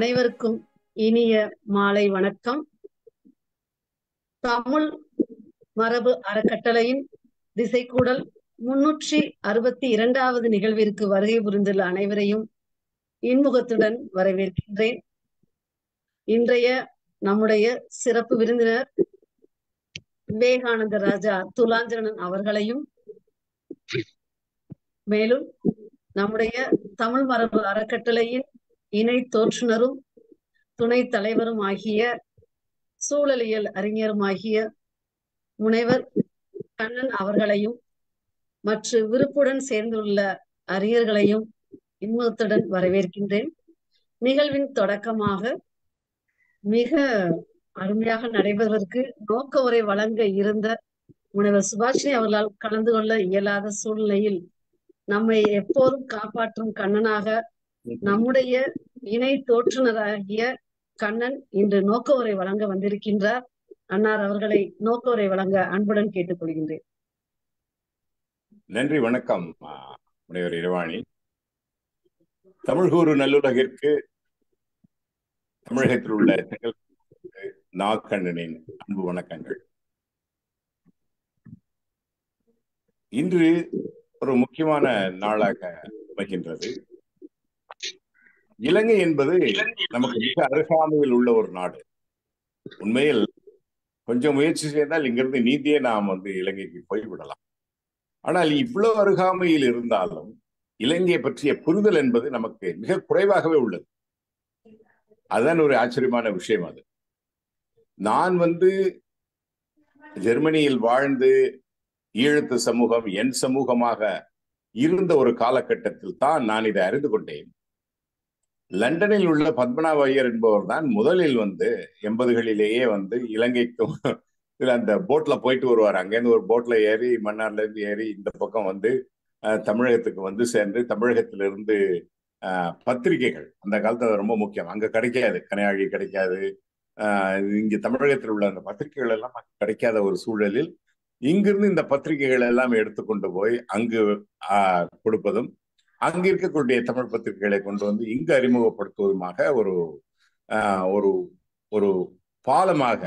அனைவருக்கும் இனிய மாலை வணக்கம். தமிழ் மரபு அறக்கட்டளையின் திசைக்கூடல் முன்னூற்றி அறுபத்தி இரண்டாவது நிகழ்விற்கு வருகை புரிந்துள்ள அனைவரையும் இன்முகத்துடன் வரவேற்கின்றேன். இன்றைய நம்முடைய சிறப்பு விருந்தினர் விவேகானந்த ராஜா துலாஞ்சரணன் அவர்களையும் மேலும் நம்முடைய தமிழ் மரபு அறக்கட்டளையின் இணை தோற்றுனரும் துணை தலைவரும் ஆகிய சூழலியல் அறிஞருமாகிய முனைவர் கண்ணன் அவர்களையும் மற்ற விருப்புடன் சேர்ந்துள்ள அறிஞர்களையும் இன்முகத்துடன் வரவேற்கின்றேன். நிகழ்வின் தொடக்கமாக மிக அருமையாக நடைபெறுவதற்கு நோக்க உரை வழங்க இருந்த முனைவர் சுபாஷினி அவர்களால் கலந்து கொள்ள இயலாத சூழ்நிலையில் நம்மை எப்போதும் காப்பாற்றும் கண்ணனாக நம்முடைய இணை தோற்றுனராகிய கண்ணன் இன்று நோக்க உரை வழங்க வந்திருக்கின்றார். அன்னார் அவர்களை நோக்க உரை வழங்க அன்புடன் கேட்டுக்கொள்கின்றேன். நன்றி வணக்கம் முனைவர் இரவாணி தமிழ்கூறு நல்லுலகிற்கு தமிழகத்தில் உள்ள நாக்கண்ணனின் அன்பு வணக்கங்கள். இன்று ஒரு முக்கியமான நாளாக அமைகின்றது. இலங்கை என்பது நமக்கு மிக அருகாமையில் உள்ள ஒரு நாடு. உண்மையில் கொஞ்சம் முயற்சி செய்தால் இங்கிருந்து நீந்தியே நாம் வந்து இலங்கைக்கு போய்விடலாம். ஆனால் இவ்வளவு அருகாமையில் இருந்தாலும் இலங்கையை பற்றிய புரிதல் என்பது நமக்கு மிக குறைவாகவே உள்ளது. அதுதான் ஒரு ஆச்சரியமான விஷயம் அது. நான் வந்து ஜெர்மனியில் வாழ்ந்து ஈழத்து சமூகம் என் சமூகமாக இருந்த ஒரு காலகட்டத்தில் தான் நான் இதை அறிந்து கொண்டேன். லண்டனில் உள்ள பத்மநாப ஐயர் என்பவர் தான் முதலில் வந்து எண்பதுகளிலேயே வந்து இலங்கைக்கும் அந்த போட்ல போயிட்டு வருவார். அங்கேருந்து ஒரு போட்ல ஏறி மன்னார்ல இருந்து ஏறி இந்த பக்கம் வந்து தமிழகத்துக்கு வந்து சேர்ந்து தமிழகத்திலிருந்து பத்திரிகைகள். அந்த காலத்துல ரொம்ப முக்கியம். அங்க கிடைக்காது. கனையாழி கிடைக்காது. இங்க தமிழகத்தில் உள்ள அந்த பத்திரிகைகள் எல்லாம் கிடைக்காத ஒரு சூழலில் இங்கிருந்து இந்த பத்திரிகைகள் எல்லாம் எடுத்துக்கொண்டு போய் அங்கு கொடுப்பதும் அங்க இருக்கக்கூடிய தமிழ் பத்திரிகைகளை கொண்டு வந்து இங்கு அறிமுகப்படுத்துவதுமாக ஒரு ஒரு ஒரு பாலமாக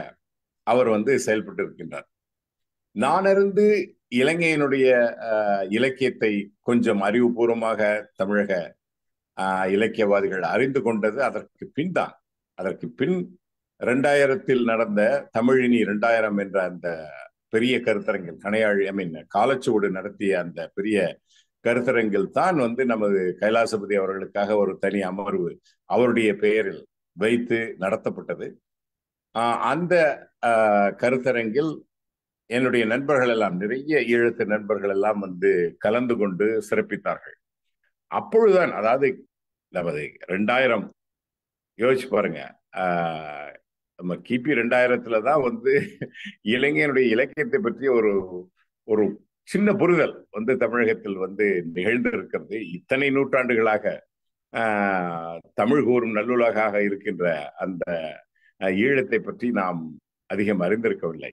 அவர் வந்து செயல்பட்டு இருக்கின்றார் நான் இருந்து இலங்கையினுடைய இலக்கியத்தை கொஞ்சம் அறிவுபூர்வமாக தமிழக இலக்கியவாதிகள் அறிந்து கொண்டது அதற்கு பின் தான். அதற்கு பின் ரெண்டாயிரத்தில் நடந்த தமிழினி ரெண்டாயிரம் என்ற அந்த பெரிய கருத்தரங்கில் கனையாழி ஐ மீன் காலச்சுவடு நடத்திய அந்த பெரிய கருத்தரங்கில் தான் வந்து நமது கைலாசபதி அவர்களுக்காக ஒரு தனி அமர்வு அவருடைய பெயரில் வைத்து நடத்தப்பட்டது. அந்த கருத்தரங்கில் என்னுடைய நண்பர்கள் எல்லாம் நிறைய ஈழத்து நண்பர்கள் எல்லாம் வந்து கலந்து கொண்டு சிறப்பித்தார்கள். அப்பொழுதுதான் அதாவது நமது ரெண்டாயிரம் யோசிச்சு பாருங்க நம்ம கிபி ரெண்டாயிரத்துல தான் வந்து இளைஞனுடைய இலக்கியத்தை பற்றி ஒரு ஒரு சின்ன புரிதல் வந்து தமிழகத்தில் வந்து நிகழ்ந்து இருக்கிறது இத்தனை நூற்றாண்டுகளாக தமிழ் கூறும் நல்லுலகாக இருக்கின்ற அந்த ஈழத்தை பற்றி நாம் அதிகம் அறிந்திருக்கவில்லை.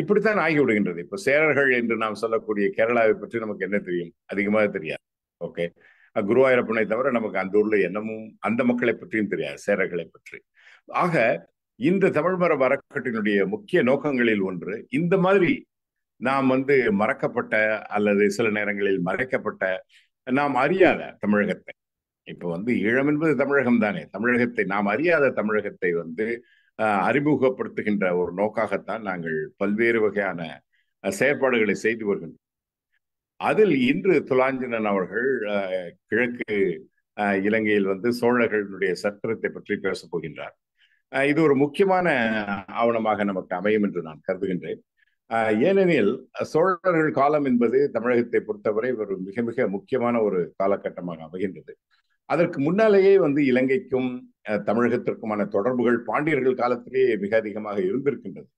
இப்படித்தான் ஆகிவிடுகின்றது. இப்ப சேரர்கள் என்று நாம் சொல்லக்கூடிய கேரளாவை பற்றி நமக்கு என்ன தெரியும்? அதிகமாக தெரியாது. ஓகே. குருவாயூரப்பனை தவிர நமக்கு அந்த ஊர்ல என்னமும் அந்த மக்களை பற்றியும் தெரியாது சேரர்களை பற்றி. ஆக இந்த தமிழ் மரபு அறக்கட்டினுடைய முக்கிய நோக்கங்களில் ஒன்று இந்த மாதிரி நாம் வந்து மறக்கப்பட்ட அல்லது சில நேரங்களில் மறைக்கப்பட்ட நாம் அறியாத தமிழகத்தை. இப்போ வந்து ஈழம் என்பது தமிழகம் தானே தமிழகத்தை நாம் அறியாத தமிழகத்தை வந்து அறிமுகப்படுத்துகின்ற ஒரு நோக்காகத்தான் நாங்கள் பல்வேறு வகையான செயற்பாடுகளை செய்து வருகின்றோம். அதில் இன்று துலாஞ்சனன் அவர்கள் கிழக்கு இலங்கையில் வந்து சோழர்களுடைய சத்திரத்தை பற்றி பேசப் போகின்றார். இது ஒரு முக்கியமான ஆவணமாக நமக்கு அமையும் என்று நான் கருதுகின்றேன். ஏனெனில் சோழர்கள் காலம் என்பது தமிழகத்தை பொறுத்தவரை ஒரு மிக மிக முக்கியமான ஒரு காலகட்டமாக அமைகின்றது. அதற்கு முன்னாலேயே வந்து இலங்கைக்கும் தமிழகத்திற்குமான தொடர்புகள் பாண்டியர்கள் காலத்திலேயே மிக அதிகமாக இருந்திருக்கின்றது.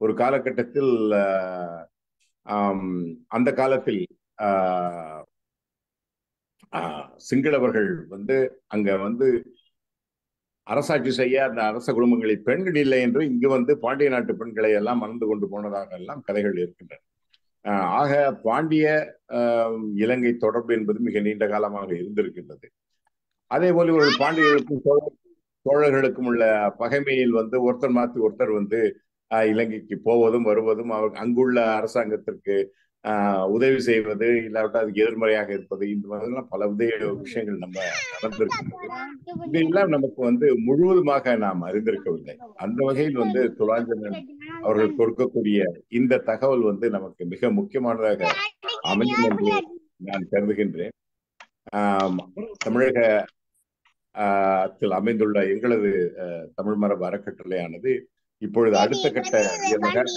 ஒரு காலகட்டத்தில் அந்த காலத்தில் சிங்களவர்கள் வந்து அங்க வந்து அரசாட்சி செய்ய அந்த அரச குடும்பங்களில் பெண்கள் இல்லை என்று இங்கு வந்து பாண்டிய நாட்டு பெண்களை எல்லாம் மறந்து கொண்டு போனதாக எல்லாம் கதைகள் இருக்கின்றன. ஆக பாண்டிய இலங்கை தொடர்பு என்பது மிக நீண்ட காலமாக இருந்திருக்கின்றது. அதே போல ஒரு பாண்டியர்களுக்கும் சோழர்களுக்கும் உள்ள பகைமையில் வந்து ஒருத்தர் மாத்தி ஒருத்தர் வந்து ஆஹ் இலங்கைக்கு போவதும் வருவதும் அவர் அங்குள்ள அரசாங்கத்திற்கு உதவி செய்வது இல்லாவிட்டால் அதுக்கு எதிர்மறையாக இருப்பது இந்த மாதிரிலாம் பல உதய விஷயங்கள் நம்ம நடந்திருக்கிறது இதெல்லாம் நமக்கு வந்து முழுவதுமாக நாம் அறிந்திருக்கவில்லை. அந்த வகையில் வந்து துலாஞ்சனன் அவர்கள் கொடுக்கக்கூடிய இந்த தகவல் வந்து நமக்கு மிக முக்கியமானதாக அமையும் என்று நான் கருதுகின்றேன். ஆஹ் தமிழக ஆஹ் அமைந்துள்ள எங்களது தமிழ் மரபு அறக்கட்டளையானது இப்பொழுது அடுத்த கட்ட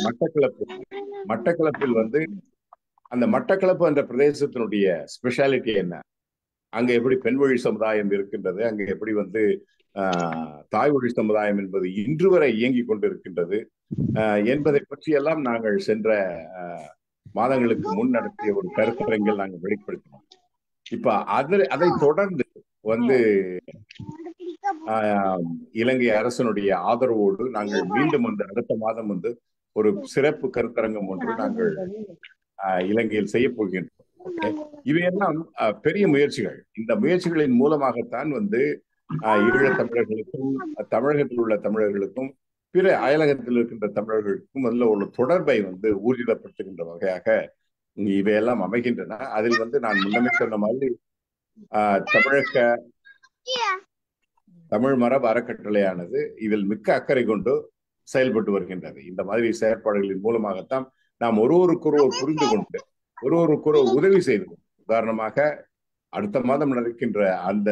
மட்டக்களப்பு மட்டக்களப்பில் வந்து அந்த மட்டக்களப்பு என்ற பிரதேசத்தினுடைய ஸ்பெஷாலிட்டி என்ன? அங்க எப்படி பெண் வழி சமுதாயம் இருக்கின்றது? அங்க எப்படி வந்து தாய் வழி சமுதாயம் என்பது இன்று வரை இயங்கி கொண்டிருக்கின்றது. என்பதை பற்றியெல்லாம் நாங்கள் சென்ற மாதங்களுக்கு முன் நடத்திய ஒரு கருத்தரங்கில் நாங்கள் வெளிப்படுத்தினோம். இப்ப அதை அதை தொடர்ந்து வந்து இலங்கை அரசனுடைய ஆதரவோடு நாங்கள் மீண்டும் வந்து அடுத்த மாதம் வந்து ஒரு சிறப்பு கருத்தரங்கம் ஒன்று நாங்கள் இலங்கையில் செய்ய போகின்றோம் இவையெல்லாம் பெரிய முயற்சிகள். இந்த முயற்சிகளின் மூலமாகத்தான் வந்து ஈழத் தமிழர்களுக்கும் தமிழகத்தில் உள்ள தமிழர்களுக்கும் பிற அயலகத்தில் இருக்கின்ற தமிழர்களுக்கும் நல்ல ஒரு தொடர்பை வந்து ஊர்ஜிதப்படுத்துகின்ற வகையாக இவையெல்லாம் அமைகின்றன. அதில் வந்து நான் முன்னமே சொன்ன மாதிரி தமிழக தமிழ் மரபு அறக்கட்டளையானது இதில் மிக்க அக்கறை கொண்டு செயல்பட்டு வருகின்றது. இந்த மாதிரி செயற்பாடுகளின் மூலமாகத்தான் நாம் ஒருவருக்கொருவர் புரிந்து கொண்டு ஒருவருக்கொருவர் உதவி செய்து உதாரணமாக அடுத்த மாதம் நடக்கின்ற அந்த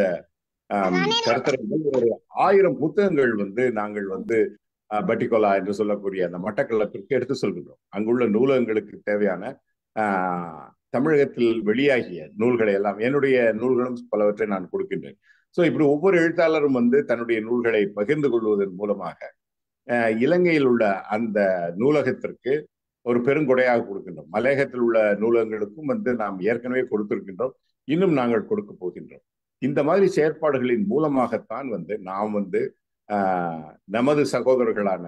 கருத்தரங்கில் ஒரு ஆயிரம் புத்தகங்கள் வந்து நாங்கள் வந்து பட்டிகோலா என்று சொல்லக்கூடிய அந்த மட்டக்களப்பிற்கு எடுத்து சொல்கின்றோம். அங்குள்ள நூலகங்களுக்கு தேவையான தமிழகத்தில் வெளியாகிய நூல்களை எல்லாம் என்னுடைய நூல்களும் பலவற்றை நான் கொடுக்கின்றேன். ஸோ இப்படி ஒவ்வொரு எழுத்தாளரும் வந்து தன்னுடைய நூல்களை பகிர்ந்து கொள்வதன் மூலமாக இலங்கையில் உள்ள அந்த நூலகத்திற்கு ஒரு பெருங்கொடையாக கொடுக்கின்றோம். மலையகத்தில் உள்ள நூலகங்களுக்கும் வந்து நாம் ஏற்கனவே கொடுத்திருக்கின்றோம். இன்னும் நாங்கள் கொடுக்க போகின்றோம். இந்த மாதிரி செயற்பாடுகளின் மூலமாகத்தான் வந்து நாம் வந்து நமது சகோதரர்களான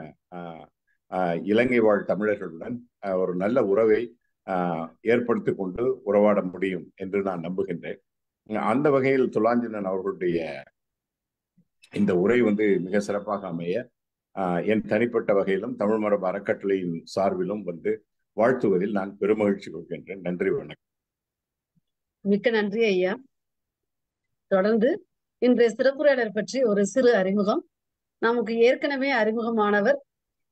இலங்கை வாழ் தமிழர்களுடன் ஒரு நல்ல உறவை ஏற்படுத்தி கொண்டு உறவாட முடியும் என்று நான் நம்புகின்றேன். அந்த வகையில் துலாஞ்சனன் அவர்களுடைய இந்த உரை வந்து மிக சிறப்பாக அமைய என் தனிப்பட்ட வகையிலும் தமிழ் மரபு அறக்கட்டளையின் சார்பிலும் வந்து வாழ்த்துவதில் நான் பெருமகிழ்ச்சி கொள்கின்றேன். நன்றி வணக்கம். மிக்க நன்றி ஐயா. தொடர்ந்து இன்றைய சிறப்புரையாளர் பற்றி ஒரு சிறு அறிமுகம். நமக்கு ஏற்கனவே அறிமுகமானவர்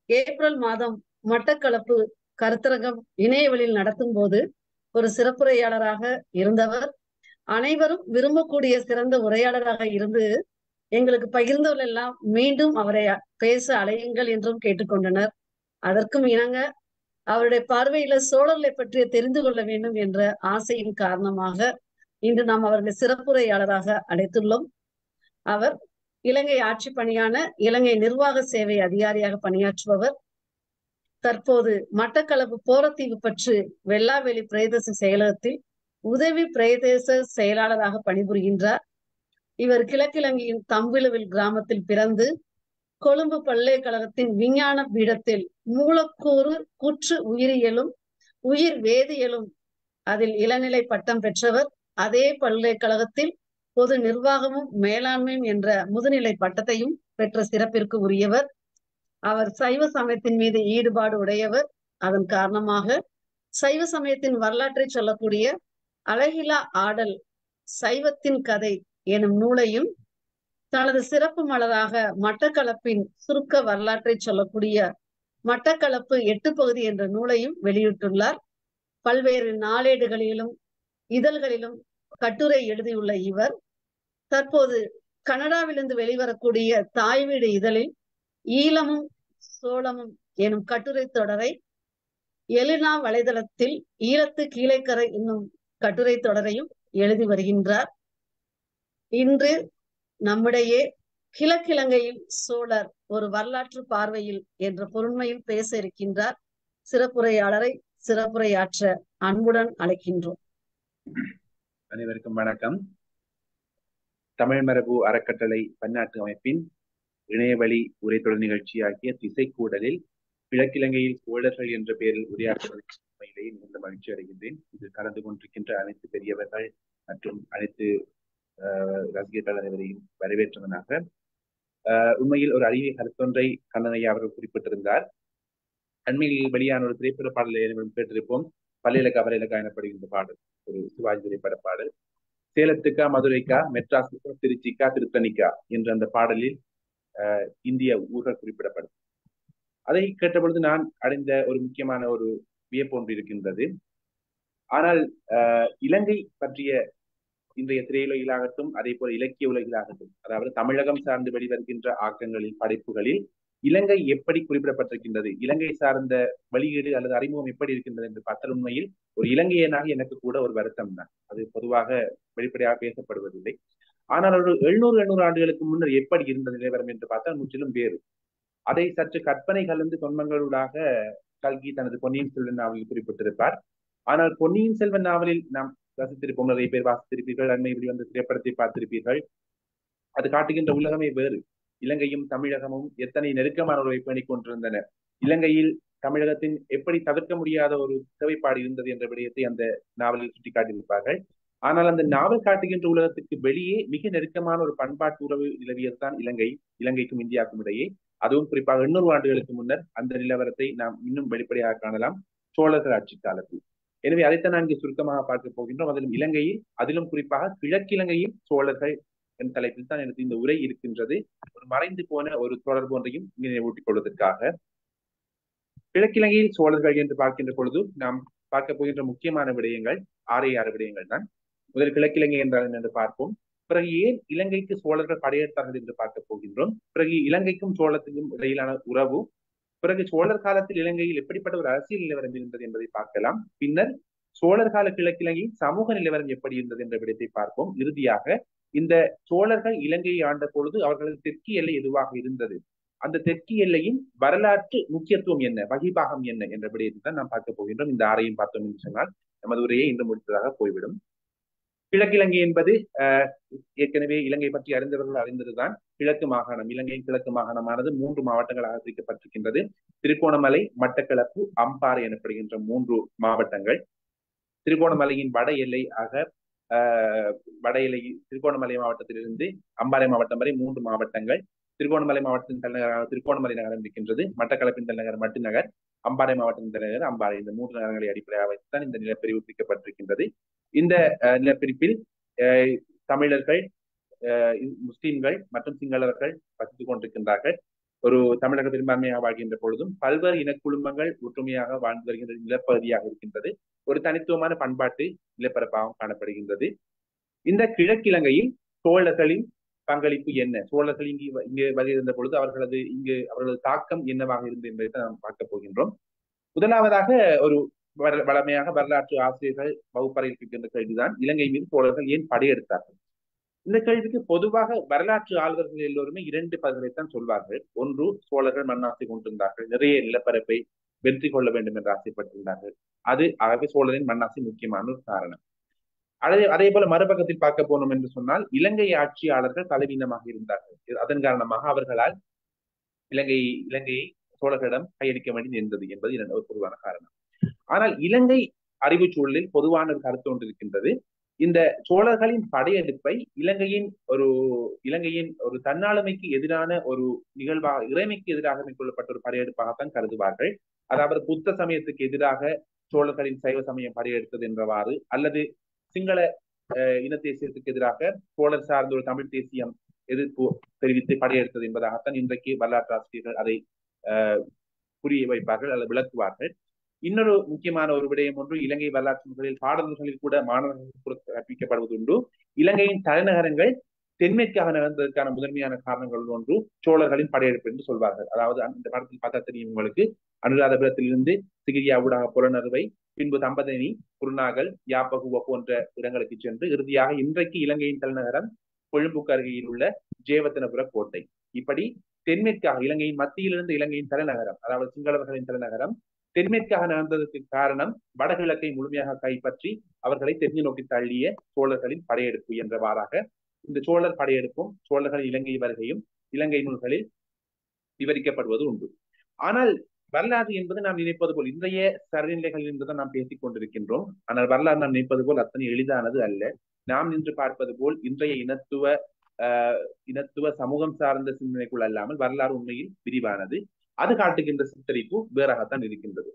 ஏப்ரல் மாதம் மட்டக்களப்பு கருத்தரங்கம் இணையவழியில் நடத்தும் போது ஒரு சிறப்புரையாளராக இருந்தவர். அனைவரும் விரும்பக்கூடிய சிறந்த உரையாளராக இருந்து எங்களுக்கு பகிர்ந்தவர்கள் எல்லாம் மீண்டும் அவரை பேச அலையுங்கள் என்றும் கேட்டுக்கொண்டனர். அதற்கும் இணங்க அவருடைய பார்வையில சோழர்களை பற்றிய தெரிந்து கொள்ள வேண்டும் என்ற ஆசையின் காரணமாக இன்று நாம் அவர்களை சிறப்புரையாளராக அழைத்துள்ளோம். அவர் இலங்கை ஆட்சி பணியான இலங்கை நிர்வாக சேவை அதிகாரியாக பணியாற்றுபவர். தற்போது மட்டக்களப்பு போரத்தீவு பற்று வெள்ளாவெளி பிரதேச செயலகத்தில் உதவி பிரதேச செயலாளராக பணிபுரிகின்றார். இவர் கிழக்கிழங்கையின் தம்பிலுவில் கிராமத்தில் பிறந்து கொழும்பு பல்கலைக்கழகத்தின் விஞ்ஞான பீடத்தில் மூலக்கூறு குற்று உயிரியலும் உயிர் வேதியியலும் அதில் இளநிலை பட்டம் பெற்றவர். அதே பல்கலைக்கழகத்தில் பொது நிர்வாகமும் மேலாண்மையும் என்ற முதுநிலை பட்டத்தையும் பெற்ற சிறப்பிற்கு உரியவர். அவர் சைவ சமயத்தின் மீது ஈடுபாடு உடையவர். அதன் காரணமாக சைவ சமயத்தின் வரலாற்றை சொல்லக்கூடிய அழகிலா ஆடல் சைவத்தின் கதை எனும் நூலையும் தனது சிறப்பு மலராக மட்டக்களப்பின் சுருக்க வரலாற்றை சொல்லக்கூடிய மட்டக்களப்பு எட்டு பகுதி என்ற நூலையும் வெளியிட்டுள்ளார். பல்வேறு நாளேடுகளிலும் இதழ்களிலும் கட்டுரை எழுதியுள்ள இவர். தற்போது கனடாவிலிருந்து வெளிவரக்கூடிய தாய் வீடு இதழில் ஈழமும் சோளமும் எனும் கட்டுரை தொடரை எலினா வலைதளத்தில் ஈழத்து கீழைக்கரை என்னும் கட்டுரை தொடரையும் எழுதி வருகின்றார். இன்று நம்முடைய கிழக்கிழங்கையில் சோழர் ஒரு வரலாற்று பார்வையில் என்ற பொருண்மையில் பேச இருக்கின்றார். சிறப்புரையாளரை சிறப்புரையாற்ற அன்புடன் அழைக்கின்றோம். அனைவருக்கும் வணக்கம். தமிழ் மரபு அறக்கட்டளை பன்னாட்டு அமைப்பின் இணையவழி உரைத்தொடர் நிகழ்ச்சியாகிய திசைக்கூடலில் கிழக்கிழங்கையில் சோழர்கள் என்ற பெயரில் உரையாற்றுவதை மிகுந்த மகிழ்ச்சி அடைகின்றேன். இதில் கலந்து கொண்டிருக்கின்ற அனைத்து பெரியவர்கள் மற்றும் அனைத்து ரசிகர்கள் அனைவரையும் வரவேற்றவனாக உண்மையில் ஒரு அறிவை கருத்தொன்றை கண்ணனையா அவர்கள் குறிப்பிட்டிருந்தார். அண்மையில் வெளியான ஒரு திரைப்பட பாடலை கேட்டிருப்போம் பல்லிலக்கா வரையிலக்கா எனப்படுகின்ற பாடல். ஒரு சிவாஜி திரைப்பட பாடல். சேலத்துக்கா மதுரைக்கா மெட்ராஸுக்கா திருச்சிக்கா திருத்தணிக்கா என்ற அந்த பாடலில் இந்திய ஊர்கள் குறிப்பிடப்படும். அதை கேட்டபொழுது நான் அடைந்த ஒரு முக்கியமான ஒரு வியப்பு ஒன்று இருக்கின்றது. ஆனால் இலங்கை பற்றிய இன்றைய திரையுலகிலாகட்டும் அதே போல இலக்கிய உலகிலாகட்டும் அதாவது தமிழகம் சார்ந்து வெளிவருகின்ற ஆக்கங்களில் படைப்புகளில் இலங்கை எப்படி குறிப்பிடப்பட்டிருக்கின்றது இலங்கை சார்ந்த வெளியீடு அல்லது அறிமுகம் எப்படி இருக்கின்றது என்று பார்த்தால் உண்மையில் ஒரு இலங்கையனாக எனக்கு கூட ஒரு வருத்தம் தான். அது பொதுவாக வெளிப்படையாக பேசப்படுவதில்லை. ஆனால் ஒரு எழுநூறு எண்ணூறு ஆண்டுகளுக்கு முன்னர் எப்படி இருந்த நிலவரம் என்று பார்த்தால் முற்றிலும் வேறு. அதை சற்று கற்பனை கலந்து தொன்மங்களூடாக கல்கி தனது பொன்னியின் செல்வன் நாவலில் குறிப்பிட்டிருப்பார். ஆனால் பொன்னியின் செல்வன் நாவலில் நாம் ரசித்திருப்போம் நிறைய பேர் வாசித்திருப்பீர்கள் அண்மை வெளிவந்த திரைப்படத்தை பார்த்திருப்பீர்கள். அது காட்டுகின்ற உலகமே வேறு. இலங்கையும் தமிழகமும் எத்தனை நெருக்கமான உறவை பேணிக் கொண்டிருந்தன. இலங்கையில் தமிழகத்தின் எப்படி தவிர்க்க முடியாத ஒரு தேவைப்பாடு இருந்தது என்ற விடயத்தை அந்த நாவலில் சுட்டிக்காட்டியிருப்பார்கள். ஆனால் அந்த நாவல் காட்டுகின்ற உலகத்துக்கு வெளியே மிக நெருக்கமான ஒரு பண்பாட்டு உறவு நிலவியதுதான் இலங்கை இலங்கைக்கும் இந்தியாவுக்கும் இடையே. அதுவும் குறிப்பாக எண்ணூறு ஆண்டுகளுக்கு முன்னர் அந்த நிலவரத்தை நாம் இன்னும் வெளிப்படையாக காணலாம். சோழர்கள் ஆட்சி காலத்தில். எனவே அதைத்தான் நான் இங்கே சுருக்கமாக பார்க்க போகின்றோம். அதிலும் இலங்கையில் அதிலும் குறிப்பாக கிழக்கிலங்கையில் சோழர்கள் என் தலைப்பில் தான் எனக்கு இந்த உரை இருக்கின்றது. ஒரு மறைந்து போன ஒரு தொடர்பு ஒன்றையும் இங்கே நினைவூட்டிக் கொள்வதற்காக. கிழக்கிலங்கையில் சோழர்கள் என்று பார்க்கின்ற பொழுது நாம் பார்க்க போகின்ற முக்கியமான விடயங்கள் ஆறே ஆறு விடயங்கள் தான். முதல் கிழக்கிலங்கை என்றால் என்று பார்ப்போம். பிறகு ஏன் இலங்கைக்கு சோழர்கள் படையெடுத்தார்கள் என்று பார்க்க போகின்றோம். பிறகு இலங்கைக்கும் சோழத்துக்கும் இடையிலான உறவு பிறகு சோழர் காலத்தில் இலங்கையில் எப்படிப்பட்ட ஒரு அரசியல் நிலவரம் இருந்தது என்பதை பார்க்கலாம். பின்னர் சோழர் கால கிழக்கிலங்கையில் சமூக நிலவரம் எப்படி இருந்தது என்ற விடயத்தை பார்ப்போம். இறுதியாக இந்த சோழர்கள் இலங்கையை ஆண்ட பொழுது அவர்களது தெற்கு எல்லை எதுவாக இருந்தது? அந்த தெற்கு எல்லையின் வரலாற்று முக்கியத்துவம் என்ன? வகிபாகம் என்ன? என்ற விடயத்தை தான் நாம் பார்க்க போகின்றோம். இந்த ஆறையும் பார்த்தோம் என்று சொன்னால் நமது உரையை இன்று முடித்ததாக போய்விடும். கிழக்கிலங்கை என்பது ஏற்கனவே இலங்கை பற்றி அறிந்தவர்கள் அறிந்ததுதான். கிழக்கு மாகாணம் இலங்கையின் கிழக்கு மாகாணமானது மூன்று மாவட்டங்களாக பிரிக்கப்பட்டிருக்கின்றது. திருகோணமலை மட்டக்களப்பு அம்பாறை எனப்படுகின்ற மூன்று மாவட்டங்கள். திருகோணமலையின் வட எல்லை ஆக வட எல்லை திருகோணமலை மாவட்டத்திலிருந்து அம்பாறை மாவட்டம் வரை மூன்று மாவட்டங்கள். திருகோணமலை மாவட்டத்தின் தலைநகராக திருகோணமலை நகரம் இருக்கின்றது. மட்டக்களப்பின் தலைநகர் மட்டுநகர் அம்பாறை மாவட்டத்தின் தலைநகர் அம்பாறை இந்த மூன்று நகரங்களை அடிப்படையாக வைத்துதான் இந்த நிலப்பிரிவு பிரிக்கப்பட்டிருக்கின்றது. இந்த நிலப்பிரிப்பில் தமிழர்கள் முஸ்லீம்கள் மற்றும் சிங்களவர்கள் வசித்துக் கொண்டிருக்கின்றார்கள். ஒரு தமிழக பெரும்பான்மையாக வாழ்கின்ற பொழுதும் பல்வேறு இனக்குழுமங்கள் ஒற்றுமையாக வாழ்ந்து வருகின்ற நிலப்பகுதியாக இருக்கின்றது. ஒரு தனித்துவமான பண்பாட்டு நிலப்பரப்பாகவும் காணப்படுகின்றது. இந்த கிழக்கிழங்கையில் சோழர்களின் பங்களிப்பு என்ன? சோழர்கள் இங்கு இங்கு வருகின்ற பொழுது அவர்களது இங்கு அவர்களது தாக்கம் என்னவாக இருந்தது என்பதை நாம் பார்க்க போகின்றோம். முதலாவதாக ஒரு வளமையாக வரலாற்று ஆசிரியர்கள் வகுப்பறையில் இருக்கின்ற கேள்விதான். இலங்கை மீது சோழர்கள் ஏன் படையெடுத்தார்கள்? இந்த கேள்விக்கு பொதுவாக வரலாற்று ஆளுநர்கள் எல்லோருமே இரண்டு பதிலைத்தான் சொல்வார்கள். ஒன்று சோழர்கள் மண்ணாசை கொண்டிருந்தார்கள். நிறைய நிலப்பரப்பை வெற்றி கொள்ள வேண்டும் என்று ஆசைப்பட்டிருந்தார்கள். அது ஆகவே சோழரின் மண்ணாசை முக்கியமான ஒரு காரணம். அதே அதே போல மறுபக்கத்தில் பார்க்க போனோம் என்று சொன்னால் இலங்கை ஆட்சியாளர்கள் பலவீனமாக இருந்தார்கள். அதன் காரணமாக அவர்களால் இலங்கை இலங்கையை சோழர்களிடம் கையளிக்க வேண்டி நின்றது என்பது ஒரு பொதுவான காரணம். ஆனால் இலங்கை அறிவு சூழலில் பொதுவான ஒரு கருத்து ஒன்று இருக்கின்றது. இந்த சோழர்களின் படையெடுப்பை இலங்கையின் ஒரு இலங்கையின் ஒரு தன்னாளுமைக்கு எதிரான ஒரு நிகழ்வாக இறைமைக்கு எதிராக மேற்கொள்ளப்பட்ட ஒரு படையெடுப்பாகத்தான் கருதுவார்கள். அதாவது புத்த சமயத்துக்கு எதிராக சோழர்களின் சைவ சமயம் படையெடுத்தது என்றவாறு அல்லது சிங்கள இன தேசியத்துக்கு எதிராக சோழர் சார்ந்த ஒரு தமிழ் தேசியம் எதிர்ப்பு தெரிவித்து படையெடுத்தது என்பதாகத்தான் இன்றைக்கு வரலாற்று ஆசிரியர்கள் அதை புரிய வைப்பார்கள் அல்லது விளக்குவார்கள். இன்னொரு முக்கியமான ஒரு விடயம் ஒன்று இலங்கை வரலாற்று நூல்களில் பாடல்களில் கூட மாணவர்களுக்கு கூட கற்பிக்கப்படுவது உண்டு இலங்கையின் தலைநகரங்கள் தென்மேற்காக நகர்ந்ததற்கான முதன்மையான காரணங்கள் ஒன்று சோழர்களின் படையெடுப்பு என்று சொல்வார்கள். அதாவது அந்த படத்தில் பார்த்தா தெரியும் உங்களுக்கு. அனுராதபுரத்திலிருந்து சிகிரியா ஊடாக புலனறுவை பின்பு தம்பதனி குருநாகல் யாப்பகுவ போன்ற இடங்களுக்கு சென்று இறுதியாக இன்றைக்கு இலங்கையின் தலைநகரம் கொழும்புக்கு அருகையில் உள்ள ஜேவத்தனபுர கோட்டை. இப்படி தென்மேற்காக இலங்கையின் மத்தியிலிருந்து இலங்கையின் தலைநகரம் அதாவது சிங்களவர்களின் தலைநகரம் தென்மேற்காக நடந்ததற்கு காரணம் வடகிழக்கை முழுமையாக கைப்பற்றி அவர்களை தெற்கு நோக்கி தள்ளிய சோழர்களின் படையெடுப்பு என்றவாறாக இந்த சோழர் படையெடுப்பும் சோழர்கள் இலங்கை வருகையும் இலங்கை நூல்களில் விவரிக்கப்படுவது உண்டு. ஆனால் வரலாறு என்பது நாம் நினைப்பது போல் இன்றைய சரநிலைகள் என்றுதான் நாம் பேசிக் கொண்டிருக்கின்றோம். ஆனால் வரலாறு நாம் நினைப்பது போல் அத்தனை எளிதானது அல்ல. நாம் நின்று பார்ப்பது போல் இன்றைய இனத்துவ இனத்துவ சமூகம் சார்ந்த சிந்தனைக்குள் அல்லாமல் வரலாறு உண்மையில் விரிவானது. அது காட்டுகின்ற சித்தரிப்பு வேறாகத்தான் இருக்கின்றது.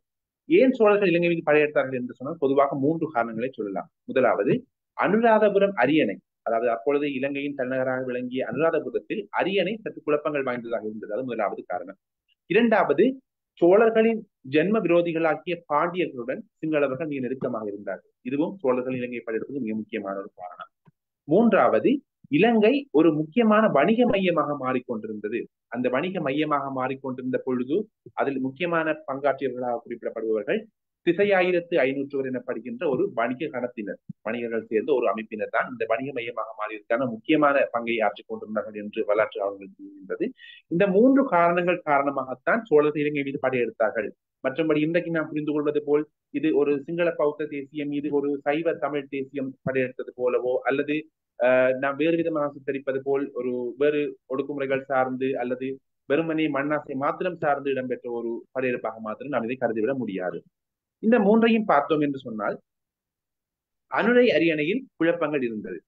ஏன் சோழர்கள் இலங்கை மீது படையெடுத்தார்கள் என்று சொன்னால் பொதுவாக மூன்று காரணங்களை சொல்லலாம். முதலாவது அனுராதபுரம் அரியணை அதாவது அப்பொழுது இலங்கையின் தலைநகராக விளங்கிய அனுராதபுரத்தில் அரியணை சற்று குழப்பங்கள் வாய்ந்ததாக இருந்தது. அது முதலாவது காரணம். இரண்டாவது சோழர்களின் ஜென்ம விரோதிகளாக்கிய பாண்டியர்களுடன் சிங்களவர்கள் மிக நெருக்கமாக இருந்தார்கள். இதுவும் சோழர்கள் இலங்கை படையெடுப்பது மிக முக்கியமான ஒரு காரணம். மூன்றாவது இலங்கை ஒரு முக்கியமான வணிக மையமாக மாறிக்கொண்டிருந்தது. அந்த வணிக மையமாக மாறிக்கொண்டிருந்த பொழுது அதில் முக்கியமான பங்காற்றியவர்களாக குறிப்பிடப்படுபவர்கள் திசையாயிரத்து ஐநூற்றுவர் எனப்படுகின்ற ஒரு வணிக கணத்தினர் வணிகர்கள் சேர்ந்த ஒரு அமைப்பினர் தான் இந்த வணிக மையமாக மாறியதற்கான முக்கியமான பங்கை ஆற்றிக் கொண்டிருந்தார்கள் என்று வரலாற்று ஆவணங்கள் கூறுகின்றது. இந்த மூன்று காரணங்கள் காரணமாகத்தான் சோழர்கள் இலங்கை மீது படையெடுத்தார்கள். மற்றபடி இன்றைக்கு நாம் புரிந்து கொள்வது போல் இது ஒரு சிங்கள பௌத்த தேசியம் இது ஒரு சைவ தமிழ் தேசியம் படையெடுத்தது போலவோ அல்லது நாம் வேறு விதமாக சித்தரிப்பது போல் ஒரு வேறு ஒடுக்குமுறைகள் சார்ந்து அல்லது வெறுமனே மண்ணாசை மாத்திரம் சார்ந்து இடம்பெற்ற ஒரு படையெடுப்பாக மாத்திரம் நாம் இதை கருதிவிட முடியாது. இந்த மூன்றையும் பார்த்தோம் என்று சொன்னால் அனுரை அரியணையில் குழப்பங்கள் இருந்தது.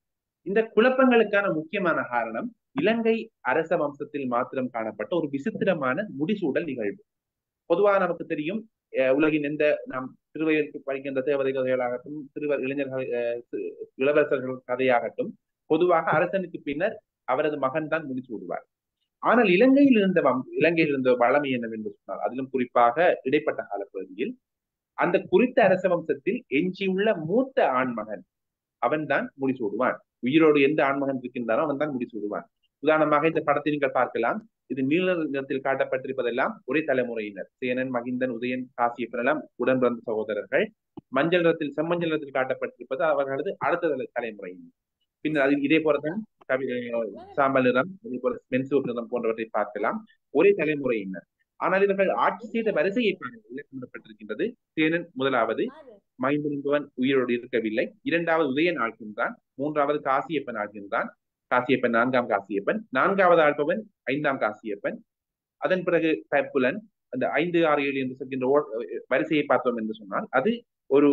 இந்த குழப்பங்களுக்கான முக்கியமான காரணம் இலங்கை அரச வம்சத்தில் மாத்திரம் காணப்பட்ட ஒரு விசித்திரமான முடிசூடல் நிகழ்வு. பொதுவாக நமக்கு தெரியும் உலகின் எந்த நாம் திருவயலுக்கு படிக்கின்ற தேவதை கதைகளாகட்டும் திருவர் இளைஞர்கள் இளவரசர்கள் கதையாகட்டும் பொதுவாக அரசனுக்கு பின்னர் அவரது மகன் தான் முடிசூடுவார். ஆனால் இலங்கையில் இருந்த இலங்கையில் இருந்த வளமை என்னவென்று சொன்னால் அதிலும் குறிப்பாக இடைப்பட்ட கால பகுதியில் அந்த குறித்த அரச வம்சத்தில் எஞ்சியுள்ள மூத்த ஆண்மகன் அவன் தான் முடிசூடுவான். உயிரோடு எந்த ஆண்மகன் இருக்கின்றானோ அவன் தான் முடிசூடுவான். உதாரணமாக இந்த படத்தை நீங்கள் பார்க்கலாம். இது நீல நிறத்தில் காட்டப்பட்டிருப்பதெல்லாம் ஒரே தலைமுறையினர். சேனன் மகிந்தன் உதயன் காசியப்பன் எல்லாம் உடன் பிறந்த சகோதரர்கள். மஞ்சள் நிறத்தில் செம்மஞ்சள் நிறத்தில் காட்டப்பட்டிருப்பது அவர்களது அடுத்த தலைமுறையினர். பின்னர் அது இதே போலதான் கவி சாம்பல் நிறம் அதே போல மென்சூர் நிறம் போன்றவற்றை பார்க்கலாம். ஒரே தலைமுறையினர். ஆனால் இவர்கள் ஆட்சி செய்த வரிசையை இலக்கமிடப்பட்டிருக்கின்றது சேனன் முதலாவது மைந்தன் என்பவன் உயிரோடு இருக்கவில்லை. இரண்டாவது உதயன் ஆழ்கின்றான். மூன்றாவது காசியப்பன் ஆழ்கின்றான். காசியப்பன் நான்காம் காசியப்பன். நான்காவது ஆழ்பவன் ஐந்தாம் காசியப்பன். அதன் பிறகு பைப்புலன் அந்த ஐந்து ஆறு ஏழு என்று சொல்கின்ற வரிசையை பார்த்தோம் என்று சொன்னால் அது ஒரு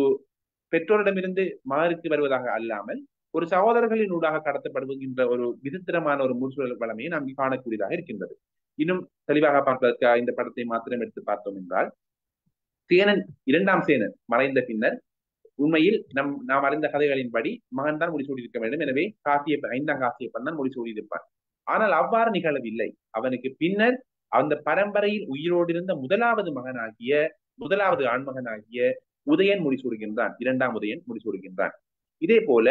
பெற்றோரிடமிருந்து மகருக்கு வருவதாக அல்லாமல் ஒரு சகோதரர்களின் ஊடாக கடத்தப்படுகின்ற ஒரு விசித்திரமான ஒரு முழுசூழல் வளமையை நாம் காணக்கூடியதாக இருக்கின்றது. இன்னும் தெளிவாக பார்ப்பதற்காக இந்த படத்தை மாத்திரம் எடுத்து பார்த்தோம் என்றால் சேனன் இரண்டாம் சேனன் மறைந்த பின்னர் உண்மையில் நம் நாம் அறிந்த கதைகளின்படி மகன் தான் முடிசூடியிருக்க வேண்டும். எனவே காசிய ஐந்தாம் காசியப்பன் தான் முடிசூடியிருப்பான் ஆனால் அவ்வாறு நிகழவில்லை. அவனுக்கு பின்னர் அந்த பரம்பரையில் உயிரோடு இருந்த முதலாவது மகனாகிய முதலாவது ஆண்மகனாகிய உதயன் முடிசூடுகின்றான். இரண்டாம் உதயன் முடிசூடுகின்றான். இதே போல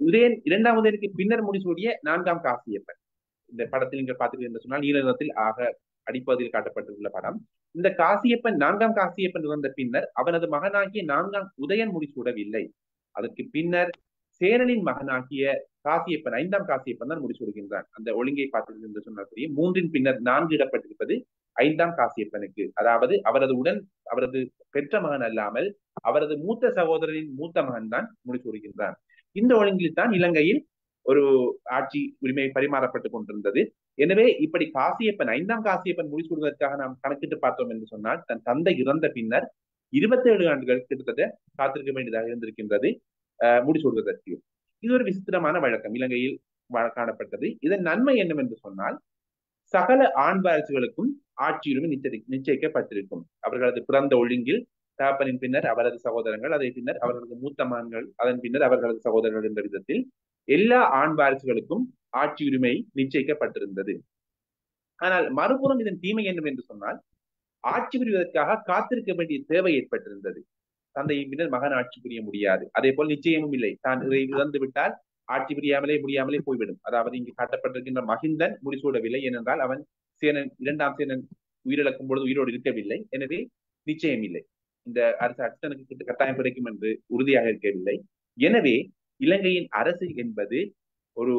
உதயன் இரண்டாம் உதயனுக்கு பின்னர் முடிசூடிய நான்காம் காசியப்பன். இந்த படத்தில் நீங்கள் பார்த்துட்டு என்று சொன்னால் நீல நிறத்தில் ஆக அடிப்பகுதியில் காட்டப்பட்டுள்ள படம். இந்த காசியப்பன் நான்காம் காசியப்பன் இறந்த பின்னர் அவனது மகனாகிய நான்காம் உதயன் முடிசூடவில்லை அதற்கு பின்னர் சேரனின் மகனாகிய காசியப்பன் ஐந்தாம் காசியப்பன் தான் முடிசூடுகின்றான் அந்த ஒழுங்கை பார்த்துட்டு என்று சொன்னால் தெரியும். மூன்றின் பின்னர் நான்கு இடப்பட்டிருப்பது ஐந்தாம் காசியப்பனுக்கு. அதாவது அவரது உடன் அவரது பெற்ற மகன் அல்லாமல் அவரது மூத்த சகோதரனின் மூத்த மகன் தான் முடிசூடுகின்றான் இந்த ஒழுங்கில் தான் இலங்கையில் ஒரு ஆட்சி உரிமை பரிமாறப்பட்டுக் கொண்டிருந்தது. எனவே இப்படி காசியப்பன் ஐந்தாம் காசியப்பன் முடிசூடுவதற்காக நாம் கணக்கிட்டு பார்த்தோம் என்று சொன்னால் தன் தந்தை இறந்த பின்னர் இருபத்தி ஏழு ஆண்டுகள் கிட்டத்தட்ட காத்திருக்க வேண்டியதாக இருந்திருக்கின்றது முடிசூடுவதற்கு இது ஒரு விசித்திரமான வழக்கம். இலங்கையில் காணப்பட்டது. இதன் நன்மை என்னவென்று சொன்னால் சகல ஆண் வாரிசுகளுக்கும் ஆட்சியுரிமை நிச்சயம் நிச்சயிக்கப்பட்டிருக்கும். அவர்களது பிறந்த ஒழுங்கில் தகப்பனின் பின்னர் அவரது சகோதரங்கள் அதை பின்னர் அவர்களது மூத்த மகன்கள் அதன் பின்னர் அவர்களது சகோதரர்கள் என்ற விதத்தில் எல்லா ஆண் வாரிசுகளுக்கும் ஆட்சி உரிமை நிச்சயிக்கப்பட்டிருந்தது. ஆனால் மறுபுறம் இதன் தீமை என்னவென்று சொன்னால் ஆட்சி புரிவதற்காக காத்திருக்க வேண்டிய தேவை ஏற்பட்டிருந்தது. தந்தையின் பின்னர் மகன் ஆட்சி புரிய முடியாது. அதே போல் நிச்சயமும் இல்லை. தான் இறந்து விட்டால் ஆட்சி புரியாமலே முடியாமலே போய்விடும். அதாவது இங்கு காட்டப்பட்டிருக்கின்ற மகிந்தன் முடிசூடவில்லை. ஏனென்றால் அவன் சேனன் இரண்டாம் சேனன் உயிரிழக்கும் பொழுது உயிரோடு இருக்கவில்லை. எனவே நிச்சயம் இல்லை. இந்த அரசு அச்சனுக்கு கட்டாயம் கிடைக்கும் என்று உறுதியாக இருக்கவில்லை. எனவே இலங்கையின் அரசு என்பது ஒரு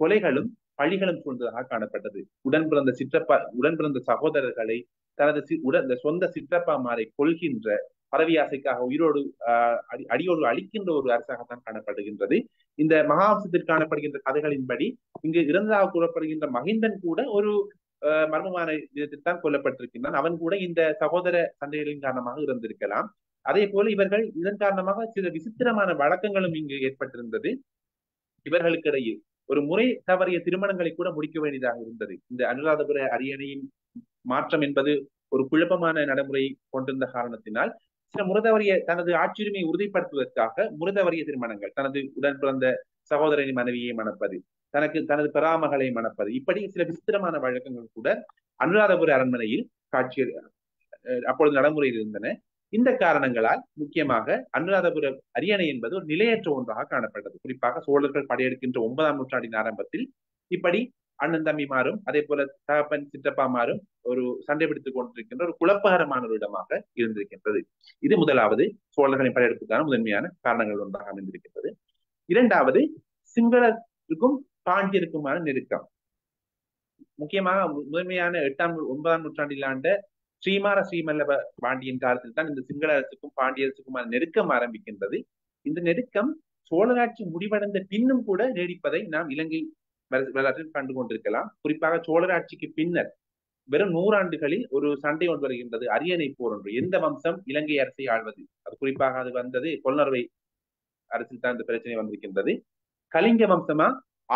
கொலைகளும் பழிகளும் சூழ்ந்ததாக காணப்பட்டது. உடன் பிறந்த சிற்றப்பா உடன் பிறந்த சகோதரர்களை தனது உடன் சொந்த சிற்றப்பாமாரை கொள்கின்ற பதவி ஆசைக்காக உயிரோடு அடி அடியோடு அழிக்கின்ற ஒரு அரசாகத்தான் காணப்படுகின்றது. இந்த மகாவம்சத்தில் காணப்படுகின்ற கதைகளின்படி இங்கு இறந்ததாக கூறப்படுகின்ற மகிந்தன் கூட ஒரு மர்மமான விதத்தில் தான் கொல்லப்பட்டிருக்கின்றான். அவன் கூட இந்த சகோதர சண்டைகளின் காரணமாக இருந்திருக்கலாம். அதே போல இவர்கள் இதன் காரணமாக சில விசித்திரமான வழக்கங்களும் இங்கு ஏற்பட்டிருந்தது. இவர்களுக்கிடையே ஒரு முறை தவறிய திருமணங்களை கூட முடிக்க வேண்டியதாக இருந்தது. இந்த அனுராதபுர அரியணையின் மாற்றம் என்பது ஒரு குழப்பமான நடைமுறை கொண்டிருந்த காரணத்தினால் சில முருதவரிய தனது ஆட்சியுரிமையை உறுதிப்படுத்துவதற்காக முருதவரிய திருமணங்கள் தனது உடன் பிறந்த சகோதரனின் மனைவியை மணப்பது தனக்கு தனது பெறாமகளை மணப்பது இப்படி சில விசித்திரமான வழக்கங்கள் கூட அனுராதபுர அரண்மனையில் காட்சி அப்பொழுது நடைமுறையில் இருந்தன. இந்த காரணங்களால் முக்கியமாக அனுராதபுர அரியணை என்பது ஒரு நிலையற்ற ஒன்றாக காணப்பட்டது. குறிப்பாக சோழர்கள் படையெடுக்கின்ற ஒன்பதாம் நூற்றாண்டின் ஆரம்பத்தில் இப்படி அண்ணன் தம்பிமாரும் அதே போல தகப்பன் சிற்றப்பாமாரும் ஒரு சண்டை பிடித்துக் கொண்டிருக்கின்ற ஒரு குழப்பகரமான ஒரு இடமாக இருந்திருக்கின்றது. இது முதலாவது சோழர்களின் படையெடுப்புக்கான முதன்மையான காரணங்கள் ஒன்றாக அமைந்திருக்கின்றது. இரண்டாவது சிங்களருக்கும் பாண்டியருக்குமான நெருக்கம். முக்கியமாக முதன்மையான எட்டாம் ஒன்பதாம் நூற்றாண்டில் ஆண்ட ஸ்ரீமார ஸ்ரீமல்லப பாண்டியன் காலத்தில் தான் இந்த சிங்கள அரசுக்கும் பாண்டிய அரசுக்குமான நெருக்கம் ஆரம்பிக்கின்றது. இந்த நெருக்கம் சோழராட்சி முடிவடைந்த பின்னும் கூட நீடிப்பதை நாம் இலங்கை வரலாற்றில் கண்டு கொண்டிருக்கலாம். குறிப்பாக சோழராட்சிக்கு பின்னர் வெறும் நூறாண்டுகளில் ஒரு சண்டை ஒன்று வருகின்றது. அரியணை போர் ஒன்று. எந்த வம்சம் இலங்கை அரசை ஆழ்வது அது குறிப்பாக அது வந்தது கொல்லர்வை அரசில் தான் இந்த பிரச்சனை வந்திருக்கின்றது. கலிங்க வம்சமா?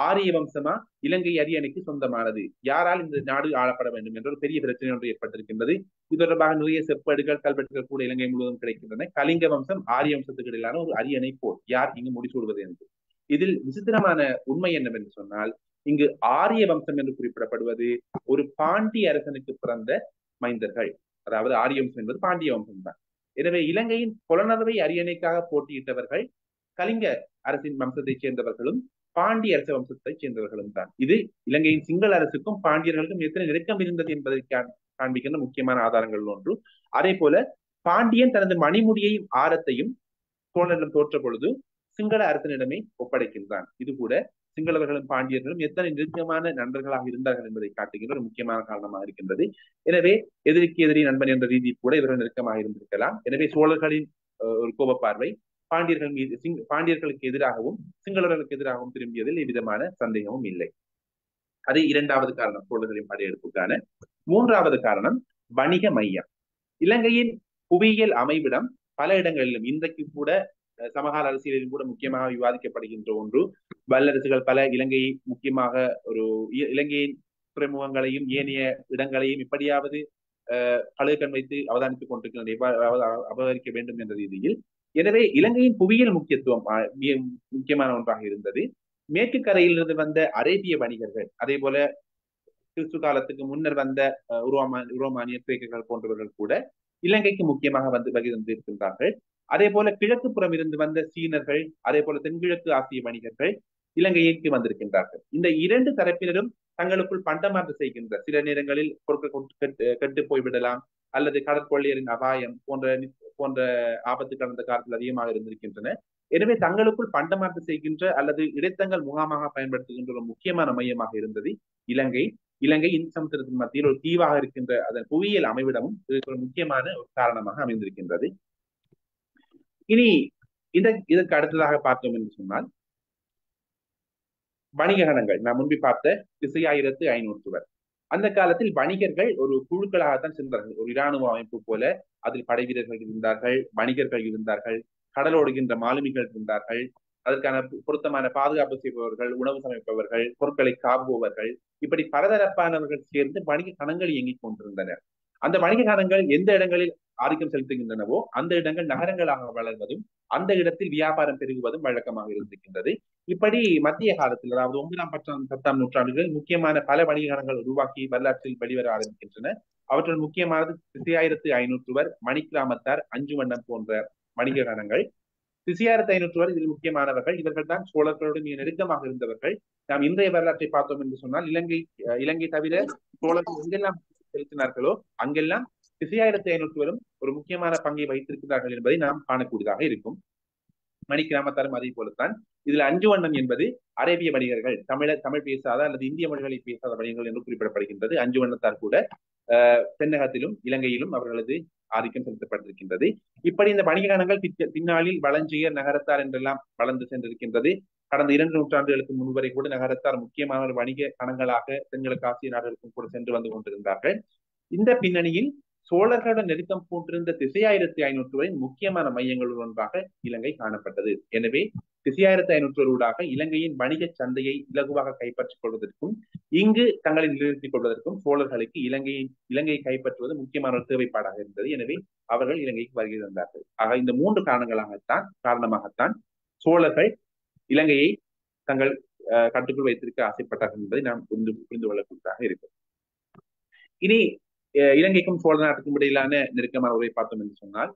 ஆரிய வம்சமா இலங்கை அரியணைக்கு சொந்தமானது. யாரால் இந்த நாடு ஆளப்பட வேண்டும் என்ற ஒரு பெரிய பிரச்சனை ஒன்று ஏற்பட்டிருக்கின்றது. இது தொடர்பாக நிறைய செப்பேடுகள் கல்வெட்டுகள் கூட இலங்கை முழுவதும் கிடைக்கின்றன. கலிங்க வம்சம் ஆரிய வம்சத்துக்கு இடையிலான ஒரு அரியணை போர். யார் இங்கு முடிசூடுவது என்று. இதில் விசித்திரமான உண்மை என்னவென்று சொன்னால் இங்கு ஆரிய வம்சம் என்று குறிப்பிடப்படுவது ஒரு பாண்டிய அரசனுக்கு பிறந்த மைந்தர்கள். அதாவது ஆரிய வம்சம் என்பது பாண்டிய வம்சம் தான். எனவே இலங்கையின் புலனர்வை அரியணைக்காக போட்டியிட்டவர்கள் கலிங்க அரசின் வம்சத்தைச் சேர்ந்தவர்களும் பாண்டிய அரச வம்சத்தைச் சேர்ந்தவர்களும் தான். இது இலங்கையின் சிங்கள அரசுக்கும் பாண்டியர்களுக்கும் எத்தனை நெருக்கம் இருந்தது என்பதை காண்பிக்கின்ற முக்கியமான ஆதாரங்கள் ஒன்று. அதே போல பாண்டியன் தனது மணிமுடியையும் ஆரத்தையும் சோழரிடம் தோற்ற பொழுது சிங்கள அரசனிடமே ஒப்படைக்கின்றான். இது கூட சிங்களவர்களும் பாண்டியர்களும் எத்தனை நெருக்கமான நண்பர்களாக இருந்தார்கள் என்பதை காட்டுகின்ற ஒரு முக்கியமான காரணமாக இருக்கின்றது. எனவே எதிரிக்கு எதிரி நண்பன் என்ற ரீதியில் கூட இவர்கள் நெருக்கமாக இருந்திருக்கலாம். எனவே சோழர்களின் ஒரு கோப பார்வை பாண்டியர்கள் மீது சிங் பாண்டியர்களுக்கு எதிராகவும் சிங்களர்களுக்கு எதிராகவும் திரும்பியதில் எவ்விதமான சந்தேகமும் இல்லை. அது இரண்டாவது காரணம் சோழர்களின் படையெடுப்புக்கான. மூன்றாவது காரணம் வணிக மையம். இலங்கையின் புவியியல் அமைவிடம் பல இடங்களிலும் இன்றைக்கு கூட சமகால அரசியலிலும் கூட முக்கியமாக விவாதிக்கப்படுகின்ற ஒன்று வல்லரசுகள் பல இலங்கையை முக்கியமாக ஒரு இலங்கையின் துறைமுகங்களையும் ஏனைய இடங்களையும் இப்படியாவது கழுகன் வைத்து அவதானித்துக் கொண்டிருக்கின்ற அபகரிக்க வேண்டும் என்ற ரீதியில் எனவே இலங்கையின் புவியியல் முக்கியத்துவம் முக்கியமான ஒன்றாக இருந்தது. மேற்கு கரையிலிருந்து வந்த அரேபிய வணிகர்கள் அதே போல கிறிஸ்து காலத்துக்கு முன்னர் வந்த உருவமா உருவமானிய கிரேக்கர்கள் போன்றவர்கள் கூட இலங்கைக்கு முக்கியமாக வந்து வருகை தந்திருக்கின்றார்கள். அதே போல கிழக்கு புறம் இருந்து வந்த சீனர்கள் அதே போல தென்கிழக்கு ஆசிய வணிகர்கள் இலங்கைக்கு வந்திருக்கின்றார்கள். இந்த இரண்டு தரப்பினரும் தங்களுக்குள் பண்டமாற்று செய்கின்ற சில நேரங்களில் பொருட்கள் கெட்டு போய்விடலாம் அல்லது கடற்கொள்ளையரின் அபாயம் போன்ற போன்ற ஆபத்து கடந்த காலத்தில் அதிகமாக இருந்திருக்கின்றன. எனவே தங்களுக்குள் பண்டமாற்று செய்கின்ற அல்லது இடைத்தங்கள் முகாமாக பயன்படுத்துகின்ற ஒரு முக்கியமான மையமாக இருந்தது இலங்கை. இலங்கை இந்து சமுத்திரத்தின் மத்தியில் ஒரு தீவாக இருக்கின்ற அதன் புவியியல் அமைவிடமும் ஒரு முக்கியமான ஒரு காரணமாக அமைந்திருக்கின்றது. இனி இத இதற்கு அடுத்ததாக பார்த்தோம் என்று சொன்னால் வணிககணங்கள். நான் முன்பு பார்த்த திசையாயிரத்து ஐநூற்றுவர் அந்த காலத்தில் வணிகர்கள் ஒரு குழுக்களாகத்தான் சென்றார்கள். ஒரு இராணுவ அமைப்பு போல அதில் படை வீரர்கள் இருந்தார்கள் வணிகர்கள் இருந்தார்கள் கடலோடுகின்ற மாலுமிகள் இருந்தார்கள் அதற்கான பொருத்தமான பாதுகாப்பு செய்பவர்கள் உணவு சமைப்பவர்கள் பொருட்களை காப்புபவர்கள் இப்படி பலதரப்பானவர்கள் சேர்ந்து வணிக கணங்கள் இயங்கிக் கொண்டிருந்தனர் அந்த வணிக கணங்கள் எந்த இடங்களில் ஆதிக்கம் செலுத்துகின்றனவோ அந்த இடங்கள் நகரங்களாக வளர்வதும் அந்த இடத்தில் வியாபாரம் பெருகுவதும் வழக்கமாக இருந்திருக்கின்றது. இப்படி மத்திய காலத்தில் அதாவது ஒன்பதாம் பத்தாம் பத்தாம் நூற்றாண்டுகளில் முக்கியமான பல வணிகங்கள் உருவாக்கி வரலாற்றில் வெளிவர ஆரம்பிக்கின்றன. அவற்றில் முக்கியமானது திசையாயிரத்து ஐநூற்றுவர் மணிக்கிராமத்தார் அஞ்சு வண்ணம் போன்ற வணிக கணங்கள் திசையாயிரத்து ஐநூற்றுவர் இதில் முக்கியமானவர்கள் இவர்கள் தான் சோழர்களுடன் மிக நெருக்கமாக இருந்தவர்கள். நாம் இன்றைய வரலாற்றை பார்த்தோம் என்று சொன்னால் இலங்கை இலங்கை தவிர சோழர்கள் எங்கெல்லாம் செலுத்தினார்களோ அங்கெல்லாம் திசையாயிரத்தி ஐநூற்றுவரும் ஒரு முக்கியமான பங்கை வைத்திருக்கிறார்கள் என்பதை நாம் காணக்கூடியதாக இருக்கும். மணிக்கிராமத்தாரும் அதே போலத்தான். இதுல அஞ்சு வண்ணம் என்பது அரேபிய வணிகர்கள் தமிழ தமிழ் பேசாத அல்லது இந்திய மொழிகளை பேசாத வணிகர்கள் என்று குறிப்பிடப்படுகின்றது. அஞ்சு வண்ணத்தார் கூட தென்னகத்திலும் இலங்கையிலும் அவர்களது ஆதிக்கம் செலுத்தப்பட்டிருக்கின்றது. இப்படி இந்த வணிககணங்கள் பின்னாளில் வளஞ்சியர் நகரத்தார் என்றெல்லாம் வளர்ந்து சென்றிருக்கின்றது. கடந்த இரண்டு நூற்றாண்டுகளுக்கு முன்வரை கூட நகரத்தார் முக்கியமான ஒரு வணிக கணங்களாக தென்கிழக்கு ஆசிய நாடுகளுக்கும் கூட சென்று வந்து கொண்டிருந்தார்கள். இந்த பின்னணியில் சோழர்களுடன் நெருக்கம் போன்றிருந்த திசையாயிரத்தி ஐநூற்று வரை முக்கியமான மையங்கள் ஒன்றாக இலங்கை காணப்பட்டது. எனவே திசையாயிரத்தி ஐநூற்று ஊடாக இலங்கையின் வணிக சந்தையை இலகுவாக கைப்பற்றிக் கொள்வதற்கும் இங்கு தங்களை நிலைநிறுத்திக் கொள்வதற்கும் சோழர்களுக்கு இலங்கையின் இலங்கையை கைப்பற்றுவது முக்கியமான ஒரு தேவைப்பாடாக இருந்தது. எனவே அவர்கள் இலங்கைக்கு வருகை தந்தார்கள். ஆக இந்த மூன்று காரணங்களாகத்தான் காரணமாகத்தான் சோழர்கள் இலங்கையை தங்கள் கட்டுக்குள் வைத்திருக்க ஆசைப்பட்டார்கள் என்பதை நாம் புரிந்து புரிந்து கொள்ளக்கூடியதாக இருக்கும். இனி இலங்கைக்கும் சோழ நாட்டுக்கும் இடையிலான நெருக்கமான உரை பார்த்தோம் என்று சொன்னால்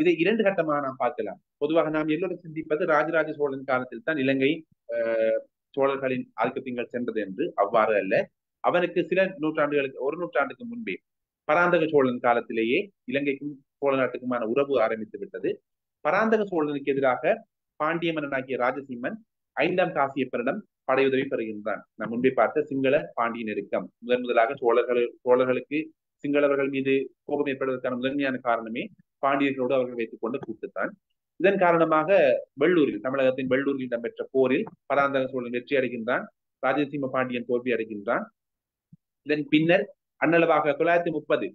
இதை இரண்டு கட்டமாக நாம் பார்க்கலாம். பொதுவாக நாம் எல்லோரும் சிந்திப்பது ராஜராஜ சோழன் காலத்தில் தான் இலங்கை சோழர்களின் ஆதிக்கத்திங்கள் சென்றது என்று அவ்வாறு அல்ல. அவனுக்கு சில நூற்றாண்டுகளுக்கு ஒரு நூற்றாண்டுக்கு முன்பே பராந்தக சோழன் காலத்திலேயே இலங்கைக்கும் சோழ நாட்டுக்குமான உறவு ஆரம்பித்து விட்டது. பராந்தக சோழனுக்கு எதிராக பாண்டிய மன்னனாகிய ராஜசிம்மன் ஐந்தாம் காசியப்பனிடம் படையுதவி பெறுகின்றான். நாம் முன்பே பார்த்த சிங்கள பாண்டிய நெருக்கம். முதன் முதலாக சோழர்கள் சோழர்களுக்கு சிங்களவர்கள் மீது கோபம் ஏற்படுவதற்கான முதன்மையான காரணமே பாண்டியர்களோடு அவர்கள் வைத்துக் கொண்ட கூட்டுத்தான். இதன் காரணமாக வெள்ளூரில் தமிழகத்தின் வெள்ளூரில் இடம்பெற்ற போரில் பராந்தக சோழன் வெற்றி அடைகின்றான். ராஜசிம்ம பாண்டியன் தோல்வி அடைகின்றான். இதன் பின்னர் அன்னளவாக தொள்ளாயிரத்தி முப்பது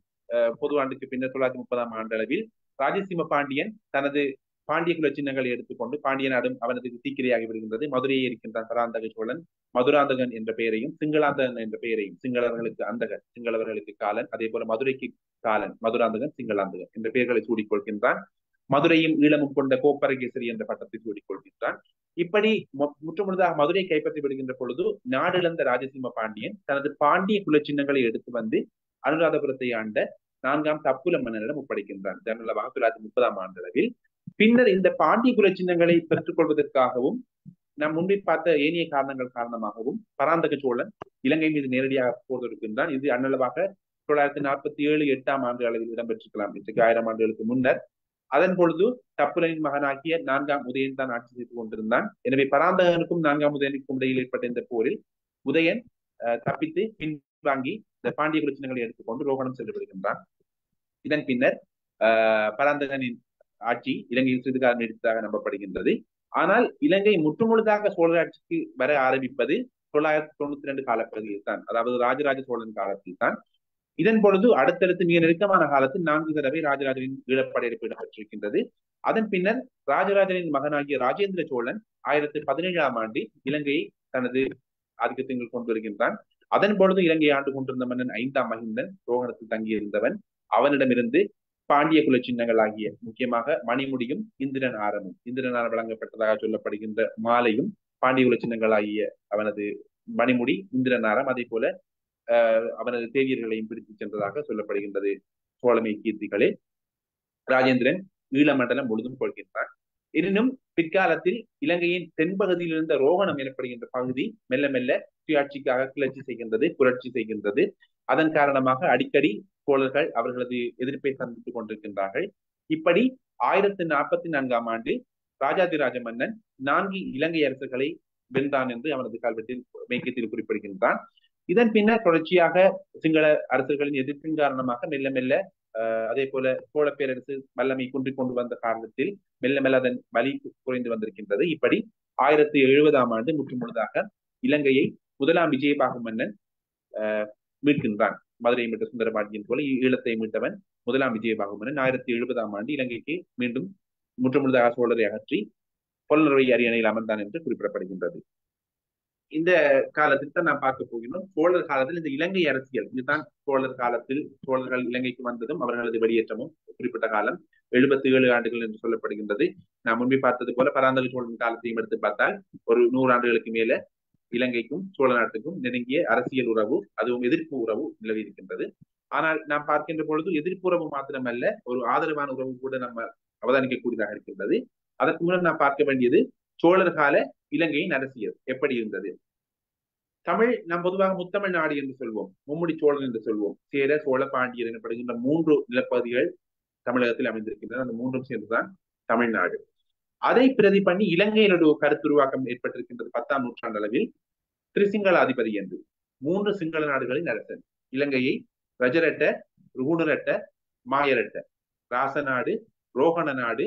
பொது ஆண்டுக்கு பின்னர் தொள்ளாயிரத்தி முப்பதாம் ஆண்டளவில் ராஜசிம்ம பாண்டியன் தனது பாண்டிய குல சின்னங்களை எடுத்துக்கொண்டு பாண்டிய நாடும் அவனது தீக்கிரையாகி விடுகின்றது. மதுரையை இருக்கின்றான் பராந்தக சோழன். மதுராந்தகன் என்ற பெயரையும் சிங்களாந்தகன் என்ற பெயரையும் சிங்களவர்களுக்கு அந்தகன் சிங்களவர்களுக்கு காலன் அதே போல மதுரைக்கு காலன் மதுராந்தகன் சிங்களாந்தகன் என்ற பெயர்களை சூடிக்கொள்கின்றான். மதுரையும் ஈழமும் கொண்ட கோப்பரகேசரி என்ற பட்டத்தை சூடிக்கொள்கின்றான். இப்படி முற்றுமுழுதாக மதுரை கைப்பற்றி விடுகின்ற பொழுது நாடிழந்த ராஜசிம்ம பாண்டியன் தனது பாண்டிய குல சின்னங்களை எடுத்து வந்து அனுராதபுரத்தை ஆண்ட நான்காம் தப்புல மன்னனிடம் ஒப்படைக்கின்றான். ஜனலவாக தொள்ளாயிரத்தி முப்பதாம் ஆண்டளவில் பின்னர் இந்த பாண்டிய குல சின்னங்களை பெற்றுக்கொள்வதற்காகவும் நாம் முன்பே பார்த்த ஏனைய காரணங்கள் காரணமாகவும் பராந்தக சோழன் இலங்கை மீது நேரடியாக போர் தொடுக்கின்றான் இது அன்னளவாக தொள்ளாயிரத்தி நாற்பத்தி ஏழு எட்டாம் ஆண்டு அளவில் இடம்பெற்றிருக்கலாம். இன்றைக்கு ஆயிரம் ஆண்டுகளுக்கு முன்னர். அதன் பொழுது தப்புலனின் மகனாகிய நான்காம் உதயன் தான் ஆட்சி செய்து கொண்டிருந்தான். எனவே பராந்தகனுக்கும் நான்காம் உதயனுக்கும் இடையில் ஏற்பட்ட இந்த போரில் உதயன் தப்பித்து பின்வாங்கி இந்த பாண்டிய குலச்சினங்களை எடுத்துக்கொண்டு ரோகணம் சென்று விடுகின்றான். இதன் பின்னர் பராந்தகனின் ஆட்சி இலங்கையில் சிறிது காலம் நீடித்ததாக நம்பப்படுகின்றது. ஆனால் இலங்கை முற்றுமுழுதாக சோழர் ஆட்சிக்கு வர ஆரம்பிப்பது தொள்ளாயிரத்தி தொண்ணூத்தி ரெண்டு காலப்பகுதியில் தான் அதாவது ராஜராஜ சோழன் காலத்தில் தான் இதன் பொழுது அடுத்தடுத்து மிக நெருக்கமான காலத்தில் நான்கு தடவை ராஜராஜனின் ஈழப்படையெடுப்பு இடம்பெற்றிருக்கின்றது. அதன் பின்னர் ராஜராஜனின் மகனாகிய ராஜேந்திர சோழன் ஆயிரத்தி பதினேழாம் ஆண்டு இலங்கையை தனது ஆதிக்கத்தில் கொண்டு வருகின்றான். அதன் பொழுது இலங்கை ஆண்டு கொண்டிருந்த மன்னன் ஐந்தாம் மகிந்தன் ரோகணத்தில் தங்கியிருந்தவன். அவனிடமிருந்து பாண்டிய குல சின்னங்கள் ஆகிய முக்கியமாக மணிமுடியும் இந்திரன் ஆரமும். இந்திரனால் வழங்கப்பட்டதாக சொல்லப்படுகின்ற மாலையும் பாண்டிய குல சின்னங்கள் ஆகிய அவனது மணிமுடி இந்திரன் ஆரம் அதே போல அவனது தேவியர்களையும் பிடித்து சென்றதாக சொல்லப்படுகின்றது சோழமை கீர்த்திகளே. ராஜேந்திரன் ஈழமண்டலம் முழுதும் கொள்கின்றான். எனினும் பிற்காலத்தில் இலங்கையின் தென்பகுதியில் இருந்த ரோகணம் எனப்படுகின்ற பகுதி மெல்ல மெல்ல சுயாட்சிக்காக கிளர்ச்சி செய்கின்றது புரட்சி செய்கின்றது. அதன் காரணமாக அடிக்கடி தோழர்கள் அவர்களது எதிர்ப்பை சந்தித்துக் கொண்டிருக்கின்றார்கள். இப்படி ஆயிரத்தி நாற்பத்தி நான்காம் ஆண்டு ராஜாதிராஜ மன்னன் நான்கு இலங்கை அரசுகளை வென்றான் என்று அவனது கல்வெட்டில் மெய்க்கத்தில் குறிப்பிடுகின்றான். இதன் பின்னர் தொடர்ச்சியாக சிங்கள அரசுகளின் எதிர்ப்பின் காரணமாக மெல்ல மெல்ல அதே போல சோழ பேரரசு வல்லமை குன்றிக் கொண்டு வந்த காரணத்தில் மெல்ல மெல்ல அதன் வலி குறைந்து வந்திருக்கின்றது. இப்படி ஆயிரத்தி எழுபதாம் ஆண்டு முற்று முழுதாக இலங்கையை முதலாம் விஜயபாகு மன்னன் மீட்கின்றான். மதுரை மீட்ட சுந்தரபாண்டியன் போல ஈழத்தை மீட்டவன் முதலாம் விஜயபாகுமரன் ஆயிரத்தி எழுபதாம் ஆண்டு இலங்கைக்கு மீண்டும் முற்றுமுழுதாக சோழரை அகற்றி பொல்லரை அரியணையில் அமர்ந்தான் என்று குறிப்பிடப்படுகின்றது. இந்த காலத்தில் தான் நாம் பார்க்க போகிறோம் சோழர் காலத்தில் இந்த இலங்கை அரசியல் இதுதான் சோழர் காலத்தில் சோழர்கள் இலங்கைக்கு வந்ததும் அவர்களது வெளியேற்றமும் குறிப்பிட்ட காலம் எழுபத்தி ஏழு ஆண்டுகள் என்று சொல்லப்படுகின்றது. நாம் முன்பே பார்த்தது போல பராந்தக சோழன் காலத்தையும் எடுத்து பார்த்தால் ஒரு நூறு ஆண்டுகளுக்கு மேல இலங்கைக்கும் சோழ நாட்டுக்கும் நெருங்கிய அரசியல் உறவு அதுவும் எதிர்ப்பு உறவு நிலவி இருக்கின்றது ஆனால் நாம் பார்க்கின்ற பொழுது எதிர்ப்பு உறவு மாத்திரமல்ல ஒரு ஆதரவான உறவு கூட நம்ம அவதானிக்கக்கூடியதாக இருக்கின்றது. அதற்கு முன்னர் நாம் பார்க்க வேண்டியது சோழர் கால இலங்கையின் அரசியல் எப்படி இருந்தது? தமிழ் நாம் பொதுவாக முத்தமிழ் நாடு என்று சொல்வோம் மும்முடி சோழன் என்று சொல்வோம் சேர சோழ பாண்டியர் எனப்படுகின்ற மூன்று நிலப்பகுதிகள் தமிழகத்தில் அமைந்திருக்கின்றன. அந்த மூன்றும் சேர்ந்துதான் தமிழ்நாடு. அதை பிரதி பண்ணி இலங்கையினுடைய கருத்துருவாக்கம் ஏற்பட்டிருக்கின்றது பத்தாம் நூற்றாண்டு அளவில். திரிசிங்களாதிபதி என்று. மூன்று சிங்கள நாடுகளின் அரசன். இலங்கையை ரஜரட்ட ருகுணரட்ட மாயரட்ட. ராசநாடு ரோகண நாடு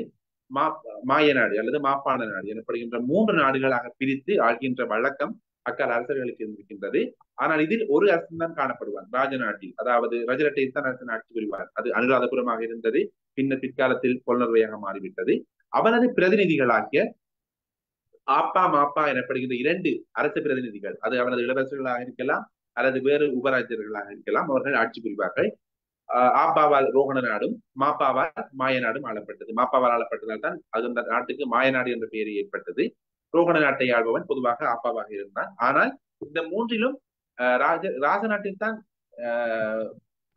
மா மாய நாடு அல்லது மாப்பான நாடு எனப்படுகின்ற மூன்று நாடுகளாக பிரித்து ஆள்கின்ற வழக்கம் அக்கால அரசர்களுக்கு இருந்திருக்கின்றது. ஆனால் இதில் ஒரு அரசன் தான் காணப்படுவார் ராஜநாட்டில். அதாவது ரஜரட்டை தான் அரசன் ஆட்சி புரிவார். அது அனுராதபுரமாக இருந்தது பின்னர் பிற்காலத்தில் பொன்னர்வையாக மாறிவிட்டது. அவனது பிரதிநிதிகளாகிய ஆப்பா மாப்பா எனப்படுகின்ற இரண்டு அரசு பிரதிநிதிகள். அது அவரது இளவரசர்களாக இருக்கலாம் அல்லது வேறு உபராஜர்களாக இருக்கலாம் அவர்கள் ஆட்சி புரிவார்கள். ஆப்பாவால் ரோகண நாடும் மாப்பாவால் மாய நாடும் ஆளப்பட்டது. மாப்பாவால் ஆளப்பட்டதால் தான் அது அந்த நாட்டுக்கு மாயநாடு என்ற பெயர் ஏற்பட்டது. ரோகண நாட்டை ஆள்பவன் பொதுவாக ஆப்பாவாக இருந்தான். ஆனால் இந்த மூன்றிலும் ராஜ ராஜ நாட்டில் தான்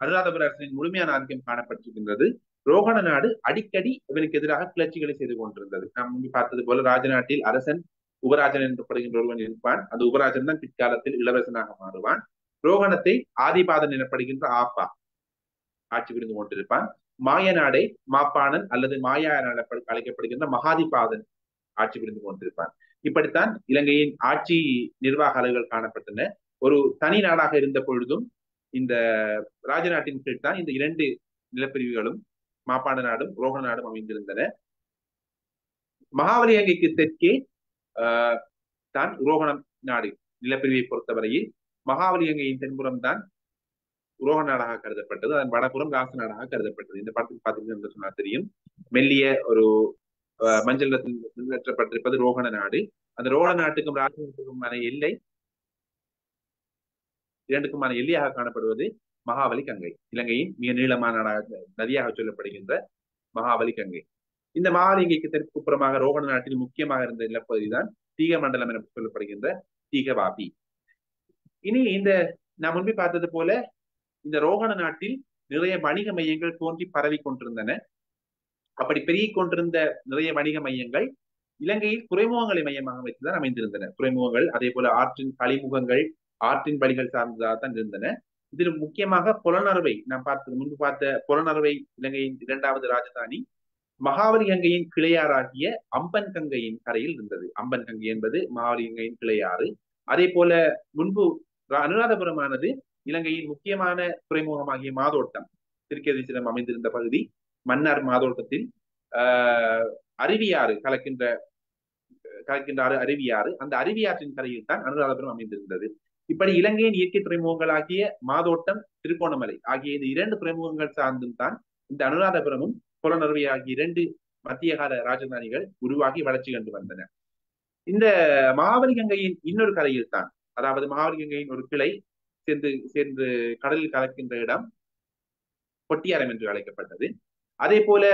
அனுராதபுர அரசின் முழுமையான ஆதிக்கம் காணப்பட்டிருக்கின்றது. ரோகண நாடு அடிக்கடி இவனுக்கு எதிராக கிளர்ச்சிகளை செய்து கொண்டிருந்தது. நாம் பார்த்தது போல ராஜநாட்டில் அரசன் உபராஜன் என்றப்படுகின்ற ஒருவன் இருப்பான். அந்த உபராஜன் தான் பிற்காலத்தில் இளவரசனாக மாறுவான். ரோகணத்தை ஆதிபாதன் எனப்படுகின்ற ஆப்பா ஆட்சி புரிந்து கொண்டிருப்பான். மாய நாடை மாப்பாணன் அல்லது மாயா என அழைக்கப்படுகின்ற மகாதிபாதன் ஆட்சி புரிந்து கொண்டிருப்பான். இப்படித்தான் இலங்கையின் ஆட்சி நிர்வாக அலுவல்கள் காணப்பட்டன. ஒரு தனி நாடாக இருந்த பொழுதும் இந்த ராஜநாட்டின் கீழ் தான் இந்த இரண்டு நிலப்பிரிவுகளும் மாப்பாண்ட நாடும் ரோகண நாடும் அமைந்திருந்தன. மகாவலியங்கைக்கு தெற்கே தான் உரோகணம் நாடு நிலப்பிரிவை பொறுத்தவரையில் மகாவலியங்கையின் தென்புறம் தான் உரோக நாடாக கருதப்பட்டது. அதன் வடபுறம் ராச நாடாக கருதப்பட்டது. இந்த படத்துக்கு பார்த்தீங்கன்னா சொன்னா தெரியும். மெல்லிய ஒரு மஞ்சள் நிலப்பட்டிருப்பது ரோகண நாடு. அந்த ரோகண நாட்டுக்கும் ராசநாட்டுக்குமான எல்லை இரண்டுக்குமான எல்லையாக காணப்படுவது மகாபலி கங்கை இலங்கையின் மிக நீளமான நதியாக சொல்லப்படுகின்ற மகாபலி கங்கை இந்த மகாலிங்கைக்கு தெற்குப்புறமாக ரோகண நாட்டில் முக்கியமாக இருந்த நிலப்பகுதி தான் தீக மண்டலம் என சொல்லப்படுகின்ற தீகவாபி. இனி இந்த நான் முன்பே பார்த்தது போல இந்த ரோகண நாட்டில் நிறைய வணிக மையங்கள் தோன்றி பரவி கொண்டிருந்தன. அப்படி பெருகி கொண்டிருந்த நிறைய வணிக மையங்கள் இலங்கையில் துறைமுகங்களை மையமாக வைத்துதான் அமைந்திருந்தன. துறைமுகங்கள் அதே போல ஆற்றின் கழிமுகங்கள் ஆற்றின் வழிகள் சார்ந்ததாக தான் இருந்தன. இதில் முக்கியமாக புலனறுவை. நாம் பார்த்தது முன்பு பார்த்த புலனறுவை இலங்கையின் இரண்டாவது ராஜதானி மகாவலி கங்கையின் கிளையாறாகிய அம்பன் கங்கையின் கரையில் இருந்தது. அம்பன் கங்கை என்பது மகாவலி கங்கையின் கிளையாறு. அதே போல முன்பு அனுராதபுரமானது இலங்கையின் முக்கியமான துறைமுகமாகிய மாதோட்டம் திருக்கேதீஸ்வரம் அமைந்திருந்த பகுதி மன்னார் மாதோட்டத்தில் ஆஹ் அருவியாறு கலக்கின்ற கலக்கின்ற அருவியாறு. அந்த அருவியாற்றின் கரையில் தான் அனுராதபுரம் அமைந்திருந்தது. இப்படி இலங்கையின் இயற்கை துறைமுகங்களாகிய மாதோட்டம் திருகோணமலை ஆகிய இந்த இரண்டு துறைமுகங்கள் சார்ந்தும் தான் இந்த அனுராதபுரமும் புலனறுவை ஆகிய இரண்டு மத்திய கால ராஜதானிகள் உருவாகி வளர்ச்சி கண்டு வந்தன. இந்த மகாபலி கங்கையின் இன்னொரு கரையில் தான் அதாவது மகாபலி கங்கையின் ஒரு கிளை சேர்ந்து சேர்ந்து கடலில் கலக்கின்ற இடம் கொட்டியாரம் என்று அழைக்கப்பட்டது. அதே போல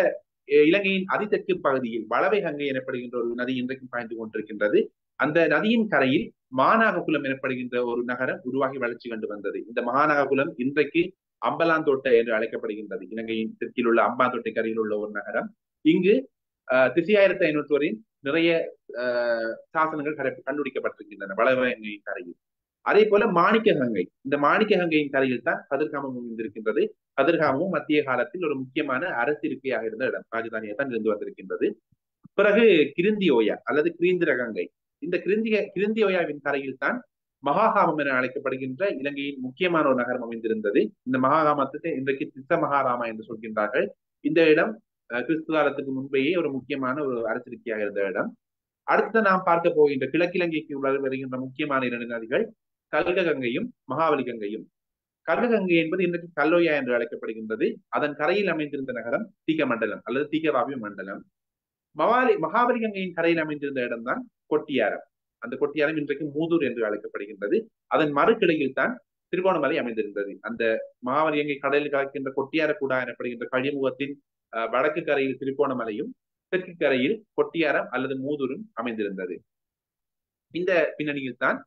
இலங்கையின் அதிதெற்கு பகுதியில் வளவை கங்கை எனப்படுகின்ற ஒரு நதி இன்றைக்கும் பாய்ந்து கொண்டிருக்கின்றது. அந்த நதியின் கரையில் மாநாககுலம் எனப்படுகின்ற ஒரு நகரம் உருவாகி வளர்ச்சி கண்டு வந்தது. இந்த மாநாககுலம் இன்றைக்கு அம்பலாந்தோட்டை என்று அழைக்கப்படுகின்றது. இலங்கையின் தெற்கில் உள்ள அம்பாந்தோட்டை கரையில் உள்ள ஒரு நகரம். இங்கு திசையாயிரத்தி ஐநூற்று வரையும் நிறைய சாசனங்கள் கண்டுபிடிக்கப்பட்டிருக்கின்றன வளவங்கையின் கரையில் அதே போல மாணிக்க கங்கை. இந்த மாணிக்க கங்கையின் கரையில் தான் கதிர்காமம் இருந்திருக்கின்றது. கதிர்காமமும் மத்திய காலத்தில் ஒரு முக்கியமான அரசு இருக்கையாக இருந்த இடம். ராஜதானியாக தான் இருந்து வந்திருக்கின்றது. பிறகு கிருந்தியோயா அல்லது கிரீந்திர கங்கை. இந்த கிருந்திய கிருந்தியோயாவின் கரையில் தான் மகாகாமம் என அழைக்கப்படுகின்ற இலங்கையின் முக்கியமான ஒரு நகரம் அமைந்திருந்தது. இந்த மகாகாமத்துக்கு இன்றைக்கு தித்த மகாராமா என்று சொல்கின்றார்கள். இந்த இடம் கிறிஸ்து காலத்துக்கு முன்பேயே ஒரு முக்கியமான ஒரு அரசிருக்கையாக இருந்த இடம். அடுத்து நாம் பார்க்க போகின்ற கிழக்கிலங்கைக்கு வருகின்ற முக்கியமான இரண்டு நதிகள் கல்க கங்கையும் மகாவலி கங்கையும். கல்ககங்கை என்பது இன்றைக்கு கல்லோயா என்று அழைக்கப்படுகின்றது. அதன் கரையில் அமைந்திருந்த நகரம் தீக மண்டலம் அல்லது தீகவாபி மண்டலம். மவாலி மகாபலி கங்கையின் கரையில் அமைந்திருந்த இடம்தான் கொட்டியாரம். அந்த கொட்டியாரம் இன்றைக்கு மூதூர் என்று அழைக்கப்படுகின்றது. அதன் மறுக்கிளையில் தான் திருகோணமலை அமைந்திருந்தது. அந்த மாவரியங்கை கடலில் கலக்கின்ற கொட்டியார கூடா எனப்படுகின்ற கழிமுகத்தின் வடக்கு கரையில் திருகோணமலையும் தெற்கு கரையில் கொட்டியாரம் அல்லது மூதூரும் அமைந்திருந்தது. இந்த பின்னணியில் தான்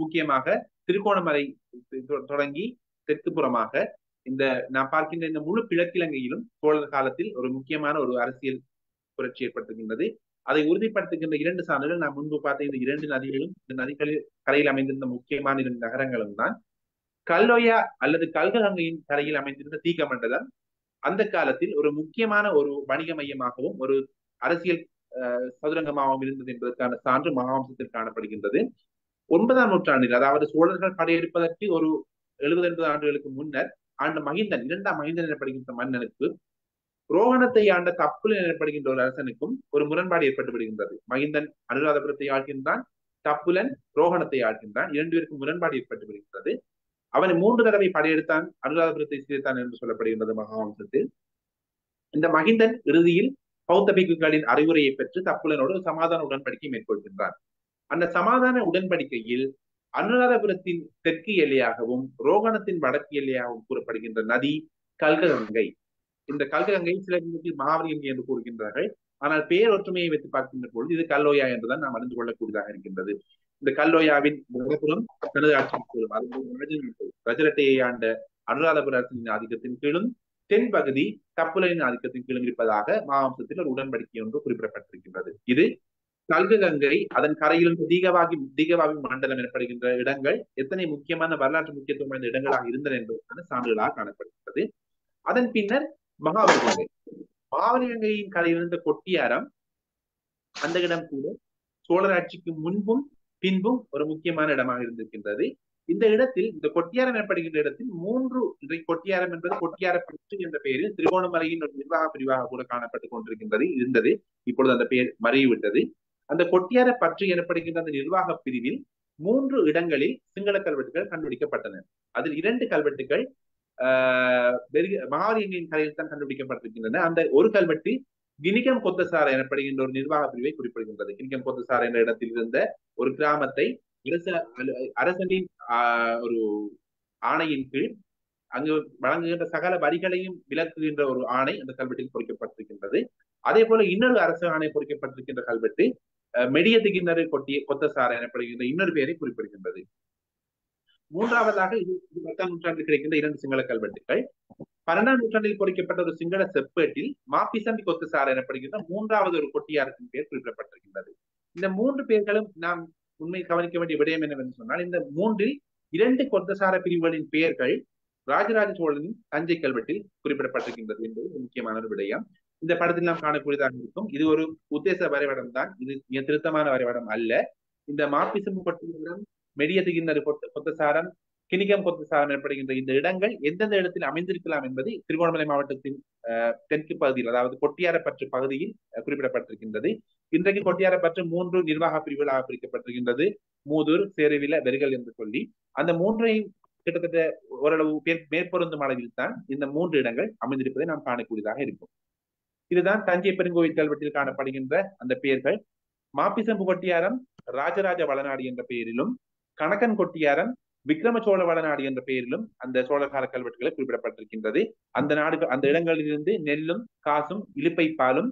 முக்கியமாக திருகோணமலை தொடங்கி தெற்கு புறமாக இந்த நான் பார்க்கின்ற இந்த முழு கிழக்கிழங்கையிலும் சோழர் காலத்தில் ஒரு முக்கியமான ஒரு அரசியல் புரட்சி ஏற்படுத்துகின்றது அதை உறுதிப்படுத்துகின்ற இரண்டு சான்றுகள் நான் முன்பு பார்த்த இந்த இரண்டு நதிகளும் இந்த நதிகளில் கரையில் அமைந்திருந்த முக்கியமான இரண்டு நகரங்களும் தான். கல்லோயா அல்லது கல்ககங்கையின் கரையில் அமைந்திருந்த தீக மண்டலம் அந்த காலத்தில் ஒரு முக்கியமான ஒரு வணிக மையமாகவும் ஒரு அரசியல் சதுரங்கமாகவும் இருந்தது என்பதற்கான சான்று மகாவம்சத்தில் காணப்படுகின்றது. ஒன்பதாம் நூற்றாண்டில் அதாவது சோழர்கள் படையெடுப்பதற்கு ஒரு எழுபது எண்பது ஆண்டுகளுக்கு முன்னர் ஆண்டு மகிந்தன் இரண்டாம் மகிந்தன் எனப்படுகின்ற மன்னனுக்கு ரோகணத்தை ஆண்ட தப்புலன் எனப்படுகின்ற ஒரு அரசனுக்கும் ஒரு முரண்பாடு ஏற்பட்டு விடுகின்றது மகிந்தன் அனுராதபுரத்தை ஆழ்கின்றான் தப்புலன் ரோகணத்தை ஆழ்கின்றான் இரண்டு பேருக்கும் முரண்பாடு ஏற்பட்டு விடுகின்றது அவன் மூன்று தடவை படையெடுத்தான் அனுராதபுரத்தை சீர்த்தான் என்று சொல்லப்படுகின்றது மகாவம்சத்தில். இந்த மகிந்தன் இறுதியில் பௌத்த பிக்குகளின் அறிவுரையை பெற்று தப்புலனோடு சமாதான உடன்படிக்கை மேற்கொள்கின்றார் அந்த சமாதான உடன்படிக்கையில் அனுராதபுரத்தின் தெற்கு எல்லையாகவும் ரோகணத்தின் வடக்கு எல்லையாகவும் கூறப்படுகின்ற நதி கல்ககங்கை இந்த கல்கங்கை சில இடங்களில் என்று கூறுகின்றார்கள். ஆனால் பேர் ஒற்றுமையை வைத்து பார்க்கின்ற பொழுது இது கல்லோயா என்றுதான் நாம் அறிந்து கொள்ளக்கூடியதாக இருக்கின்றது. இந்த கல்லோயாவின் வடபுறம் தனது ஆட்சி ரஜரட்டையை ஆண்ட அனுராதபுர அரசின் ஆதிக்கத்தின் கீழும் தென் பகுதி கப்புலின் ஆதிக்கத்தின் கீழும் இருப்பதாக மாவம்சத்தில் ஒரு உடன்படிக்கை ஒன்று குறிப்பிடப்பட்டிருக்கின்றது. இது கல்கங்கை அதன் கரையில் தீகவாகி தீகவாகி மண்டலம் எனப்படுகின்ற இடங்கள் எத்தனை முக்கியமான வரலாற்று முக்கியத்துவம் வாய்ந்த இடங்களாக இருந்தன என்பதற்கான சான்றுகளாக காணப்படுகிறது அதன் பின்னர் மகாவலிகங்கை மகாவலிகங்கையின் கரையில் இருந்த கொட்டியாரம் அந்த இடம் கூட சோழர் ஆட்சிக்கு முன்பும் பின்பும் ஒரு முக்கியமான இடமாக இருந்திருக்கின்றது. இந்த இடத்தில் இந்த கொட்டியாரம் எனப்படுகின்ற இடத்தில் மூன்று இன்றைக்கு கொட்டியாரம் என்பது கொட்டியார பற்று என்ற பெயரில் திருகோணமலையின் ஒரு நிர்வாக பிரிவாக கூட காணப்பட்டுக் கொண்டிருக்கின்றது இருந்தது. இப்பொழுது அந்த பெயர் மறைவிட்டது அந்த கொட்டியார பற்று எனப்படுகின்ற அந்த நிர்வாக பிரிவில் மூன்று இடங்களில் சிங்கள கல்வெட்டுகள் கண்டுபிடிக்கப்பட்டன. அதில் இரண்டு கல்வெட்டுகள் ஆஹ் மகாலிங்கயின் தான் கண்டுபிடிக்கப்பட்டிருக்கின்றன. அந்த ஒரு கல்வெட்டு கினிகம் கொத்தசார எனப்படுகின்ற ஒரு நிர்வாக பிரிவை குறிப்பிடுகின்றது. கினிகம் கொத்தசார என்ற இடத்தில் இருந்த ஒரு கிராமத்தை அரச அரசனின் ஒரு ஆணையின் கீழ் அங்கு வழங்குகின்ற சகல வரிகளையும் விளக்குகின்ற ஒரு ஆணை அந்த கல்வெட்டில் பொறிக்கப்பட்டிருக்கின்றது. அதே போல இன்னொரு அரசு ஆணை பொறிக்கப்பட்டிருக்கின்ற கல்வெட்டு மெடியத்துகிணறு கொட்டிய கொத்தசார எனப்படுகின்ற இன்னொரு பெயரை குறிப்பிடுகின்றது. மூன்றாவதாக இது பத்தாம் நூற்றாண்டில் கிடைக்கின்ற இரண்டு சிங்கள கல்வெட்டுகள். பன்னெண்டாம் நூற்றாண்டில் பொறிக்கப்பட்ட ஒரு சிங்கள செப்பேட்டில் மாப்பிசம்பி கொத்துசார் எனப்படுகின்ற மூன்றாவது ஒரு கொட்டியாருக்கும் பெயர் குறிப்பிடப்பட்டிருக்கின்றது. இந்த மூன்று பேர்களும் நாம் உண்மை கவனிக்க வேண்டிய விடயம் என்னவென்று சொன்னால் இந்த மூன்றில் இரண்டு கொத்தசார பிரிவுகளின் பெயர்கள் ராஜராஜ சோழனின் தஞ்சை கல்வெட்டில் குறிப்பிடப்பட்டிருக்கின்றது என்பது முக்கியமான ஒரு விடயம். இந்த படத்தில் நாம் காணக்கூடியதாக இருக்கும். இது ஒரு உத்தேச வரைபடம் தான் இது திருத்தமான வரைபடம் அல்ல. இந்த மாப்பிசம்பு கொட்டியிடம் மெடியதுகின்ற கொத்தசாரம் கிணிகம் கொத்தசாரம் எனப்படுகின்ற இந்த இடங்கள் எந்தெந்த இடத்தில் அமைந்திருக்கலாம் என்பது திருகோணமலை மாவட்டத்தின் தெற்கு பகுதியில் அதாவது கொட்டியாரப்பற்று பகுதியில் குறிப்பிடப்பட்டிருக்கின்றது. இன்றைக்கு கொட்டியாரப்பற்று மூன்று நிர்வாக பிரிவுகளாக பிரிக்கப்பட்டிருக்கின்றது. மூதூர் சேருவில வெறுகல் என்று சொல்லி. அந்த மூன்றையும் கிட்டத்தட்ட ஓரளவு மேற்பொருந்தும் அளவில் தான் இந்த மூன்று இடங்கள் அமைந்திருப்பதை நாம் காணக்கூடியதாக இருக்கும். இதுதான் தஞ்சை பெருங்கோவில் கல்வெட்டில் காணப்படுகின்ற அந்த பெயர்கள். மாப்பிசம்பு கொட்டியாரம் ராஜராஜ வளநாடு என்ற பெயரிலும் கணக்கன் கொட்டியாரன் விக்ரம சோழ வளநாடு என்ற பெயரிலும் அந்த சோழகால கல்வெட்டுகளை குறிப்பிடப்பட்டிருக்கின்றது. அந்த நாடுகள் அந்த இடங்களிலிருந்து நெல்லும் காசும் இழுப்பை பாலும்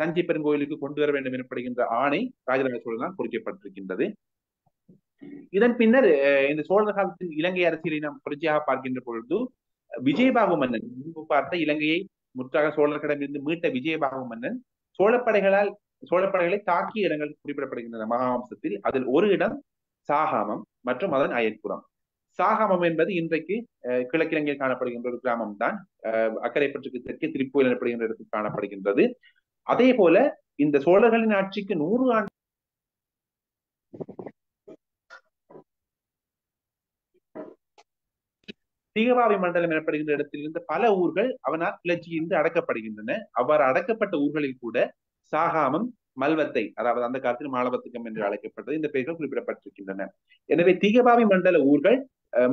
தஞ்சை பெருங்கோயிலுக்கு கொண்டு வர வேண்டும் எனப்படுகின்ற ஆணை ராஜராஜ சோழனால் குறிக்கப்பட்டிருக்கின்றது இதன் பின்னர் இந்த சோழர் காலத்தின் இலங்கை அரசியலை நாம் தொடர்ச்சியாக பார்க்கின்ற பொழுது விஜயபாகு மன்னன் முன்பு பார்த்த இலங்கையை முற்றாக சோழர்களிடமிருந்து மீட்ட விஜயபாகு மன்னன் சோழப்படைகளால் சோழப்படைகளை தாக்கிய இடங்கள் குறிப்பிடப்படுகின்றன மகாவம்சத்தில். அதில் ஒரு இடம் சாகாமம் மற்றும் அதன் அயற்புறம். சாகாமம் என்பது இன்றைக்கு கிழக்கிழங்கில் காணப்படுகின்ற ஒரு கிராமம் தான் அக்கரைப்பற்றுக்கு தெற்கே திருப்பூரில் எனப்படுகின்ற இடத்தில் காணப்படுகின்றது. அதே போல இந்த சோழர்களின் ஆட்சிக்கு நூறு ஆண்டு தீகவாவி மண்டலம் எனப்படுகின்ற இடத்தில் இருந்த பல ஊர்கள் அவனால் கிளர்ச்சியிருந்து அடக்கப்படுகின்றன. அவ்வாறு அடக்கப்பட்ட ஊர்களில் கூட சாகாமம் மல்வத்தை அதாவது அந்த காலத்தில் மாலவத்துக்கம் என்று அழைக்கப்பட்டது. இந்த பெயர்கள் குறிப்பிடப்பட்டிருக்கின்றன. எனவே தீகபாவி மண்டல ஊர்கள்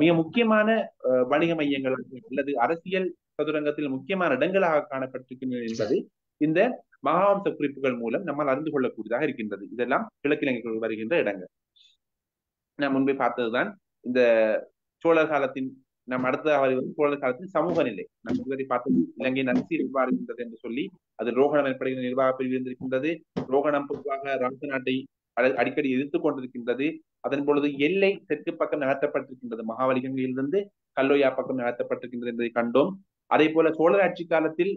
மிக முக்கியமான வணிக மையங்கள் அல்லது அரசியல் சதுரங்கத்தில் முக்கியமான இடங்களாக காணப்பட்டிருக்கின்றன என்பது இந்த மகாவம்ச குறிப்புகள் மூலம் நம்மால் அறிந்து கொள்ளக்கூடியதாக இருக்கின்றது. இதெல்லாம் கிழக்கிழங்கைக்குள் வருகின்ற இடங்கள். நான் முன்பே பார்த்ததுதான் இந்த சோழர் காலத்தின் நம் அடுத்ததாக வந்து சோழர் காலத்தில் சமூக நிலை. நம்ம இதுவரை பார்த்தது இலங்கையின் அரசியல் எவ்வாறு இருந்தது என்று சொல்லி அது ரோகணம் எனப்படுகிற நிர்வாக பிரிவு இருந்திருக்கின்றது. ரோகணம் பொதுவாக ராஜ நாட்டை அடிக்கடி எதிர்த்து கொண்டிருக்கின்றது. அதன் பொழுது எல்லை தெற்கு பக்கம் நகர்த்தப்பட்டிருக்கின்றது. மகாவலிகங்கையிலிருந்து கல்லோயா பக்கம் நகர்த்தப்பட்டிருக்கின்றது என்பதை கண்டோம். அதே போல சோழர் ஆட்சி காலத்தில்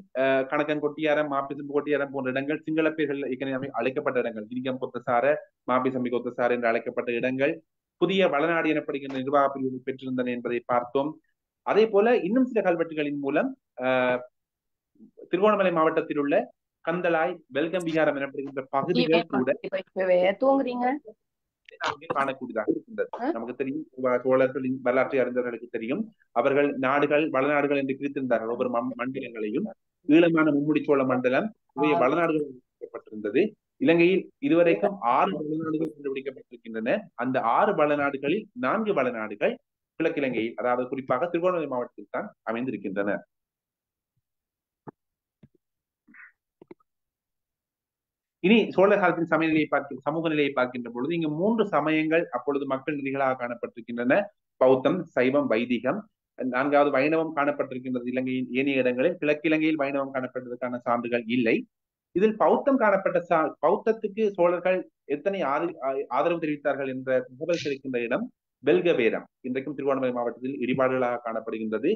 கணக்கன் கொட்டியாரம் மாப்பிசம்பு கொட்டியாரம் போன்ற இடங்கள் சிங்கள பேர்கள் ஏற்கனவே அழைக்கப்பட்ட இடங்கள். கிரிகம் கொத்தசார மாப்பிசம்பி கொத்தசார என்று அழைக்கப்பட்ட இடங்கள். புதிய வளநாடு எனப்படுகின்ற நிர்வாக பிரிவு பெற்றிருந்தன என்பதை பார்த்தோம். அதே போல இன்னும் சில கல்வெட்டுகளின் மூலம் திருகோணமலை மாவட்டத்தில் உள்ள கந்தலாய் வெல்கம் விகாரம் எனப்படுகின்ற பகுதிகள் கூட தூங்குறீங்க? காணக்கூடியதாக இருக்கின்றது. நமக்கு தெரியும் சோழர்களின் வரலாற்றை அறிந்தவர்களுக்கு தெரியும். அவர்கள் நாடுகள் வளநாடுகள் என்று பிரித்திருந்தார்கள். ஒவ்வொரு மண்டலங்களையும் ஈழமான மும்முடி சோழ மண்டலம் வளநாடுகள் இலங்கையில் இதுவரைக்கும் ஆறு வளநாடுகள் கண்டுபிடிக்கப்பட்டிருக்கின்றன. அந்த ஆறு வளநாடுகளில் நான்கு வளநாடுகள் கிழக்கிழங்கையில் அதாவது குறிப்பாக திருவண்ணாமலை மாவட்டத்தில் தான் அமைந்திருக்கின்றன. இனி சோழர் காலத்தின் சமய நிலையை பார்க்க சமூக நிலையை பார்க்கின்ற பொழுது இங்கு மூன்று சமயங்கள் அப்பொழுது மக்கள் நிதிகளாக காணப்பட்டிருக்கின்றன. பௌத்தம் சைவம் வைதிகம். நான்காவது வைணவம் காணப்பட்டிருக்கின்றது இலங்கையின் ஏனைய இடங்களில். கிழக்கிலங்கையில் வைணவம் காணப்பட்டதற்கான சான்றுகள் இல்லை. இதில் பௌத்தம் காணப்பட்ட சா பௌத்தத்துக்கு சோழர்கள் எத்தனை ஆதரவு தெரிவித்தார்கள் என்ற தகவல் கிடைக்கின்ற இடம் வெல்கவேரம் இன்றைக்கும் திருவண்ணாமலை மாவட்டத்தில் இடிபாடுகளாக காணப்படுகின்றது.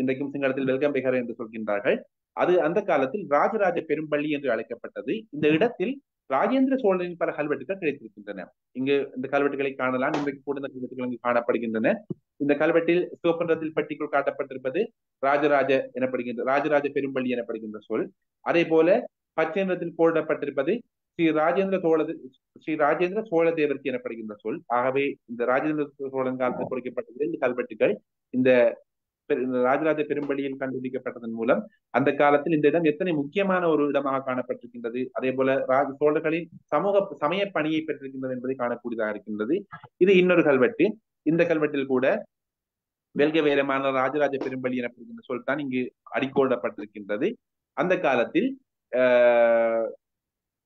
இன்றைக்கும் சிங்களத்தில் வெல்கம்பேகர் என்று சொல்கின்றார்கள். அது அந்த காலத்தில் ராஜராஜ பெரும்பள்ளி என்று அழைக்கப்பட்டது. இந்த இடத்தில் ராஜேந்திர சோழனின் பல கல்வெட்டுகள் கிடைத்திருக்கின்றன. இங்கு இந்த கல்வெட்டுகளை காணலாம். இன்றைக்கு கூட இந்த கல்வெட்டுகள் இங்கு காணப்படுகின்றன. இந்த கல்வெட்டில் சிவப்பன்றத்தில் பட்டிக்குள் காட்டப்பட்டிருப்பது ராஜராஜ எனப்படுகின்ற ராஜராஜ பெரும்பள்ளி எனப்படுகின்ற சொல். அதே போல பச்சை நிறத்தில் போடப்பட்டிருப்பது ஸ்ரீ ராஜேந்திர சோழ ஸ்ரீ ராஜேந்திர சோழ தேவர்த்தி எனப்படுகின்ற சொல். ஆகவே இந்த ராஜேந்திர சோழன் காலத்தில் பொறிக்கப்பட்ட இரண்டு கல்வெட்டுகள். இந்த ராஜராஜ பெரும்பள்ளியில் கண்டுபிடிக்கப்பட்டதன் மூலம் அந்த காலத்தில் இந்த இடம் எத்தனை முக்கியமான ஒரு இடமாக காணப்பட்டிருக்கின்றது. அதே போல ராஜ சோழர்களின் சமூக சமய பணியை பெற்றிருக்கின்றது என்பதை காணக்கூடியதாக இருக்கின்றது. இது இன்னொரு கல்வெட்டு. இந்த கல்வெட்டில் கூட வெல்க வேரமான ராஜராஜ பெரும்பள்ளி எனப்படுகின்ற சொல் தான் இங்கு அடிக்கோடப்பட்டிருக்கின்றது. அந்த காலத்தில்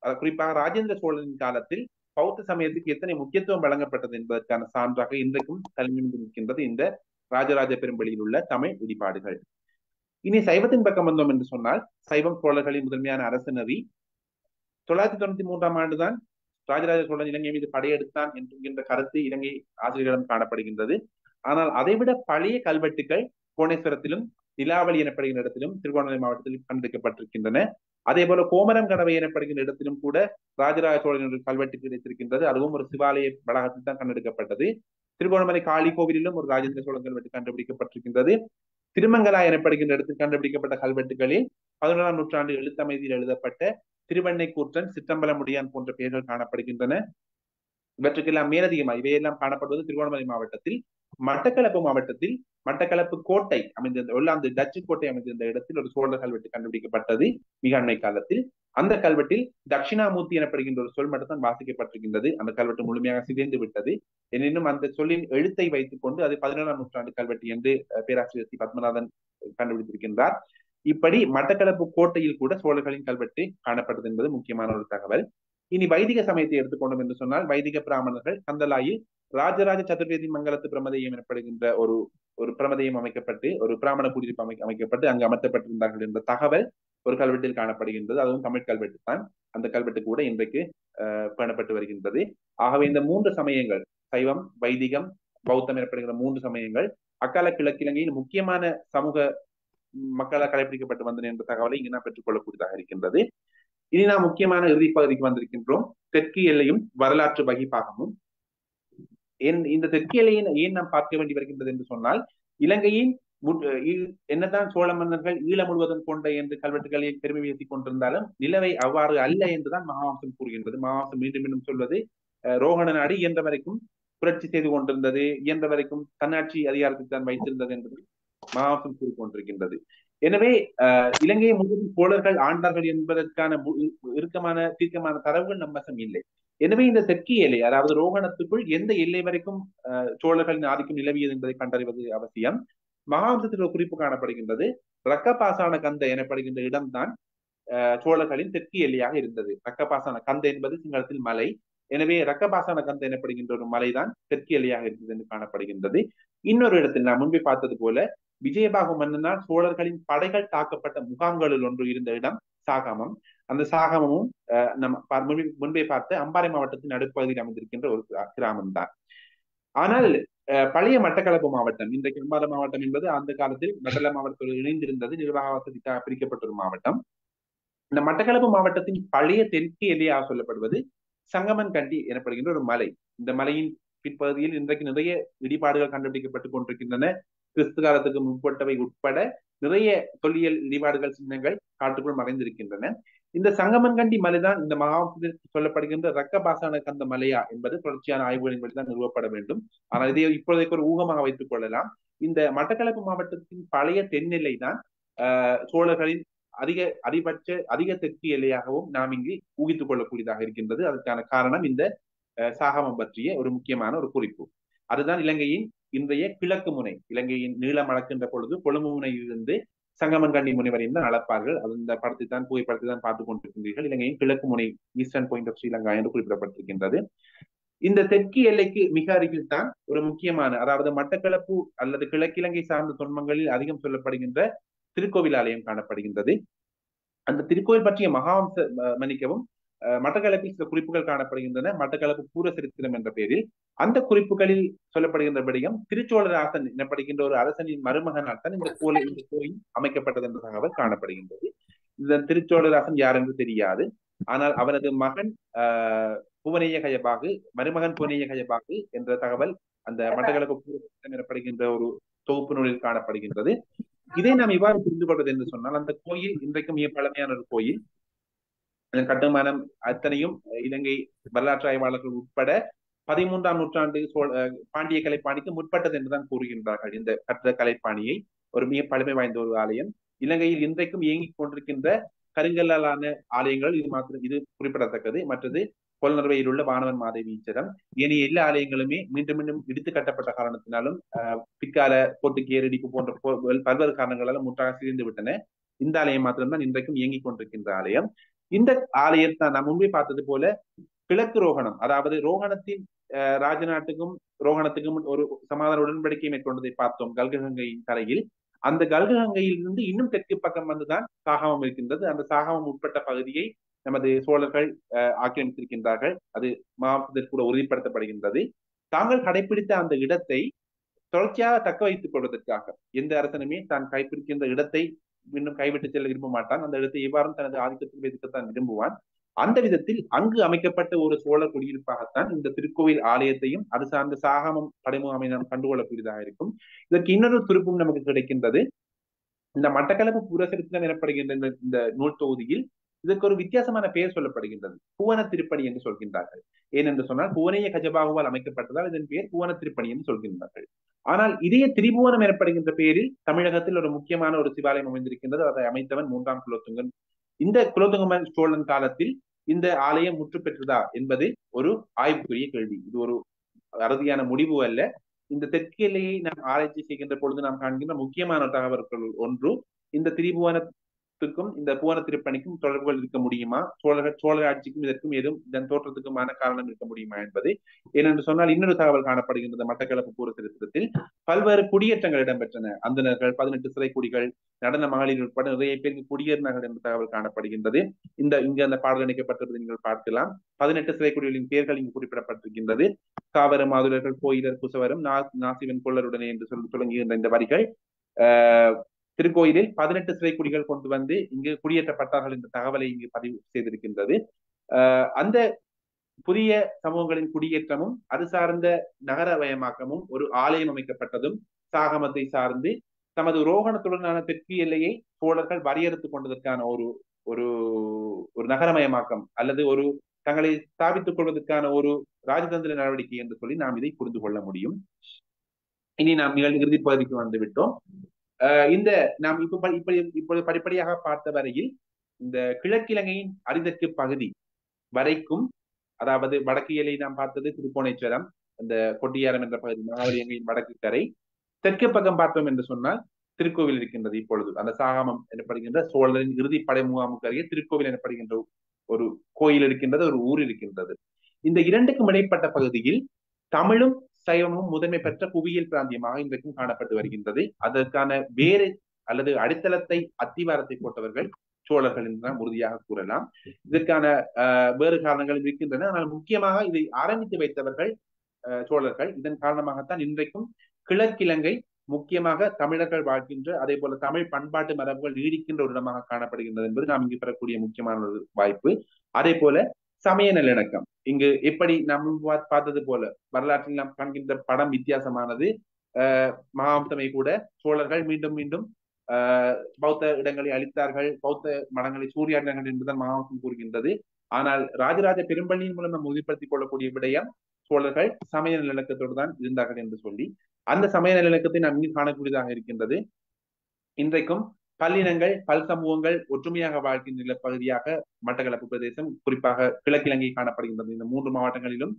குறிப்பாக ராஜேந்திர சோழனின் காலத்தில் பௌத்த சமயத்துக்கு எத்தனை முக்கியத்துவம் வழங்கப்பட்டது என்பதற்கான சான்றாக இன்றைக்கும் தலைமை நிற்கின்றது இந்த ராஜராஜ பெரும்பலியில் உள்ள தமிழ் இடிபாடுகள் இனி சைவத்தின் பக்கம் வந்தோம் என்று சொன்னால் சைவம் சோழர்களின் முதன்மையான அரசு நெறி தொள்ளாயிரத்தி தொண்ணூத்தி மூன்றாம் ஆண்டுதான் ராஜராஜ சோழன் இலங்கை மீது படையெடுத்தான் என்கின்ற கருத்து இலங்கை ஆசிரியர்களிடம் காணப்படுகின்றது. ஆனால் அதைவிட பழைய கல்வெட்டுகள் கோணேஸ்வரத்திலும் திலாவளி எனப்படுகின்ற இடத்திலும் திருவண்ணாமலை மாவட்டத்தில் கண்டெடுக்கப்பட்டிருக்கின்றன. அதே போல கோமரம் கடவை எனப்படுகின்ற இடத்திலும் கூட ராஜராஜ சோழனுடைய கல்வெட்டு கிடைத்திருக்கின்றது அதுவும் ஒரு சிவாலய வளாகத்தில் தான் கண்டெடுக்கப்பட்டது. திருகோணமலை காளி கோவிலிலும் ஒரு ராஜேந்திர சோழன் கல்வெட்டு கண்டுபிடிக்கப்பட்டிருக்கின்றது. திருமங்கலா எனப்படுகின்ற இடத்தில் கண்டுபிடிக்கப்பட்ட கல்வெட்டுகளில் பதினோராம் நூற்றாண்டு எழுத்தமைதியில் எழுதப்பட்ட திருவெண்ணை கூற்றன் சிற்றம்பலமுடியான் போன்ற பெயர்கள் காணப்படுகின்றன. இவற்றுக்கெல்லாம் மேலதிகமா இவையெல்லாம் காணப்படுவது திருவண்ணாமலை மாவட்டத்தில் மட்டக்களப்பு மாவட்டத்தில் மட்டக்களப்பு கோட்டை அமைந்திருந்த ஒல்லாந்து டச்சு கோட்டை அமைந்திருந்த இடத்தில் ஒரு சோழர் கல்வெட்டு கண்டுபிடிக்கப்பட்டது மிக அண்மை காலத்தில். அந்த கல்வெட்டில் தட்சிணாமூர்த்தி எனப்படுகின்ற ஒரு சொல் மட்டும் தான் வாசிக்கப்பட்டிருக்கின்றது. அந்த கல்வெட்டு முழுமையாக சிதைந்து விட்டது. எனினும் அந்த சொல்லின் எழுத்தை வைத்துக் கொண்டு அது பதினேழாம் நூற்றாண்டு கல்வெட்டு என்று பேராசிரியர் சி. பத்மநாதன் கண்டுபிடித்திருக்கின்றார். இப்படி மட்டக்களப்பு கோட்டையில் கூட சோழர்களின் கல்வெட்டு காணப்பட்டது என்பது முக்கியமான ஒரு தகவல். இனி வைதிக சமயத்தை எடுத்துக்கொண்டோம் என்று சொன்னால் வைதிக பிராமணர்கள் கந்தலாயில் ராஜராஜ சதுர்வேதி மங்கலத்து பிரமதயம் எனப்படுகின்ற ஒரு ஒரு பிரமதயம் அமைக்கப்பட்டு ஒரு பிராமண குடியிருப்பு அமை அமைக்கப்பட்டு அங்கு அமர்த்தப்பட்டிருந்தார்கள் என்ற தகவல் ஒரு கல்வெட்டில் காணப்படுகின்றது. அதுவும் தமிழ் கல்வெட்டு தான். அந்த கல்வெட்டு கூட இன்றைக்கு பேணப்பட்டு வருகின்றது. ஆகவே இந்த மூன்று சமயங்கள் சைவம் வைதிகம் பௌத்தம் எனப்படுகிற மூன்று சமயங்கள் அக்கால கிழக்கிழங்கையில் முக்கியமான சமூக மக்களால் கடைபிடிக்கப்பட்டு வந்தன என்ற தகவலை இங்கு நாம் பெற்றுக்கொள்ளக்கூடியதாக இருக்கின்றது. இனி நாம் முக்கியமான இறுதி பகுதிக்கு வந்திருக்கின்றோம். தெற்கு எல்லையும் வரலாற்று வகிப்பாகமும். இந்த தெற்கு எல்லையை ஏன் நாம் பார்க்க வேண்டி வருகின்றது என்று சொன்னால் இலங்கையின் என்னதான் சோழ மன்னர்கள் ஈழ முழுவதும் கொண்ட என்று கல்வெட்டுகளில் பெருமை உயர்த்திக் கொண்டிருந்தாலும் நிலவை அவ்வாறு அல்ல என்றுதான் மகாவம்சம் கூறுகின்றது. மகாவம்சம் மீண்டும் மீண்டும் சொல்வது ரோகண நாடு இயன்ற வரைக்கும் புரட்சி செய்து கொண்டிருந்தது இயன்ற வரைக்கும் தன்னாட்சி அதிகாரத்தை தான் வைத்திருந்தது என்பது மகாவம்சம் கூறிக்கொண்டிருக்கின்றது. எனவே இலங்கையை முழுவதும் சோழர்கள் ஆண்டார்கள் என்பதற்கான இறுக்கமான தீர்க்கமான தரவுகள் நம்மசம் இல்லை. எனவே இந்த தெற்கு எல்லை அதாவது ரோகணத்துக்குள் எந்த எல்லை வரைக்கும் சோழர்களின் ஆதிக்கம் நிலவியது என்பதை கண்டறிவது அவசியம். மகாவம்சத்தில் ஒரு குறிப்பு காணப்படுகின்றது. ரக்கபாசான கந்த எனப்படுகின்ற இடம்தான் சோழர்களின் தெற்கு எல்லையாக இருந்தது. ரக்கபாசான கந்த என்பது சிங்களத்தில் மலை. எனவே ரக்கபாசான கந்த எனப்படுகின்ற ஒரு மலைதான் தெற்கு எல்லையாக இருந்தது என்று காணப்படுகின்றது. இன்னொரு இடத்தில் நான் முன்பே பார்த்தது போல விஜயபாகு மன்னனால் சோழர்களின் படைகள் தாக்கப்பட்ட முகாம்களில் ஒன்று இருந்த இடம் சாகமம். அந்த சாகமமும் நம்ம முன்பே பார்த்த அம்பாறை மாவட்டத்தின் நடுப்பகுதியில் அமைந்திருக்கின்ற ஒரு கிராமம் தான். ஆனால் பழைய மட்டக்களப்பு மாவட்டம் இன்றைக்கு அம்பாறை மாவட்டம் என்பது அந்த காலத்தில் மண்டல மாவட்டத்தோடு இணைந்திருந்தது நிர்வாக வசதிக்காக பிரிக்கப்பட்ட ஒரு மாவட்டம். இந்த மட்டக்களப்பு மாவட்டத்தின் பழைய தெற்கு எல்லையாக சொல்லப்படுவது சங்கமன் கண்டி எனப்படுகின்ற ஒரு மலை. இந்த மலையின் பிற்பகுதியில் இன்றைக்கு நிறைய இடிபாடுகள் கண்டுபிடிக்கப்பட்டுக் கொண்டிருக்கின்றன. கிறிஸ்து காலத்துக்கு முற்பட்டவை உட்பட நிறைய தொல்லியல் இடிபாடுகள் சின்னங்கள் காட்டுக்குள் மறைந்திருக்கின்றன. இந்த சங்கமன்கண்டி மலைதான் இந்த மகாபுரத்தில் சொல்லப்படுகின்ற ரக்கபாசான கந்த மலையா என்பது தொடர்ச்சியான ஆய்வுகளின் தான் நிறுவப்பட வேண்டும். ஆனால் இதை இப்பொழுதைக்கு ஒரு ஊகமாக வைத்துக் கொள்ளலாம். இந்த மட்டக்களப்பு மாவட்டத்தின் பழைய தென்னிலை தான் சோழர்களின் அதிக அதிபட்ச அதிக தெற்கு எல்லையாகவும் நாம் இங்கு ஊகித்துக் கொள்ளக்கூடியதாக இருக்கின்றது. அதற்கான காரணம் இந்த சாகமம் பற்றிய ஒரு முக்கியமான ஒரு குறிப்பு. அதுதான் இலங்கையின் இன்றைய கிழக்கு முனை இலங்கையின் நீளம் அளக்கின்ற பொழுது கொழும்பு முனையிலிருந்து சங்கமன் கண்டி முனிவரையும் தான் அழைப்பார்கள் அந்த படத்தை தான் புகைப்படத்தை தான் பார்த்துக் கொண்டிருக்கின்றீர்கள். இலங்கையின் கிழக்கு முனை ஈஸ்டர்ன் பாயிண்ட் ஆஃப் ஸ்ரீலங்கா என்று குறிப்பிடப்பட்டிருக்கின்றது. இந்த தெற்கு எல்லைக்கு மிக அருகில் தான் ஒரு முக்கியமான அதாவது மட்டக்களப்பு அல்லது கிழக்கிழங்கை சார்ந்த தொன்மங்களில் அதிகம் சொல்லப்படுகின்ற திருக்கோவில் ஆலயம் காணப்படுகின்றது. அந்த திருக்கோவில் பற்றிய மகாவம்ச மன்னிக்கவும் மட்டக்களப்பில் சில குறிப்புகள் காணப்படுகின்றன. மட்டக்களப்பு பூர சரித்திரம் என்ற பெயரில். அந்த குறிப்புகளில் சொல்லப்படுகின்ற விடயம் திருச்சோழராசன் எனப்படுகின்ற ஒரு அரசனின் மருமகனால் தான் இந்த கோயில் இந்த கோயில் அமைக்கப்பட்டது என்ற தகவல் காணப்படுகின்றது. இந்த திருச்சோழராசன் யார் என்று தெரியாது. ஆனால் அவரது மகன் ஆஹ் புவனேய கயபாகு மருமகன் புவனேய கயபாகு என்ற தகவல் அந்த மட்டக்களப்பு பூர எனப்படுகின்ற ஒரு தொகுப்பு நூலில் காணப்படுகின்றது. இதை நாம் இவ்வாறு புரிந்து கொள்வது என்று சொன்னால் அந்த கோயில் இன்றைக்கும் மிக பழமையான ஒரு கோயில். கட்டுமானம் அத்தனையும் இலங்கை வரலாற்று ஆய்வாளர்கள் உட்பட பதிமூன்றாம் நூற்றாண்டு சோழ பாண்டிய கலைப்பாணிக்கு முற்பட்டது என்றுதான் கூறுகின்றார்கள். இந்த கட்டிட கலைப்பாணியை ஒரு மிக பழமை வாய்ந்த ஒரு ஆலயம். இலங்கையில் இன்றைக்கும் இயங்கிக் கொண்டிருக்கின்ற கருங்கல்லாலான ஆலயங்கள் இது மாத்திரம் இது குறிப்பிடத்தக்கது. மற்றது கொல்நர்வையில் உள்ள வானவன் மாதேவி ஈச்சரம் ஏனைய எல்லா ஆலயங்களுமே மீண்டும் மீண்டும் இடித்து கட்டப்பட்ட காரணத்தினாலும் பிற்கால போட்டுக்கு ஏரடிப்பு போன்ற பல்வேறு காரணங்களாலும் முற்றாக சிரிந்து விட்டன இந்த ஆலயம் மாத்திரம்தான் இன்றைக்கும் இயங்கிக் கொண்டிருக்கின்ற ஆலயம். இந்த ஆலயத்தை நான் முன்பே பார்த்தது போல கிழக்கு ரோகணம் அதாவது ரோகணத்தின் ராஜநாட்டுக்கும் ரோகணத்துக்கும் ஒரு சமாதான உடன்படிக்கை மேற்கொண்டதை பார்த்தோம் கல்ககங்கையின் கரையில் அந்த கல்ககங்கையில் இருந்து இன்னும் தெற்கு பக்கம் வந்துதான் சாகமம் இருக்கின்றது. அந்த சாகமம் உட்பட்ட பகுதியை நமது சோழர்கள் ஆக்கிரமித்திருக்கின்றார்கள். அது மாவட்டத்தில் கூட உறுதிப்படுத்தப்படுகின்றது. தாங்கள் கடைபிடித்த அந்த இடத்தை தொடர்ச்சியாக தக்க வைத்துக் கொள்வதற்காக எந்த அரசனுமே தான் கைப்பிடிக்கின்ற இடத்தை இன்னும் கைவிட்டு செல்ல விரும்ப மாட்டான். அந்த இடத்தை எவ்வாறும் தனது ஆதிக்கத்தில் வைத்துக்கத்தான் விரும்புவான். அந்த விதத்தில் அங்கு அமைக்கப்பட்ட ஒரு சோழ குடியிருப்பாகத்தான் இந்த திருக்கோவில் ஆலயத்தையும் அது சார்ந்த சாகமம் படைமுகாமை நாம் கண்டுகொள்ளக்கூடியதாக இருக்கும். இதற்கு இன்னொரு துருப்பும் நமக்கு கிடைக்கின்றது. இந்த மட்டக்களப்பு புரசரித்தினம் எனப்படுகின்ற இந்த நூல் தொகுதியில் இதற்கு ஒரு வித்தியாசமான பெயர் சொல்லப்படுகின்றது. புவன திருப்பணி என்று சொல்கின்றார்கள். ஏனென்று சொன்னால் பூவனைய கஜபாகுவால் அமைக்கப்பட்டதால் இதன் பெயர் பூவன திருப்பணி என்று சொல்கின்றார்கள். ஆனால் இதய திரிபுவனம் எனப்படுகின்ற பெயரில் தமிழகத்தில் ஒரு முக்கியமான ஒரு சிவாலயம் அமைந்திருக்கின்றது. அதை அமைத்தவன் மூன்றாம் குலோத்துங்கன். இந்த குலோத்துங்கமன் சோழன் காலத்தில் இந்த ஆலயம் முற்று பெற்றதா என்பது ஒரு ஆய்வுக்குரிய கேள்வி. இது ஒரு அறுதியான முடிவு அல்ல. இந்த தெற்கு எல்லையை நாம் ஆராய்ச்சி செய்கின்ற பொழுது நாம் காண்கின்ற முக்கியமான தகவல்கள் ஒன்று இந்த திரிபுவன க்கும் இந்த பூவன திருப்பணிக்கும் தொடர்புகள் இருக்க முடியுமா? சோழர்கள் சோழர் ஆட்சிக்கும் இதற்கும் ஏதும் இதன் தோற்றத்துக்குமான காரணம் இருக்க முடியுமா என்பது? ஏனென்று சொன்னால் இன்னொரு தகவல் காணப்படுகின்றது மட்டக்களப்பு பூர சரித்திரத்தில் பல்வேறு குடியேற்றங்கள் இடம்பெற்றன. அந்தனர்கள் பதினெட்டு சிறை குடிகள் நடன மகளிர் உட்பட நிறைய பேருக்கு குடியேறினார்கள் என்ற தகவல் காணப்படுகின்றது. இந்த இங்கு அந்த பாடல் இணைக்கப்பட்டிருப்பதை நீங்கள் பார்க்கலாம். பதினெட்டு சிறை குடிகளின் பேர்கள் இங்கு குறிப்பிடப்பட்டிருக்கின்றது. காவர மாதுளர்கள் கோயிலர் குசவரும் நாசிவன் கொள்ளருடனே என்று சொல்லி தொடங்குகின்ற இந்த வரிகள் ஆஹ் திருக்கோயிலில் பதினெட்டு சிறை குடிகள் கொண்டு வந்து இங்கு குடியேற்றப்பட்டார்கள் என்ற தகவலை இங்கு பதிவு செய்திருக்கின்றது. அந்த புதிய சமூகங்களின் குடியேற்றமும் அது சார்ந்த நகரமயமாக்கமும் ஒரு ஆலயம் அமைக்கப்பட்டதும் சாகமத்தை சார்ந்து தமது ரோகணத்துடனான தெற்கு எல்லையை சோழர்கள் வரையறுத்துக் கொண்டதற்கான ஒரு ஒரு ஒரு நகரமயமாக்கம் அல்லது ஒரு தங்களை ஸ்தாபித்துக் கொள்வதற்கான ஒரு ராஜதந்திர நடவடிக்கை என்று சொல்லி நாம் இதை புரிந்து கொள்ள முடியும். இனி நாம் நிகழ்வு இறுதி பகுதிக்கு வந்து விட்டோம் இந்த நாம் இப்ப இப்படி இப்பொழுது படிப்படியாக பார்த்த வரையில் இந்த கிழக்கிழங்கையின் அரிதற்கு பகுதி வரைக்கும் அதாவது வடக்கு எல்லை நாம் பார்த்தது திருக்கோணேஸ்வரம் அந்த கொட்டியாரம் என்ற பகுதி மகாவலியங்கையின் வடக்கு கரை தெற்கு பக்கம் பார்த்தோம் என்று சொன்னால் திருக்கோவில் இருக்கின்றது இப்பொழுது. அந்த சாகமம் எனப்படுகின்ற சோழரின் இறுதி படை முகாமுக்கு அருகே திருக்கோவில் எனப்படுகின்ற ஒரு கோயில் இருக்கின்றது ஒரு ஊர் இருக்கின்றது. இந்த இரண்டுக்கும் இடைப்பட்ட பகுதியில் தமிழும் சைவமும் முதன்மை பெற்ற புவியியல் பிராந்தியமாக இன்றைக்கும் காணப்பட்டு வருகின்றது. அதற்கான வேறு அல்லது அடித்தளத்தை அத்திவாரத்தை போட்டவர்கள் சோழர்கள் என்று நாம் உறுதியாக கூறலாம். இதற்கான வேறு காரணங்கள் இருக்கின்றன. ஆனால் முக்கியமாக இதை ஆரம்பித்து வைத்தவர்கள் சோழர்கள். இதன் காரணமாகத்தான் இன்றைக்கும் கிழக்கிழங்கை முக்கியமாக தமிழர்கள் வாழ்கின்ற அதே போல தமிழ் பண்பாட்டு மரபுகள் நீடிக்கின்ற ஒரு இடமாக காணப்படுகின்றது என்பது நாம் இங்கு பெறக்கூடிய முக்கியமான ஒரு வாய்ப்பு. அதே போல சமய நல்லிணக்கம். இங்கு எப்படி நாம் பார்த்தது போல வரலாற்றில் நாம் காண்கின்ற படம் வித்தியாசமானது அஹ் கூட சோழர்கள் மீண்டும் மீண்டும் ஆஹ் பௌத்த இடங்களை அளித்தார்கள் பௌத்த மடங்களை சூரியாடினார்கள் என்பதுதான் மகாம்சம் கூறுகின்றது. ஆனால் ராஜராஜ பெரும்பள்ளியின் மூலம் நாம் உறுதிப்படுத்திக் கொள்ளக்கூடிய விடயம் சோழர்கள் சமய நல்லிணக்கத்தோடு தான் இருந்தார்கள் என்று சொல்லி அந்த சமய நல்லிணக்கத்தை நாம் இங்கு காணக்கூடியதாக இருக்கின்றது. இன்றைக்கும் பல்லினங்கள் பல் சமூகங்கள் ஒற்றுமையாக வாழ்கின்ற நிலப்பகுதியாக மட்டக்களப்பு பிரதேசம் குறிப்பாக கிழக்கிழங்கை காணப்படுகின்றது. இந்த மூன்று மாவட்டங்களிலும்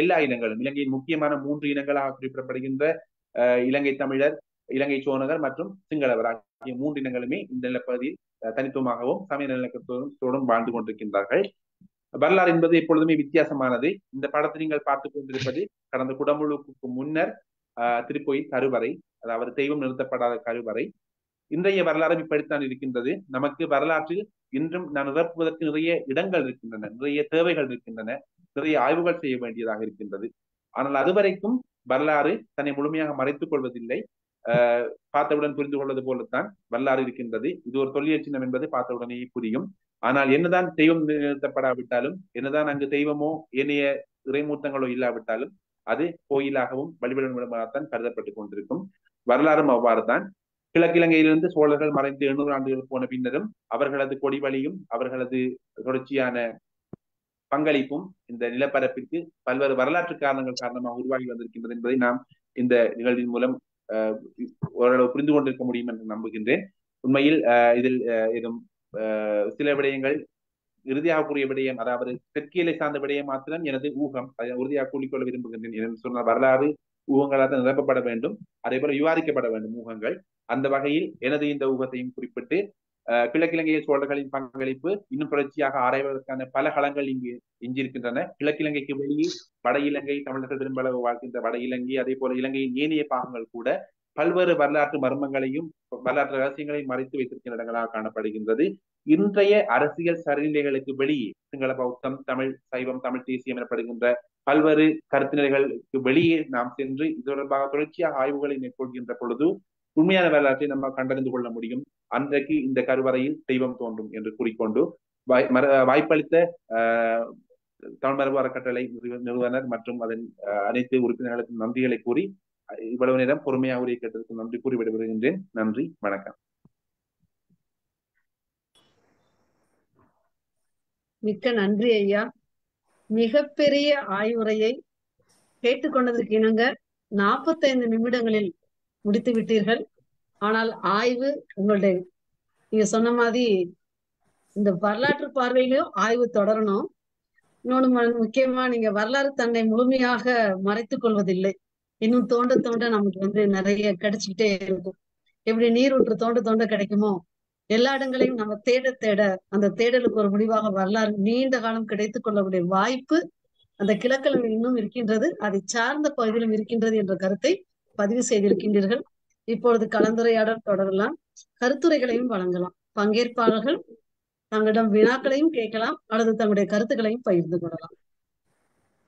எல்லா இனங்களும் இலங்கையின் முக்கியமான மூன்று இனங்களாக குறிப்பிடப்படுகின்ற இலங்கை தமிழர் இலங்கை சோனகர் மற்றும் சிங்களவர் ஆகிய மூன்று இனங்களுமே இந்த நிலப்பகுதியில் தனித்துவமாகவும் சமய நிலக்கத்தோடும் வாழ்ந்து கொண்டிருக்கின்றார்கள். வரலாறு என்பது எப்பொழுதுமே வித்தியாசமானது. இந்த படத்தை நீங்கள் பார்த்து கொண்டிருப்பது கடந்த குடமுழுக்கு முன்னர் திருப்போயில் கருவறை அதாவது தெய்வம் நிறுத்தப்படாத கருவறை. இன்றைய வரலாறு இப்படித்தான் இருக்கின்றது. நமக்கு வரலாற்றில் இன்றும் நான் நிரப்புவதற்கு நிறைய இடங்கள் இருக்கின்றன. நிறைய தேவைகள் இருக்கின்றன. நிறைய ஆய்வுகள் செய்ய வேண்டியதாக இருக்கின்றது. ஆனால் அதுவரைக்கும் வரலாறு தன்னை முழுமையாக மறைத்துக் கொள்வதில்லை. அஹ் பார்த்தவுடன் புரிந்து கொள்வது போலத்தான் வரலாறு இருக்கின்றது. இது ஒரு தொல்லியல் சின்னம் என்பது பார்த்தவுடனே புரியும். ஆனால் என்னதான் தெய்வம் நிறுத்தப்படாவிட்டாலும் என்னதான் அங்கு தெய்வமோ ஏனைய இறைமூர்த்தங்களோ இல்லாவிட்டாலும் அது கோயிலாகவும் வழிபடமாகத்தான் கருதப்பட்டுக் கொண்டிருக்கும். வரலாறும் அவ்வாறு தான் கிழக்கிழங்கையிலிருந்து சோழர்கள் மறைந்து எழுநூறு ஆண்டுகள் போன பின்னரும் அவர்களது கொடிவழியும் அவர்களது தொடர்ச்சியான பங்களிப்பும் இந்த நிலப்பரப்பிற்கு பல்வேறு வரலாற்று காரணங்கள் காரணமாக உருவாகி வந்திருக்கின்றது என்பதை நாம் இந்த நிகழ்வின் மூலம் ஓரளவு புரிந்து கொண்டிருக்க முடியும் என்று நம்புகின்றேன். உண்மையில் இதில் ஏதும் சில விடயங்கள் இறுதியாக கூறிய விடயம் அதாவது தெற்கியலை சார்ந்த விடயம் மாத்திரம் எனது ஊகம். அதை உறுதியாக கூறிக்கொள்ள விரும்புகின்றேன். என்று சொன்ன வரலாறு ஊகங்களாக நிரப்பப்பட வேண்டும். அதே போல விவாதிக்கப்பட வேண்டும் ஊகங்கள். அந்த வகையில் எனது இந்த ஊகத்தையும் குறிப்பிட்டு கிழக்கிழங்கைய சோழர்களின் பங்களிப்பு இன்னும் தொடர்ச்சியாக ஆராய்வதற்கான பல களங்கள் இங்கு எஞ்சியிருக்கின்றன. கிழக்கிழங்கைக்கு வெளியே வட இலங்கை தமிழர்கள் பெரும்பளவு வாழ்கின்ற வட இலங்கை அதே போல இலங்கையின் ஏனைய பாகங்கள் கூட பல்வேறு வரலாற்று மர்மங்களையும் வரலாற்று ரகசியங்களையும் மறைத்து வைத்திருக்கிற இடங்களாக காணப்படுகின்றது. இன்றைய அரசியல் சரிநிலைகளுக்கு வெளியே சிங்கள பௌத்தம் தமிழ் சைவம் தமிழ் தேசியம் எனப்படுகின்ற பல்வேறு கருத்தினர்களுக்கு வெளியே நாம் சென்று இது தொடர்பாக தொடர்ச்சியாக ஆய்வுகளை மேற்கொள்கின்ற பொழுது உண்மையான வரலாற்றை நம்ம கண்டறிந்து கொள்ள முடியும். அன்றைக்கு இந்த கருவறையில் தெய்வம் தோன்றும் என்று கூறிக்கொண்டு வாய்ப்பளித்த தமிழ் மரபு அறக்கட்டளை நிறுவனர் மற்றும் அதன் அனைத்து உறுப்பினர்களுக்கும் நன்றிகளை கூறி இவ்வளவு நேரம் பொறுமையாக உரையை கேட்டதற்கு நன்றி கூறி விடைபெறுகின்றேன் நன்றி வணக்கம். மிக்க நன்றி ஐயா. மிகப்பெரிய ஆய்வுரையை கேட்டுக்கொண்டதற்கு இணங்க நாற்பத்தைந்து நிமிடங்களில் முடித்து விட்டீர்கள். ஆனால் ஆய்வு உங்களுடைய நீங்க சொன்ன மாதிரி இந்த வரலாற்று பார்வையிலும் ஆய்வு தொடரணும். இன்னொன்னு முக்கியமா நீங்க வரலாறு தன்னை முழுமையாக மறைத்துக் கொள்வதில்லை. இன்னும் தோண்ட தோண்ட நமக்கு வந்து நிறைய கிடைச்சுக்கிட்டே இருக்கும். எப்படி நீர் ஊற்று தோண்ட தோண்ட கிடைக்குமோ எல்லா இடங்களையும் நம்ம தேட தேட அந்த தேடலுக்கு ஒரு முடிவாக வரலாறு நீண்ட காலம் கிடைத்துக் கொள்ளக்கூடிய வாய்ப்பு அந்த கிழக்கிழமை இன்னும் இருக்கின்றது அதை சார்ந்த பகுதியிலும் இருக்கின்றது என்ற கருத்தை பதிவு செய்திருக்கின்றீர்கள். இப்பொழுது கலந்துரையாடல் தொடரலாம். கருத்துரைகளையும் வழங்கலாம். பங்கேற்பாளர்கள் தங்களிடம் வினாக்களையும் கேட்கலாம் அல்லது தங்களுடைய கருத்துக்களையும் பகிர்ந்து கொள்ளலாம்.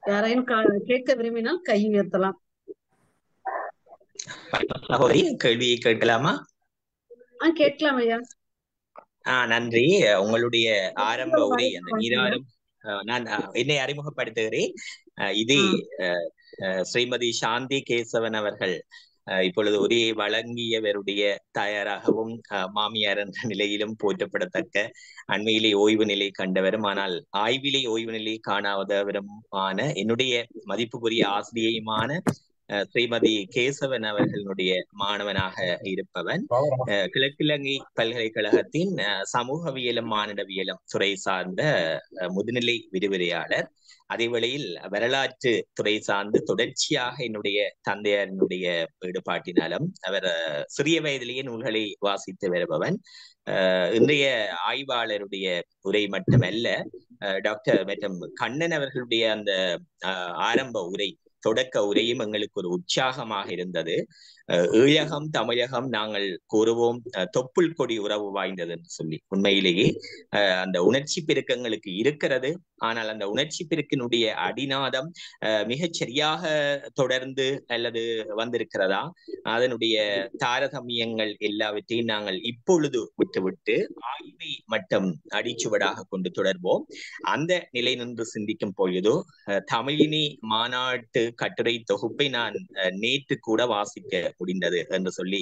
யாரையும் கேட்க விரும்பினால் கை உயர்த்தலாம். சகோதரி கேள்வியை கேட்கலாமா? கேட்கலாம் ஐயா. ஆஹ் நன்றி. உங்களுடைய ஆரம்ப உரை அந்த நீராறும் நான் என்னை அறிமுகப்படுத்துகிறேன். இது ஸ்ரீமதி சாந்தி கேசவன் அவர்கள் இப்பொழுது உரையை வழங்கியவருடைய தாயாராகவும் மாமியார் என்ற நிலையிலும் போற்றப்படத்தக்க அண்மையிலே ஓய்வு நிலை கண்டவரும் ஆனால் ஆய்விலே ஓய்வு நிலை காணாதவருமான என்னுடைய மதிப்புக்குரிய ஆசிரியையுமான ஸ்ரீமதி கேசவன் அவர்களுடைய மாணவனாக இருப்பவன். கிழக்கிழங்கை பல்கலைக்கழகத்தின் சமூகவியலும் மானிடவியலும் துறை சார்ந்த முதுநிலை விரிவுரையாளர். அதே வேளையில் வரலாற்று துறை சார்ந்து தொடர்ச்சியாக என்னுடைய தந்தையாரினுடைய ஈடுபாட்டினாலும் அவர் சிறிய வயதிலேயே நூல்களை வாசித்து வருபவன். இன்றைய ஆய்வாளருடைய உரை மட்டுமல்ல டாக்டர் மற்றும் கண்ணன் அவர்களுடைய அந்த ஆரம்ப உரை தொடக்க உரையும் எங்களுக்கு ஒரு உற்சாகமாக இருந்தது. ஈழகம் தமிழகம் நாங்கள் கூறுவோம் தொப்புள் கொடி உறவு வாய்ந்தது என்று சொல்லி. உண்மையிலேயே அந்த உணர்ச்சி பெருக்கங்களுக்கு இருக்கிறது. ஆனால் அந்த உணர்ச்சி பெருக்கினுடைய அடிநாதம் மிகச் சரியாக தொடர்ந்து அல்லது வந்திருக்கிறதா? அதனுடைய தாரதமியங்கள் எல்லாவற்றையும் நாங்கள் இப்பொழுது விட்டுவிட்டு ஆய்வை மட்டும் அடிச்சுவடாக கொண்டு தொடர்வோம். அந்த நிலை நின்று சிந்திக்கும் பொழுதோ தமிழினி மாநாட்டு கட்டுரை தொகுப்பை நான் நேற்று கூட வாசிக்க முடிந்தது என்று சொல்லி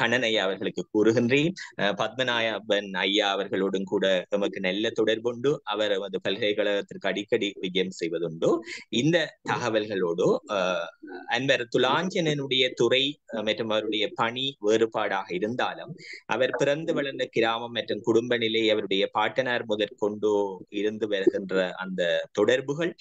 கண்ணன் ஐயா அவர்களுக்கு கூறுகின்றேன். பத்மநாயபன் ஐயா அவர்களோடும் கூட நமக்கு நல்ல தொடர்புண்டு அவர் வந்து பல்கலைக்கழகத்திற்கு அடிக்கடி விஜயம் செய்வதுண்டு. இந்த தகவல்களோடு அன்பர் துலாஞ்சனனுடைய துறை மற்றும் அவருடைய பணி வேறுபாடாக இருந்தாலும் அவர் பிறந்து வளர்ந்த கிராமம் மற்றும் குடும்ப நிலை அவருடைய பாட்டனார் முதற்கொண்டு இருந்து வருகின்ற அந்த தொடர்புகள்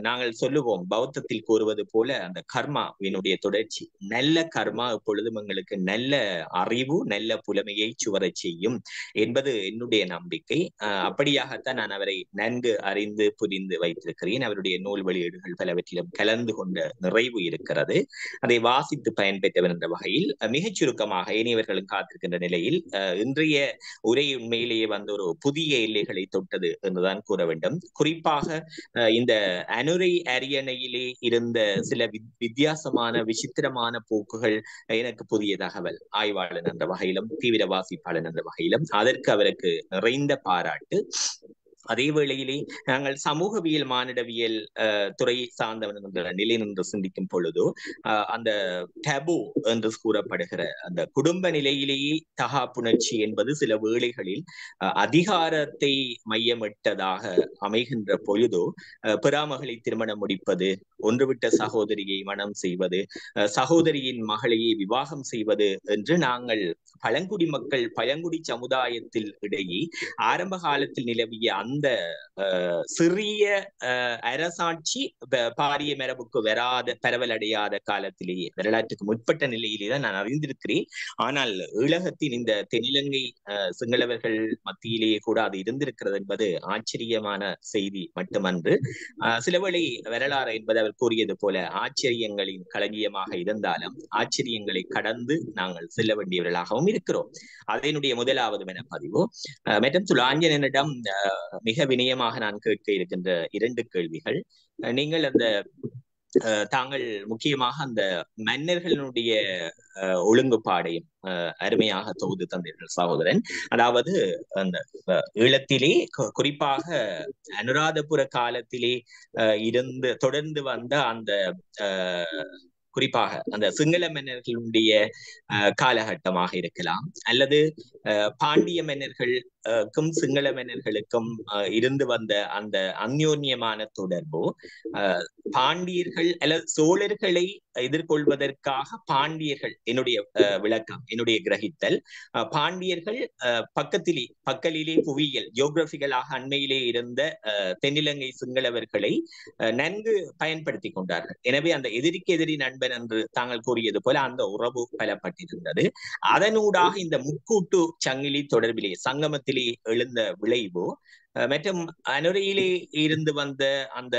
நாங்கள் சொல்லுவோம் பௌத்தத்தில் கூறுவது போல அந்த கர்மாவினுடைய தொடர்ச்சி நல்ல கர்மா எப்பொழுதும் எங்களுக்கு நல்ல அறிவு நல்ல புலமையை சுவரச் செய்யும் என்பது என்னுடைய நம்பிக்கை. அப்படியாகத்தான் நான் அவரை நன்கு அறிந்து புரிந்து வைத்திருக்கிறேன். அவருடைய நூல் வெளியீடுகள் பலவற்றிலும் கலந்து கொண்ட நிறைவு இருக்கிறது. அதை வாசித்து பயன்பெற்றவர் என்ற வகையில் மிகச் சுருக்கமாக இனியவர்களும் காத்திருக்கின்ற நிலையில் அஹ் இன்றைய உரை உண்மையிலேயே வந்து ஒரு புதிய எல்லைகளை தொட்டது என்றுதான் கூற வேண்டும். குறிப்பாக அஹ் இந்த அனுரை அரியணையிலே இருந்த சில வித்- வித்தியாசமான விசித்திரமான போக்குகள் எனக்கு புதிய தகவல் ஆய்வாளன் என்ற வகையிலும் தீவிர வாசிப்பாளன் என்ற வகையிலும் அதற்கு அவருக்கு நிறைந்த பாராட்டு. அதே வேளையிலே நாங்கள் சமூகவியல் மானிடவியல் துறை சார்ந்தவன் என்ற நிலை நின்று சிந்திக்கும் பொழுது அஹ், அந்த டபு என்று கூறப்படுகிற அந்த குடும்ப நிலையிலேயே தகாப்புணர்ச்சி என்பது சில வேளைகளில் அதிகாரத்தை மையமிட்டதாக அமைகின்ற பொழுதோ அஹ், பிறாமகளை திருமணம் முடிப்பது ஒன்றுவிட்ட சகோதரியை மனம் செய்வது அஹ், சகோதரியின் மகளையை விவாகம் செய்வது என்று நாங்கள் பழங்குடி மக்கள் பழங்குடி சமுதாயத்தில் இடையே ஆரம்ப காலத்தில் நிலவிய அந்த அஹ், சிறிய அஹ், அரசாட்சி பாரிய மரபுக்கு வராத பரவலடையாத காலத்திலேயே வரலாற்றுக்கு முற்பட்ட நிலையிலே தான் நான் அறிந்திருக்கிறேன். ஆனால் ஈழகத்தின் இந்த தென்னிலங்கை சிங்களவர்கள் மத்தியிலேயே கூட அது இருந்திருக்கிறது என்பது ஆச்சரியமான செய்தி மட்டுமன்று. அஹ், சிலவேளை வரலாறு என்பது அவர் கூறியது போல ஆச்சரியங்களின் களஞ்சியமாக இருந்தாலும் ஆச்சரியங்களை கடந்து நாங்கள் செல்ல வேண்டியவர்களாகவும் இருக்கிறோம். அதனுடைய முதலாவது என பதிவு அஹ், மற்றும் சுலாஞ்சனிடம் அஹ், மிக வினயமாக நான் கேட்க இருக்கின்ற இரண்டு கேள்விகள். நீங்கள் அந்த அஹ், தாங்கள் முக்கியமாக அந்த மன்னர்களுடைய அஹ், ஒழுங்குபாடையும் அஹ், அருமையாக தொகுது தந்தீர்கள் சகோதரன். அதாவது அந்த ஈழத்திலே குறிப்பாக அனுராதபுர காலத்திலே அஹ், இருந்து தொடர்ந்து வந்த அந்த குறிப்பாக அந்த சிங்கள மன்னர்களுடைய அஹ், காலகட்டமாக இருக்கலாம். அல்லது பாண்டிய மன்னர்களுக்கும் சிங்கள மன்னர்களுக்கும் அஹ், இருந்து வந்த அந்த அந்யோன்யமான தொடர்போ அஹ், பாண்டியர்கள் அல்லது சோழர்களை எதிர்கொள்வதற்காக பாண்டியர்கள் என்னுடைய விளக்கம் என்னுடைய கிரகித்தல். பாண்டியர்கள் பக்கத்திலே பக்கலிலே புவியியல் ஜியோகிராபிகளாக அண்மையிலே இருந்த தென்னிலங்கை சிங்களவர்களை நன்கு பயன்படுத்தி கொண்டார்கள். எனவே அந்த எதிரிக்கு எதிரி நண்பன் என்று தாங்கள் கூறியது போல அந்த உறவு பலப்பட்டிருந்தது. அதனூடாக இந்த முக்கூட்டு சங்கிலி தொடர்பிலே சங்கமத்திலே எழுந்த விளைவு மற்றும் அனுரையிலே இருந்து வந்த அந்த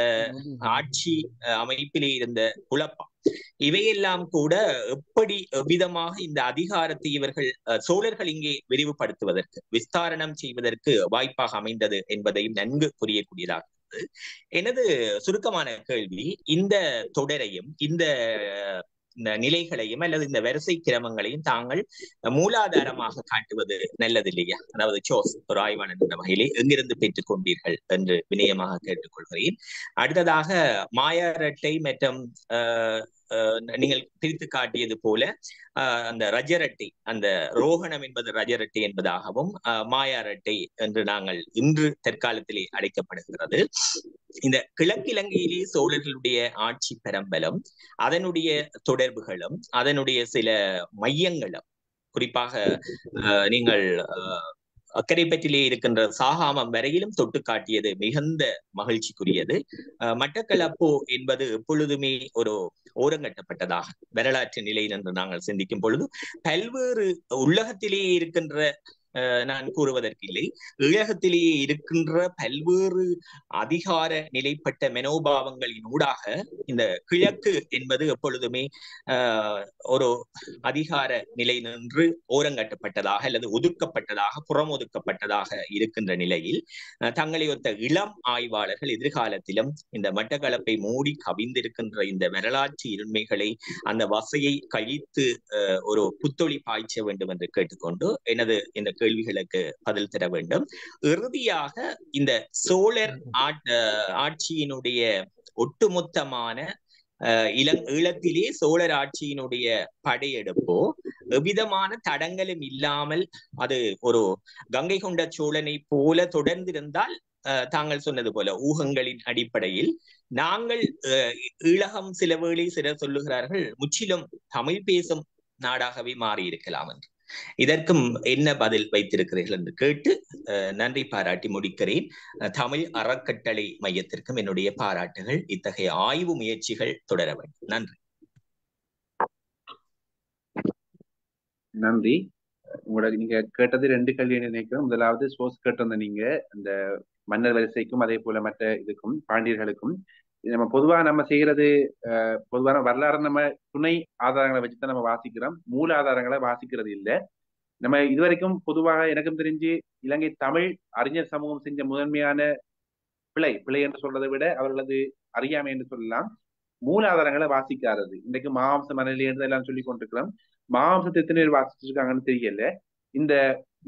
ஆட்சி அமைப்பிலே இருந்த குழப்பம் இவையெல்லாம் கூட எப்படி எவ்விதமாக இந்த அதிகாரத்தை இவர்கள் அஹ், சோழர்கள் இங்கே விரிவுபடுத்துவதற்கு விஸ்தாரணம் செய்வதற்கு வாய்ப்பாக அமைந்தது என்பதையும் நன்கு புரியக்கூடியதாக எனது சுருக்கமான கேள்வி இந்த தொடரையும் இந்த இந்த நிலைகளையும் அல்லது இந்த வரிசை கிரமங்களையும் தாங்கள் மூலாதாரமாக காட்டுவது நல்லது இல்லையா அதாவது சோஸ் ஒரு ஆய்வாளன் என்ற வகையிலே எங்கிருந்து பெற்றுக் கொண்டீர்கள் என்று வினயமாக கேட்டுக்கொள்கிறேன். அடுத்ததாக மாயாரட்டை மற்றும் ஆஹ் நீங்கள் பிரித்து காட்டியது போல அந்த ரஜரட்டை அந்த ரோகணம் என்பது ரஜரட்டை என்பதாகவும் மாயாரட்டை என்று நாங்கள் இன்று தற்காலத்திலே அழைக்கப்படுகிறது. இந்த கிழக்கிலங்கையிலே சோழர்களுடைய ஆட்சி பெரம்பலம் அதனுடைய தொடர்புகளும் அதனுடைய சில மையங்களும் குறிப்பாக ஆஹ் நீங்கள் அக்கரைப்பற்றிலே இருக்கின்ற சாகாமம் வரையிலும் தொட்டு காட்டியது மிகுந்த மகிழ்ச்சிக்குரியது. அஹ் மட்டக்களப்பு என்பது எப்பொழுதுமே ஒரு ஓரங்கட்டப்பட்டதாக வரலாற்று நிலையில் என்று நாங்கள் சிந்திக்கும் பொழுது பல்வேறு உள்ளகத்திலேயே இருக்கின்ற நான் கூறுவதற்கில்லை. ஈழகத்திலேயே இருக்கின்ற பல்வேறு அதிகார நிலைப்பட்ட மனோபாவங்களின் ஊடாக இந்த கிழக்கு என்பது எப்பொழுதுமே ஒரு அதிகார நிலை நின்று ஓரங்கட்டப்பட்டதாக அல்லது ஒதுக்கப்பட்டதாக புறம் ஒதுக்கப்பட்டதாக இருக்கின்ற நிலையில் தங்களை ஒத்த இளம் ஆய்வாளர்கள் எதிர்காலத்திலும் இந்த மட்டக்களப்பை மூடி கவிந்திருக்கின்ற இந்த வரலாற்று இருண்மைகளை அந்த வசையை கழித்து ஒரு புத்தொளி பாய்ச்ச வேண்டும் என்று கேட்டுக்கொண்டு எனது இந்த கேள்விகளுக்கு பதில் தர வேண்டும். இறுதியாக இந்த சோழர் ஆட்சியினுடைய ஒட்டுமொத்தமான இளங் ஈழத்திலே சோழர் ஆட்சியினுடைய படையெடுப்போ எவ்விதமான தடங்களும் இல்லாமல் அது ஒரு கங்கை கொண்ட சோழனை போல தொடர்ந்திருந்தால் அஹ் தாங்கள் சொன்னது போல ஊகங்களின் அடிப்படையில் நாங்கள் அஹ் ஈழகம் சில வேளை சிலர் சொல்லுகிறார்கள் முற்றிலும் தமிழ் பேசும் நாடாகவே மாறி இருக்கலாம் என்று. இதற்கும் என்ன பதில் வைத்திருக்கிறீர்கள் என்று கேட்டு நன்றி பாராட்டி முடிக்கிறேன். தமிழ் அறக்கட்டளை மையத்திற்கும் என்னுடைய பாராட்டுகள். இத்தகைய ஆய்வு முயற்சிகள் தொடர வேண்டும். நன்றி. நன்றி. உங்களோட நீங்க கேட்டது ரெண்டு கல்வி நினைக்கிறோம் முதலாவது சோர்ஸ் கேட்டிருந்த நீங்க இந்த மன்னர் வரிசைக்கும் அதே போல மற்ற இதுக்கும் பாண்டியர்களுக்கும் நம்ம பொதுவா நம்ம செய்யறது பொதுவான வரலாறு நம்ம துணை ஆதாரங்களை வச்சுதான் நம்ம வாசிக்கிறோம். மூல ஆதாரங்களை வாசிக்கிறது இல்லை. நம்ம இதுவரைக்கும் பொதுவாக எனக்கும் தெரிஞ்சு இலங்கை தமிழ் அறிஞர் சமூகம் செஞ்ச முதன்மையான பிழை பிழை என்று சொல்றதை விட அவர்களது அறியாமை என்று சொல்லலாம். மூல ஆதாரங்களை வாசிக்காதது. இன்றைக்கு மாவம்ச மனநிலை என்று எல்லாம் சொல்லி கொண்டிருக்கிறோம். மாவம்சத்தை எத்தனை பேர் வாசிச்சிருக்காங்கன்னு தெரியல. இந்த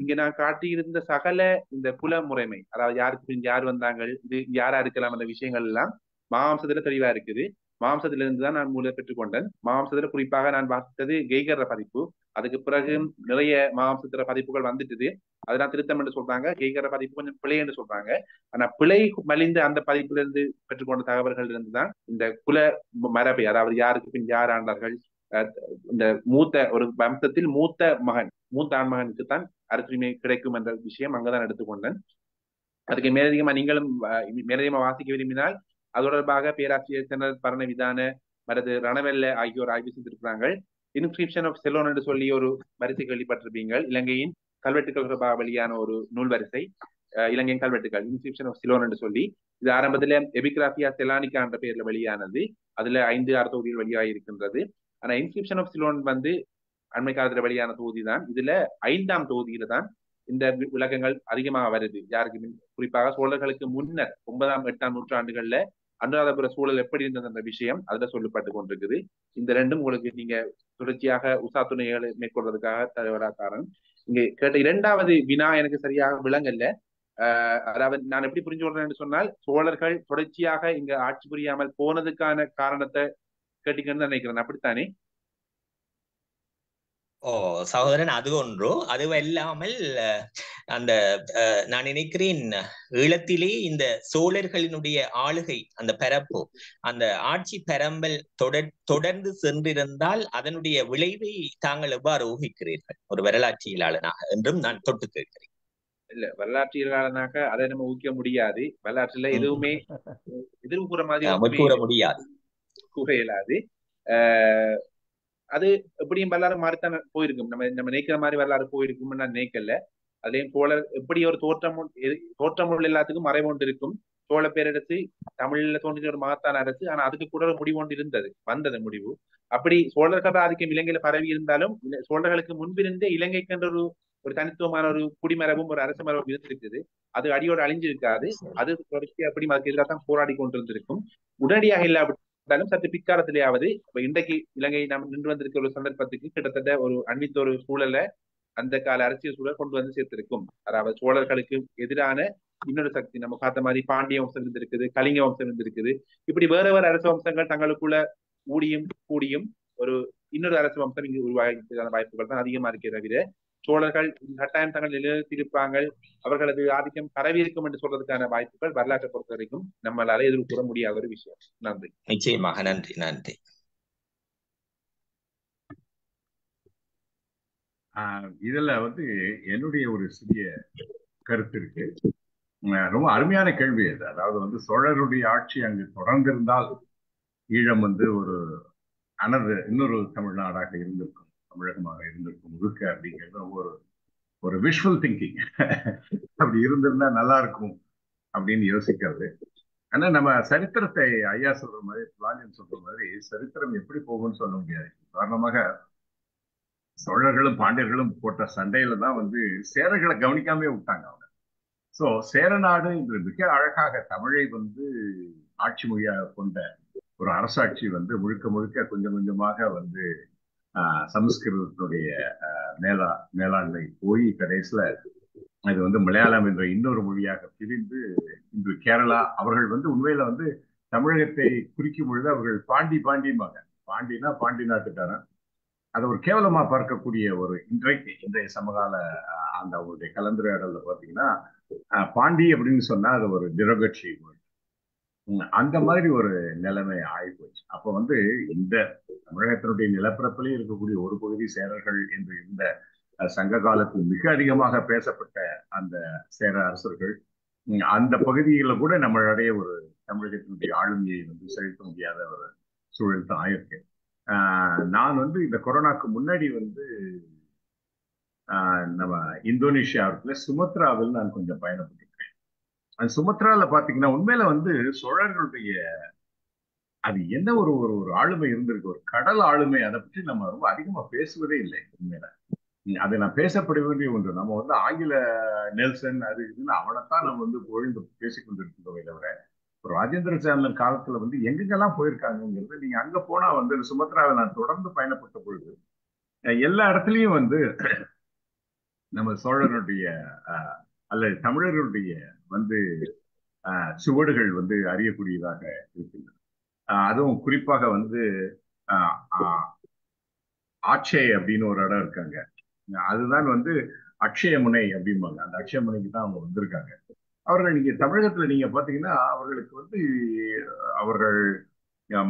இங்க நான் காட்டியிருந்த சகல இந்த குல முறைமை அதாவது யாருக்கு யார் வந்தாங்க இது யாரா இருக்கலாம் அந்த விஷயங்கள் எல்லாம் மாம்சத்துல தெளிவா இருக்குது. மாம்சத்துல இருந்து தான் நான் மூல பெற்றுக்கொண்டேன். மாம்சத்துல குறிப்பாக நான் வாசித்தது கெய்கர பதிப்பு. அதுக்கு பிறகு நிறைய மாம்சத்துல பதிப்புகள் வந்துட்டுது. அதெல்லாம் திருத்தம் என்று சொல்றாங்க. கெய்கர பதிப்பு கொஞ்சம் பிழை என்று சொல்றாங்க. ஆனா பிழை மலிந்த அந்த பதிப்புல இருந்து பெற்றுக்கொண்ட தகவல்கள் இருந்து தான் இந்த குல மரபை அதாவது யாருக்கு பின் யார் ஆண்டார்கள் இந்த மூத்த ஒரு வம்சத்தில் மூத்த மகன் மூத்த ஆண்மகனுக்கு தான் அரசுரிமை கிடைக்கும் என்ற விஷயம் அங்கதான் எடுத்துக்கொண்டேன். அதுக்கு மேலதிகமா நீங்களும் மேலதிகமா வாசிக்க விரும்பினால் அது தொடர்பாக பேராசிரியர் ஜெனரல் பரண விதான மரது ரணவெல்ல ஆகியோர் ஆய்வு செய்திருக்கிறாங்க இன்ஸ்கிரிப்ஷன் ஆஃப் செலோன் என்று சொல்லி ஒரு வரிசை கேள்விப்பட்டிருப்பீங்க இலங்கையின் கல்வெட்டுகள் தொடர்பாக வெளியான ஒரு நூல் வரிசை இலங்கையின் கல்வெட்டுகள் இன்ஸ்கிரிப்ஷன் ஆஃப் சிலோன் என்று சொல்லி. இது ஆரம்பத்துல எபிகிராபியா செலானிகா என்ற பெயர்ல வெளியானது. அதுல ஐந்து ஆறு தொகுதிகள் வெளியாகி இருக்கின்றது ஆனா இன்ஸ்கிரிப்ஷன் ஆஃப் சிலோன் வந்து அண்மை காலத்துல வெளியான தொகுதி தான் இதுல ஐந்தாம் தொகுதியில தான் இந்த விளக்கங்கள் அதிகமாக வருது. யாருக்கு குறிப்பாக சோழர்களுக்கு முன்னர் ஒன்பதாம் எட்டாம் நூற்றாண்டுகள்ல அனுராதபுர சூழல் எப்படி இருந்தது அந்த விஷயம்? அதுல சொல்லப்பட்டு கொண்டிருக்குது. இந்த ரெண்டும் உங்களுக்கு நீங்க தொடர்ச்சியாக உசா துணைகளை மேற்கொள்றதுக்காக தலைவரா காரணம் இங்க கேட்ட இரண்டாவது வினா எனக்கு சரியாக விளங்கல்ல ஆஹ் அதாவது நான் எப்படி புரிஞ்சு கொள்றேன்னு சொன்னால் சோழர்கள் தொடர்ச்சியாக இங்க ஆட்சி புரியாமல் போனதுக்கான காரணத்தை கேட்டீங்கன்னு நினைக்கிறேன். அப்படித்தானே? ஓ சகோதரன் அது ஒன்று. அதுவல்லாமல் அந்த நான் நினைக்கிறேன் ஈழத்திலே இந்த சோழர்களினுடைய ஆளுகை அந்த பரப்பு அந்த ஆட்சி பரம்பல் தொடர் தொடர்ந்து சென்றிருந்தால் அதனுடைய விளைவை தாங்கள் எவ்வாறு ஊகிக்கிறீர்கள்? ஒரு வரலாற்றியலாளனாக என்றும் நான் தொட்டு கேட்கிறேன். இல்ல வரலாற்றியலாளனாக அதை நம்ம ஊக்க முடியாது. வரலாற்றுல எதுவுமே எதிர்வு கூற மாதிரி கூற முடியாது. கூற இயலாது. அது எப்படியும் வரலாறு மாறித்தான் போயிருக்கும். நம்ம நம்ம நினைக்கிற மாதிரி வரலாறு போயிருக்கும்னு நான் நினைக்கல. அதுலயும் சோழர் எப்படி ஒரு தோற்றம் தோற்றம் உள்ள எல்லாத்துக்கும் மறைவு ஒன்று இருக்கும். சோழ பேரரசு தமிழ்ல தோன்றின ஒரு மகத்தான அரசு. ஆனா அதுக்கு கூட ஒரு முடிவு ஒன்று இருந்தது வந்தது முடிவு. அப்படி சோழர்கள் ஆதிக்கம் இலங்கையில பரவி இருந்தாலும் சோழர்களுக்கு முன்பிருந்தே இலங்கைக்கு என்ற ஒரு ஒரு தனித்துவமான ஒரு குடிமரபும் ஒரு அரச மரபும் இருந்திருக்குது. அது அடியோடு அழிஞ்சிருக்காது. அது தொடர்ச்சி அப்படி அதுக்கு எதிராக தான் போராடி கொண்டிருந்திருக்கும். உடனடியாக இருந்தாலும் சற்று பிற்காலத்திலேயாவது இப்ப இன்றைக்கு இலங்கை நாம் நின்று வந்திருக்கிற ஒரு சந்தர்ப்பத்துக்கு கிட்டத்தட்ட ஒரு அண்மித்த ஒரு சூழல அந்த கால அரசியல் சூழல் கொண்டு வந்து சேர்த்திருக்கும். அதாவது சோழர்களுக்கு எதிரான இன்னொரு சக்தி நம்ம பார்த்த மாதிரி பாண்டிய வம்சம் இருந்திருக்குது கலிங்க வம்சம் இருந்திருக்குது. இப்படி வேற வேற அரச வம்சங்கள் தங்களுக்குள்ள ஊடியும் கூடியும் ஒரு இன்னொரு அரசு வம்சம் இங்கு உருவாகிறதுக்கான வாய்ப்புகள் தான் அதிகமா இருக்கே தவிர சோழர்கள் கட்டாயம் தங்கள் நிலைநிறுத்தியிருப்பாங்க அவர்களது ஆதிக்கம் பரவி இருக்கும் என்று சொல்றதுக்கான வாய்ப்புகள் வரலாற்றை பொறுத்த வரைக்கும் நம்மளால எதிர்வு கூற முடியாத ஒரு விஷயம். நன்றி. நிச்சயமாக. நன்றி நன்றி. இதுல வந்து என்னுடைய ஒரு சிறிய கருத்து இருக்கு. ரொம்ப அருமையான கேள்வி அது அதாவது வந்து சோழருடைய ஆட்சி அங்கு தொடர்ந்திருந்தால் ஈழம் வந்து ஒரு அனது இன்னொரு தமிழ்நாடாக இருந்திருக்கும். தமிழகமாக இருந்திருக்கும் முழுக்க அப்படிங்கிறது ஒரு ஒரு விஷுவல் திங்கிங் அப்படி இருந்திருந்தா நல்லா இருக்கும் அப்படின்னு யோசிக்கிறது. ஆனா நம்ம சரித்திரத்தை ஐயா சொல்ற மாதிரி பிளானியன் சொல்ற மாதிரி சரித்திரம் எப்படி போகும்னு சொல்ல முடியாது. காரணமாக சோழர்களும் பாண்டியர்களும் போட்ட சண்டையில தான் வந்து சேரர்களை கவனிக்காமே விட்டாங்க அவங்க. ஸோ சேரநாடு என்று மிக அழகாக தமிழை வந்து ஆட்சி மொழியாக கொண்ட ஒரு அரசாட்சி வந்து முழுக்க முழுக்க கொஞ்சம் கொஞ்சமாக வந்து சமஸ்கிருதத்துடைய மேலா மேலாண்மை போய் கடைசியில அது வந்து மலையாளம் என்ற இன்னொரு மொழியாக பிரிந்து இன்று கேரளா அவர்கள் வந்து உண்மையில வந்து தமிழகத்தை குறிக்கும் பொழுது அவர்கள் பாண்டி பாண்டிம்பாங்க. பாண்டினா பாண்டி நாட்டுக்காரன் அதை ஒரு கேவலமா பார்க்கக்கூடிய ஒரு இன்றைக்கு இன்றைய சமகால அந்த அவருடைய கலந்துரையாடல பார்த்தீங்கன்னா பாண்டி அப்படின்னு சொன்னா அது ஒரு டிரோகட்சி அந்த மாதிரி ஒரு நிலைமை ஆகி போச்சு அப்போ வந்து இந்த தமிழகத்தினுடைய நிலப்பரப்பிலே இருக்கக்கூடிய ஒரு பகுதி சேரர்கள் என்று இருந்த சங்க காலத்தில் மிக அதிகமாக பேசப்பட்ட அந்த சேர அரசர்கள் அந்த பகுதியில கூட நம்மளுடைய ஒரு தமிழகத்தினுடைய ஆளுமையை வந்து செலுத்த முடியாத ஒரு சூழல் தான் ஆயிருக்கு. நான் வந்து இந்த கொரோனாக்கு முன்னாடி வந்து நம்ம இந்தோனேஷியாவுக்குள்ள சுமத்ராவில் நான் கொஞ்சம் பயணப்பட்டேன் அந்த சுமத்ரால பாத்தீங்கன்னா உண்மையில வந்து சோழர்களுடைய அது என்ன ஒரு ஒரு ஒரு ஆளுமை இருந்திருக்கு? ஒரு கடல் ஆளுமை அதை பற்றி நம்ம ரொம்ப அதிகமா பேசுவதே இல்லை உண்மையில. அதை நான் பேசப்பட வேண்டிய ஒன்று. நம்ம வந்து ஆங்கில நெல்சன் அது இதுன்னு அவனைத்தான் நம்ம வந்து பொழுது பேசிக்கொண்டிருக்கிறோமே தவிர ராஜேந்திர சேனல் காலத்துல வந்து எங்கெங்கெல்லாம் போயிருக்காங்கிறது நீங்க அங்க போனா வந்து சுமத்ராவை நான் தொடர்ந்து பயணப்பட்ட பொழுது எல்லா இடத்துலயும் வந்து நம்ம சோழனுடைய அல்லது தமிழர்களுடைய வந்து சுவடுகள் வந்து அறியக்கூடியதாக இருக்கின்றன. அதுவும் குறிப்பாக வந்து ஆட்சே அப்படின்னு ஒரு இடம் இருக்காங்க. அதுதான் வந்து அக்ஷயமுனை அப்படிம்பாங்க. அந்த அக்ஷயமுனைக்கு தான் அவங்க வந்திருக்காங்க. அவர்கள் நீங்க தமிழகத்துல நீங்க பாத்தீங்கன்னா அவர்களுக்கு வந்து அவர்கள்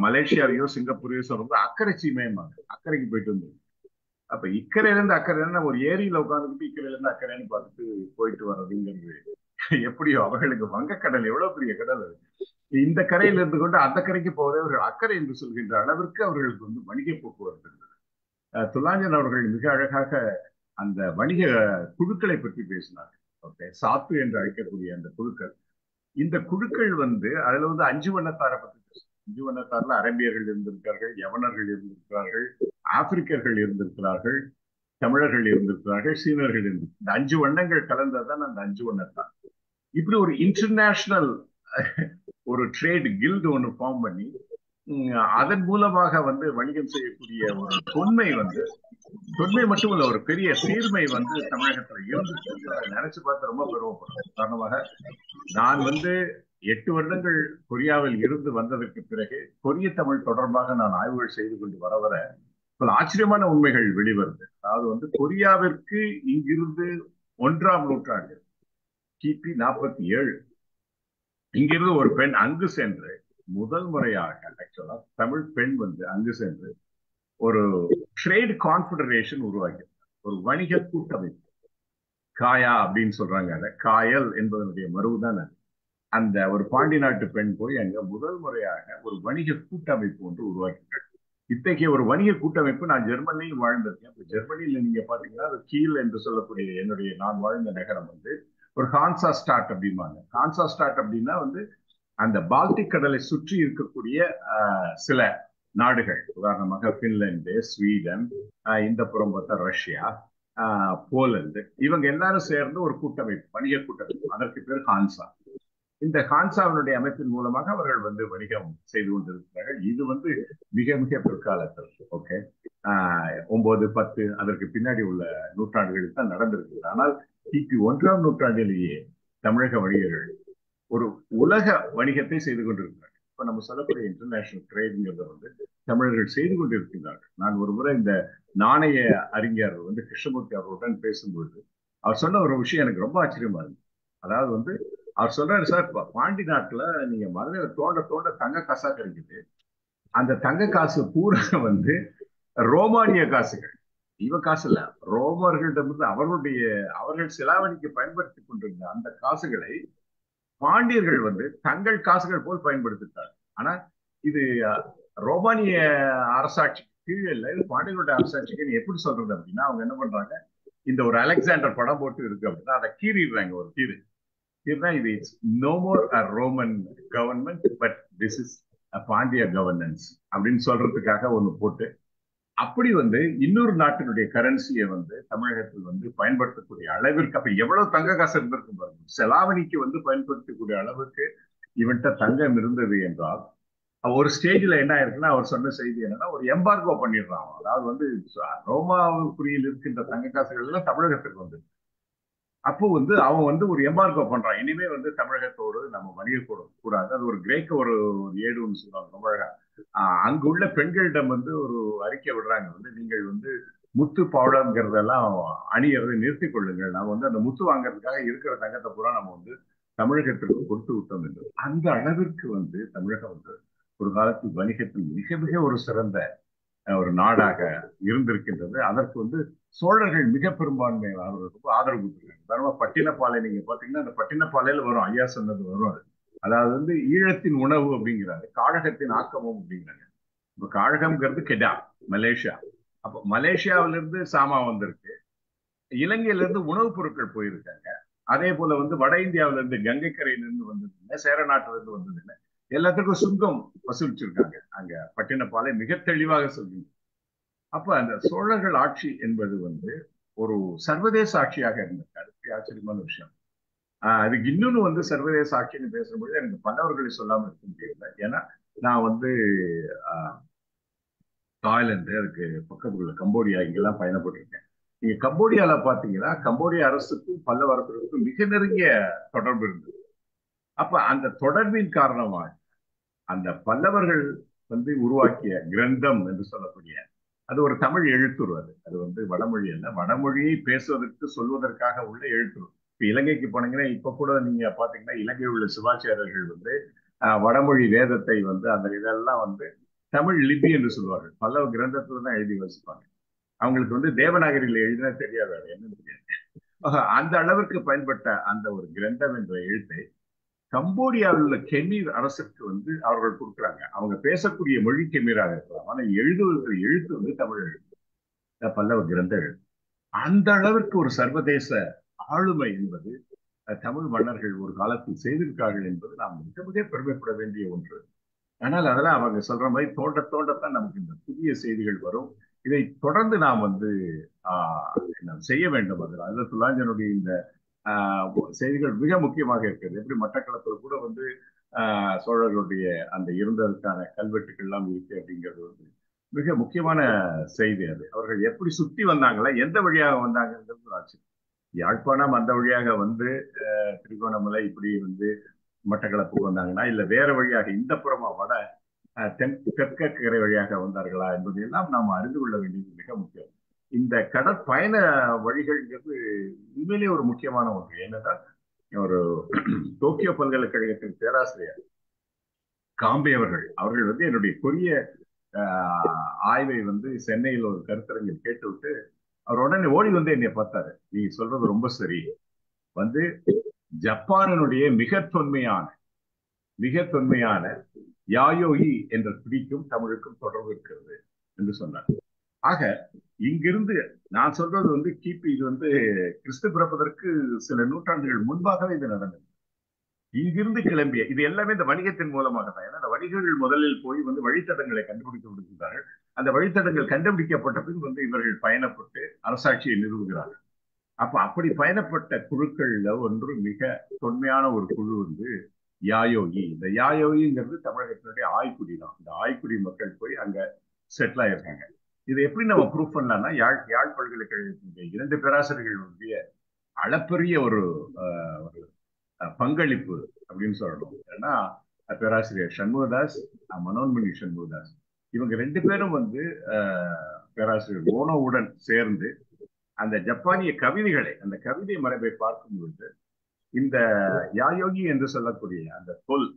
மலேசியாவையோ சிங்கப்பூரையோ சொல்றது அக்கறை சீமையம்பாங்க அக்கறைக்கு போயிட்டு வந்தாங்க அப்ப இக்கரையில இருந்து அக்கறை ஒரு ஏரியில உட்காந்துக்கிட்டு இக்கரையில இருந்து அக்கறைன்னு பார்த்துட்டு போயிட்டு வர்றதுங்கிறது எப்படியோ அவர்களுக்கு வங்கக்கடல் எவ்வளவு பெரிய கடல் இந்த கரையில இருந்து கொண்டு அந்த கரைக்கு போவதே அவர்கள் அக்கறை என்று சொல்கின்ற அளவிற்கு அவர்களுக்கு வந்து வணிக போக்குவரத்து இருந்தது. துலாஞ்சன் அவர்கள் மிக அழகாக அந்த வணிக குழுக்களை பற்றி பேசினார்கள் ஓகே சாத்து என்று அழைக்கக்கூடிய அந்த குழுக்கள். இந்த குழுக்கள் வந்து அதுல வந்து அஞ்சு வண்ணத்தாரை பற்றி பேசும் அஞ்சு அரேபியர்கள் இருந்திருக்கிறார்கள் யவனர்கள் இருந்திருக்கிறார்கள் ஆப்பிரிக்கர்கள் இருந்திருக்கிறார்கள் தமிழர்கள் இருந்திருக்கிறார்கள் சீனர்கள் இருந்து இந்த அஞ்சு வண்ணங்கள் கலந்ததான் அந்த அஞ்சு வண்ணத்தான். இப்படி ஒரு இன்டர்நேஷனல் ஒரு ட்ரேட் கில்டு ஒன்று ஃபார்ம் பண்ணி அதன் மூலமாக வந்து வணிகம் செய்யக்கூடிய ஒரு தொன்மை வந்து தொன்மை மட்டும் இல்ல ஒரு பெரிய சீர்மை வந்து தமிழகத்துல இருந்து நினைச்சு பார்த்து ரொம்ப பெருமைப்படும் காரணமாக நான் வந்து எட்டு வருடங்கள் கொரியாவில் இருந்து வந்ததற்கு பிறகு கொரிய தமிழ் தொடர்பாக நான் ஆய்வுகள் செய்து கொண்டு வர வர பல ஆச்சரியமான உண்மைகள் வெளிவருது. அதாவது வந்து கொரியாவிற்கு இங்கிருந்து ஒன்றாம் நூற்றாண்டு கிபி நாற்பத்தி ஏழு இங்கிருந்து ஒரு பெண் அங்கு சென்று முதல் முறையாக ஆக்சுவலா தமிழ் பெண் வந்து அங்கு சென்று ஒரு ட்ரேட் கான்ஃபெடரேஷன் உருவாக்கி ஒரு வணிக கூட்டமைப்பு. காயா அப்படின்னு சொல்றாங்க அதை. காயல் என்பதனுடைய மருவுதான் அது. அந்த ஒரு பாண்டி நாட்டு பெண் போய் அங்க முதல் முறையாக ஒரு வணிக கூட்டமைப்பு ஒன்று உருவாக்கினார் இத்தகைய ஒரு வணிக கூட்டமைப்பு நான் ஜெர்மனிலையும் வாழ்ந்திருக்கேன் இப்போ ஜெர்மனியில நீங்க பாத்தீங்கன்னா அது கீழ் என்று சொல்லக்கூடிய என்னுடைய நான் வாழ்ந்த நகரம் வந்து ஒரு ஹான்சா ஸ்டார்ட் அப்படிம்பாங்க. ஹான்சா ஸ்டார்ட் அப்படின்னா வந்து அந்த பால்டிக் கடலை சுற்றி இருக்கக்கூடிய சில நாடுகள். உதாரணமாக பின்லாந்து ஸ்வீடன் இந்த புறம் பார்த்தா ரஷ்யா போலந்து. இவங்க எல்லாரும் சேர்ந்து ஒரு கூட்டமைப்பு வணிக கூட்டமைப்பு. அதற்கு பேர் ஹான்சா. இந்த ஹான்சாவினுடைய அமைப்பின் மூலமாக அவர்கள் வந்து வணிகம் செய்து கொண்டிருக்கிறார்கள். இது வந்து மிக மிக பிற்காலத்தில் ஓகே ஒன்பது பத்து அதற்கு பின்னாடி உள்ள நூற்றாண்டுகளில் தான் நடந்திருக்கிறது. ஆனால் கிபி ஒன்றாம் நூற்றாண்டிலேயே தமிழக வணிகர்கள் ஒரு உலக வணிகத்தை செய்து கொண்டிருக்கிறார்கள். இப்ப நம்ம சொல்லக்கூடிய இன்டர்நேஷனல் ட்ரேடுங்கிறத வந்து தமிழர்கள் செய்து கொண்டிருக்கிறார்கள் நான் ஒரு முறை இந்த நாணய அறிஞர் வந்து கிருஷ்ணமூர்த்தி அவர்களுடன் பேசும்பொழுது அவர் சொன்ன ஒரு விஷயம் எனக்கு ரொம்ப ஆச்சரியமா இருந்தது. அதாவது வந்து அவர் சொல்றாரு சார் பாண்டி நாட்டுல நீங்க மதுரையில தோண்ட தோண்ட தங்க காசா கிடைக்குது. அந்த தங்க காசு பூரா வந்து ரோமானிய காசுகள். இவ காசு இல்ல. ரோமர்களிடமிருந்து அவர்களுடைய அவர்கள் சிலாவணிக்கு பயன்படுத்தி கொண்டிருந்த அந்த காசுகளை பாண்டியர்கள் வந்து தங்கள் காசுகள் போல் பயன்படுத்திட்டார். ஆனா இது ரோமானிய அரசாட்சி கீழே இல்லை இது பாண்டியர்களுடைய அரசாட்சிக்கு எப்படி சொல்றது அப்படின்னா அவங்க என்ன பண்றாங்க இந்த ஒரு அலெக்சாண்டர் படம் போட்டு இருக்கு அப்படின்னா அதை கீறிடுறாங்க ஒரு கீறு கீர்னா இது no more a Roman government but this is a Pandya governance அப்படின்னு சொல்றதுக்காக ஒண்ணு போட்டு அப்படி வந்து இன்னொரு நாட்டினுடைய கரன்சியை வந்து தமிழகத்தில் வந்து பயன்படுத்தக்கூடிய அளவிற்கு அப்ப எவ்வளவு தங்க காசு இருந்திருக்கும் பாருங்க. செலாவணிக்கு வந்து பயன்படுத்தக்கூடிய அளவுக்கு இவன்கிட்ட தங்கம் இருந்தது என்றால் ஒரு ஸ்டேஜ்ல என்ன ஆயிருக்குன்னா அவர் சொன்ன செய்தி என்னன்னா ஒரு எம்பார்கோ பண்ணிடுறான். அதாவது வந்து ரோமாவுக்குரியில் இருக்கின்ற தங்க காசுகள் எல்லாம் தமிழகத்துக்கு வந்து அப்போ வந்து அவன் வந்து ஒரு எம்பார்கோ பண்றான். இனிமே வந்து தமிழகத்தோடு நம்ம வணிக கூட கூடாது. அது ஒரு கிரேக்க ஒரு ஏடுன்னு சொல்லுவாங்க ரொம்ப அழகா. அங்கு உள்ள பெண்களிடம் வந்து ஒரு அறிக்கை விடுறாங்க. வந்து நீங்கள் வந்து முத்து பவளம்ங்கிறதெல்லாம் அணியறதை நிறுத்தி கொள்ளுங்கள். நம்ம வந்து அந்த முத்து வாங்குறதுக்காக இருக்கிற தங்கத்தை பூரா நம்ம வந்து தமிழகத்திற்கு கொடுத்து விட்டோம் என்று. அந்த அளவிற்கு வந்து தமிழகம் வந்து ஒரு காலத்தில் வணிகத்தில் மிக மிக ஒரு சிறந்த ஒரு நாடாக இருந்திருக்கின்றது. அதற்கு வந்து சோழர்கள் மிக பெரும்பான்மை ரொம்ப ஆதரவு கொடுத்துருக்காங்க. உதாரணமா பட்டினப்பாலை நீங்க பாத்தீங்கன்னா அந்த பட்டினப்பாலையில வரும் ஐயா சொன்னது வரும் அது. அதாவது வந்து ஈழத்தின் உணவு அப்படிங்கிறாரு காழகத்தின் ஆக்கமும் அப்படிங்கிறாங்க. இப்ப காழகம்ங்கிறது கெடா மலேசியா. அப்போ மலேசியாவில இருந்து சாமா வந்திருக்கு. இலங்கையில இருந்து உணவுப் பொருட்கள் போயிருக்காங்க. அதே போல வந்து வட இந்தியாவில இருந்து கங்கை கரையில இருந்து வந்தது சேர இருந்து வந்தது எல்லாத்துக்கும் சுங்கம் வசூலிச்சிருக்காங்க. அங்க பட்டினப்பாலை மிக தெளிவாக சொல்லுங்க அப்ப அந்த சோழர்கள் ஆட்சி என்பது வந்து ஒரு சர்வதேச ஆட்சியாக இருந்திருக்காரு ஆச்சரியமான விஷயம். ஆஹ் அதுக்கு இன்னொன்னு வந்து சர்வதேச ஆட்சின்னு பேசும்பொழுது எனக்கு பல்லவர்களை சொல்லாம இருக்க முடியல. ஏன்னா நான் வந்து தாய்லாந்து அதுக்கு பக்கத்துல உள்ள கம்போடியா இங்கெல்லாம் பயணப்பட்டிருக்கேன். நீங்க கம்போடியால பாத்தீங்கன்னா கம்போடியா அரசுக்கும் பல்லவ அரசுக்கும் மிக நெருங்கிய தொடர்பு இருந்தது. அப்ப அந்த தொடர்பின் காரணமாக அந்த பல்லவர்கள் வந்து உருவாக்கிய கிரந்தம் என்று சொல்லக்கூடிய அது ஒரு தமிழ் எழுத்துரு அது. அது வந்து வடமொழி அல்ல வடமொழியை பேசுவதற்கு சொல்வதற்காக உள்ள எழுத்துரு. இப்போ இலங்கைக்கு போனீங்கன்னா இப்போ கூட நீங்க பாத்தீங்கன்னா இலங்கையில் உள்ள சிவாச்சாரியர்கள் வந்து வடமொழி வேதத்தை வந்து அந்த இதெல்லாம் வந்து தமிழ் லிபி என்று சொல்வார்கள் பல்லவ கிரந்தத்துல தான் எழுதி வசிப்பாங்க அவங்களுக்கு வந்து தேவநாகரியில் எழுதினா தெரியாது அது என்னன்னு தெரியாது. அந்த அளவிற்கு பயன்பட்ட அந்த ஒரு கிரந்தம் என்ற எழுத்தை கம்போடியாவில் உள்ள கெமீர் அரசுக்கு வந்து அவர்கள் கொடுக்குறாங்க. அவங்க பேசக்கூடிய மொழி கெமீராக இருக்கலாம். ஆனால் எழுதுவது எழுத்து வந்து தமிழ் எழுத்து. பல்லவ கிரந்த எழுத்து. அந்த அளவிற்கு ஒரு சர்வதேச ஆளுமை என்பது தமிழ் மன்னர்கள் ஒரு காலத்தில் செய்திருக்கார்கள் என்பது நாம் மிக மிக பெருமைப்பட வேண்டிய ஒன்று. ஆனால் அதெல்லாம் அவங்க சொல்ற மாதிரி தோண்ட தோண்டத்தான் நமக்கு இந்த புதிய செய்திகள் வரும். இதை தொடர்ந்து நாம் வந்து ஆஹ் செய்ய வேண்டும். அதில் அதில் துலாஞ்சனுடைய இந்த செய்திகள் மிக முக்கியமாக இருக்கிறது. எப்படி மட்டக்களத்தில் கூட வந்து சோழர்களுடைய அந்த இருந்ததற்கான கல்வெட்டுகள் எல்லாம் இருக்கு அப்படிங்கிறது வந்து மிக முக்கியமான செய்தி அது. அவர்கள் எப்படி சுத்தி வந்தாங்களா எந்த வழியாக வந்தாங்கிறது ஆச்சு யாழ்ப்பாணம் அந்த வழியாக வந்து திருகோணமலை இப்படி வந்து மட்டக்களப்பு வந்தாங்கன்னா இல்ல வேற வழியாக இந்த புறமா வட தென் தெற்கரை வழியாக வந்தார்களா என்பதையெல்லாம் நாம் அறிந்து கொள்ள வேண்டியது மிக முக்கியம். இந்த கடற்பயண வழிகள்ங்கிறது உண்மையிலேயே ஒரு முக்கியமான ஒன்று. என்னதான் ஒரு டோக்கியோ பல்கலைக்கழகத்தின் பேராசிரியர் காம்பே அவர்கள் அவர்கள் வந்து என்னுடைய கொரிய ஆய்வை வந்து சென்னையில் ஒரு கருத்தரங்கில் கேட்டுவிட்டு அவர் உடனே ஓடி வந்து என்னை பார்த்தாரு. நீ சொல்றது ரொம்ப சரி. வந்து ஜப்பானினுடைய மிக தொன்மையான மிக தொன்மையான யாயோயி என்ற பிடிக்கும் தமிழுக்கும் தொடர்பு இருக்கிறது என்று சொன்னார். ஆக இங்கிருந்து நான் சொல்றது வந்து கிபி இது வந்து கிறிஸ்து பிறப்பதற்கு சில நூற்றாண்டுகள் முன்பாகவே இது நடந்தது. இங்கிருந்து கிளம்பிய இது எல்லாமே இந்த வணிகத்தின் மூலமாக தான் ஏன்னா அந்த வணிகர்கள் முதலில் போய் வந்து வழித்தடங்களை கண்டுபிடித்து விடுகிறார்கள் அந்த வழித்தடங்கள் கண்டுபிடிக்கப்பட்ட பின் வந்து இவர்கள் பயணப்பட்டு அரசாட்சியை நிறுவுகிறார்கள். அப்ப அப்படி பயணப்பட்ட குழுக்கள்ல ஒன்று மிக தொன்மையான ஒரு குழு வந்து யாயோகி இந்த யாயோகிங்கிறது தமிழகத்தினுடைய ஆய்க்குடி தான். இந்த ஆய்க்குடி மக்கள் போய் அங்க செட்டில் ஆயிருக்காங்க. இதை எப்படி நம்ம ப்ரூவ் பண்ணலாம்னா யாழ் யாழ் பல்கலைக்கழகத்தினுடைய இரண்டு பேராசிரியர்களுடைய அளப்பரிய ஒரு ஒரு பங்களிப்பு அப்படின்னு சொல்லணும். ஏன்னா பேராசிரியர் சண்முகதாஸ் மனோன்மணி சண்முகதாஸ். இவங்க ரெண்டு பேரும் வந்து பேராசிரியர் ஓனோவுடன் சேர்ந்து அந்த ஜப்பானிய கவிதைகளை அந்த கவிதை மரபை பார்க்கும் பொழுது இந்த யாயோகி என்று சொல்லக்கூடிய அந்த சொல்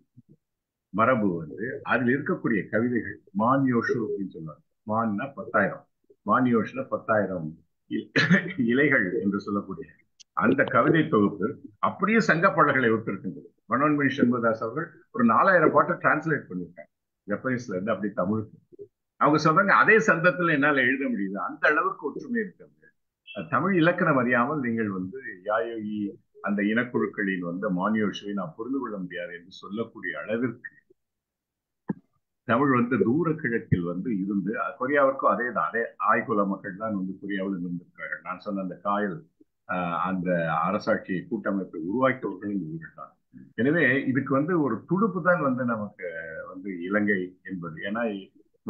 மரபு வந்து அதில் இருக்கக்கூடிய கவிதைகள் மான்யோஷு அப்படின்னு சொல்லுவாங்க. மான்னா பத்தாயிரம். மான்யோஷ்ல பத்தாயிரம் இலைகள் என்று சொல்லக்கூடிய அந்த கவிதை தொகுப்பு அப்படியே சங்க பாடல்களை ஒத்திருக்கின்றது. மனோன்மணி சண்முகதாஸ் அவர்கள் ஒரு நாலாயிரம் பாட்டை டிரான்ஸ்லேட் பண்ணியிருக்காங்க ஜப்பனீஸ்ல இருந்து அப்படி தமிழுக்கு. அவங்க சொல்றாங்க அதே சந்தத்துல என்னால எழுத முடியுது. அந்த அளவுக்கு ஒற்றுமை இருக்கிறது தமிழ் இலக்கணம் அறியாமல் நீங்கள் வந்து யாயோகி அந்த இனக்குழுக்களின் வந்த மானியோஷுவை நான் புரிந்து கொள்ள முடியாது என்று சொல்லக்கூடிய அளவிற்கு தமிழ் வந்து தூர கிழக்கில் வந்து இருந்து கொரியாவிற்கும் அதே தான் அதே ஆய்குல மக்கள் தான் வந்து கொரியாவில் இருந்திருக்கிறார்கள். நான் சொன்ன அந்த காயல் அந்த அரசாட்சி கூட்டமைப்பை உருவாக்கியவர்கள் இவர்கள் தான் எனவே இதுக்கு வந்து ஒரு துடுப்பு தான் வந்து நமக்கு வந்து இலங்கை என்பது. ஏன்னா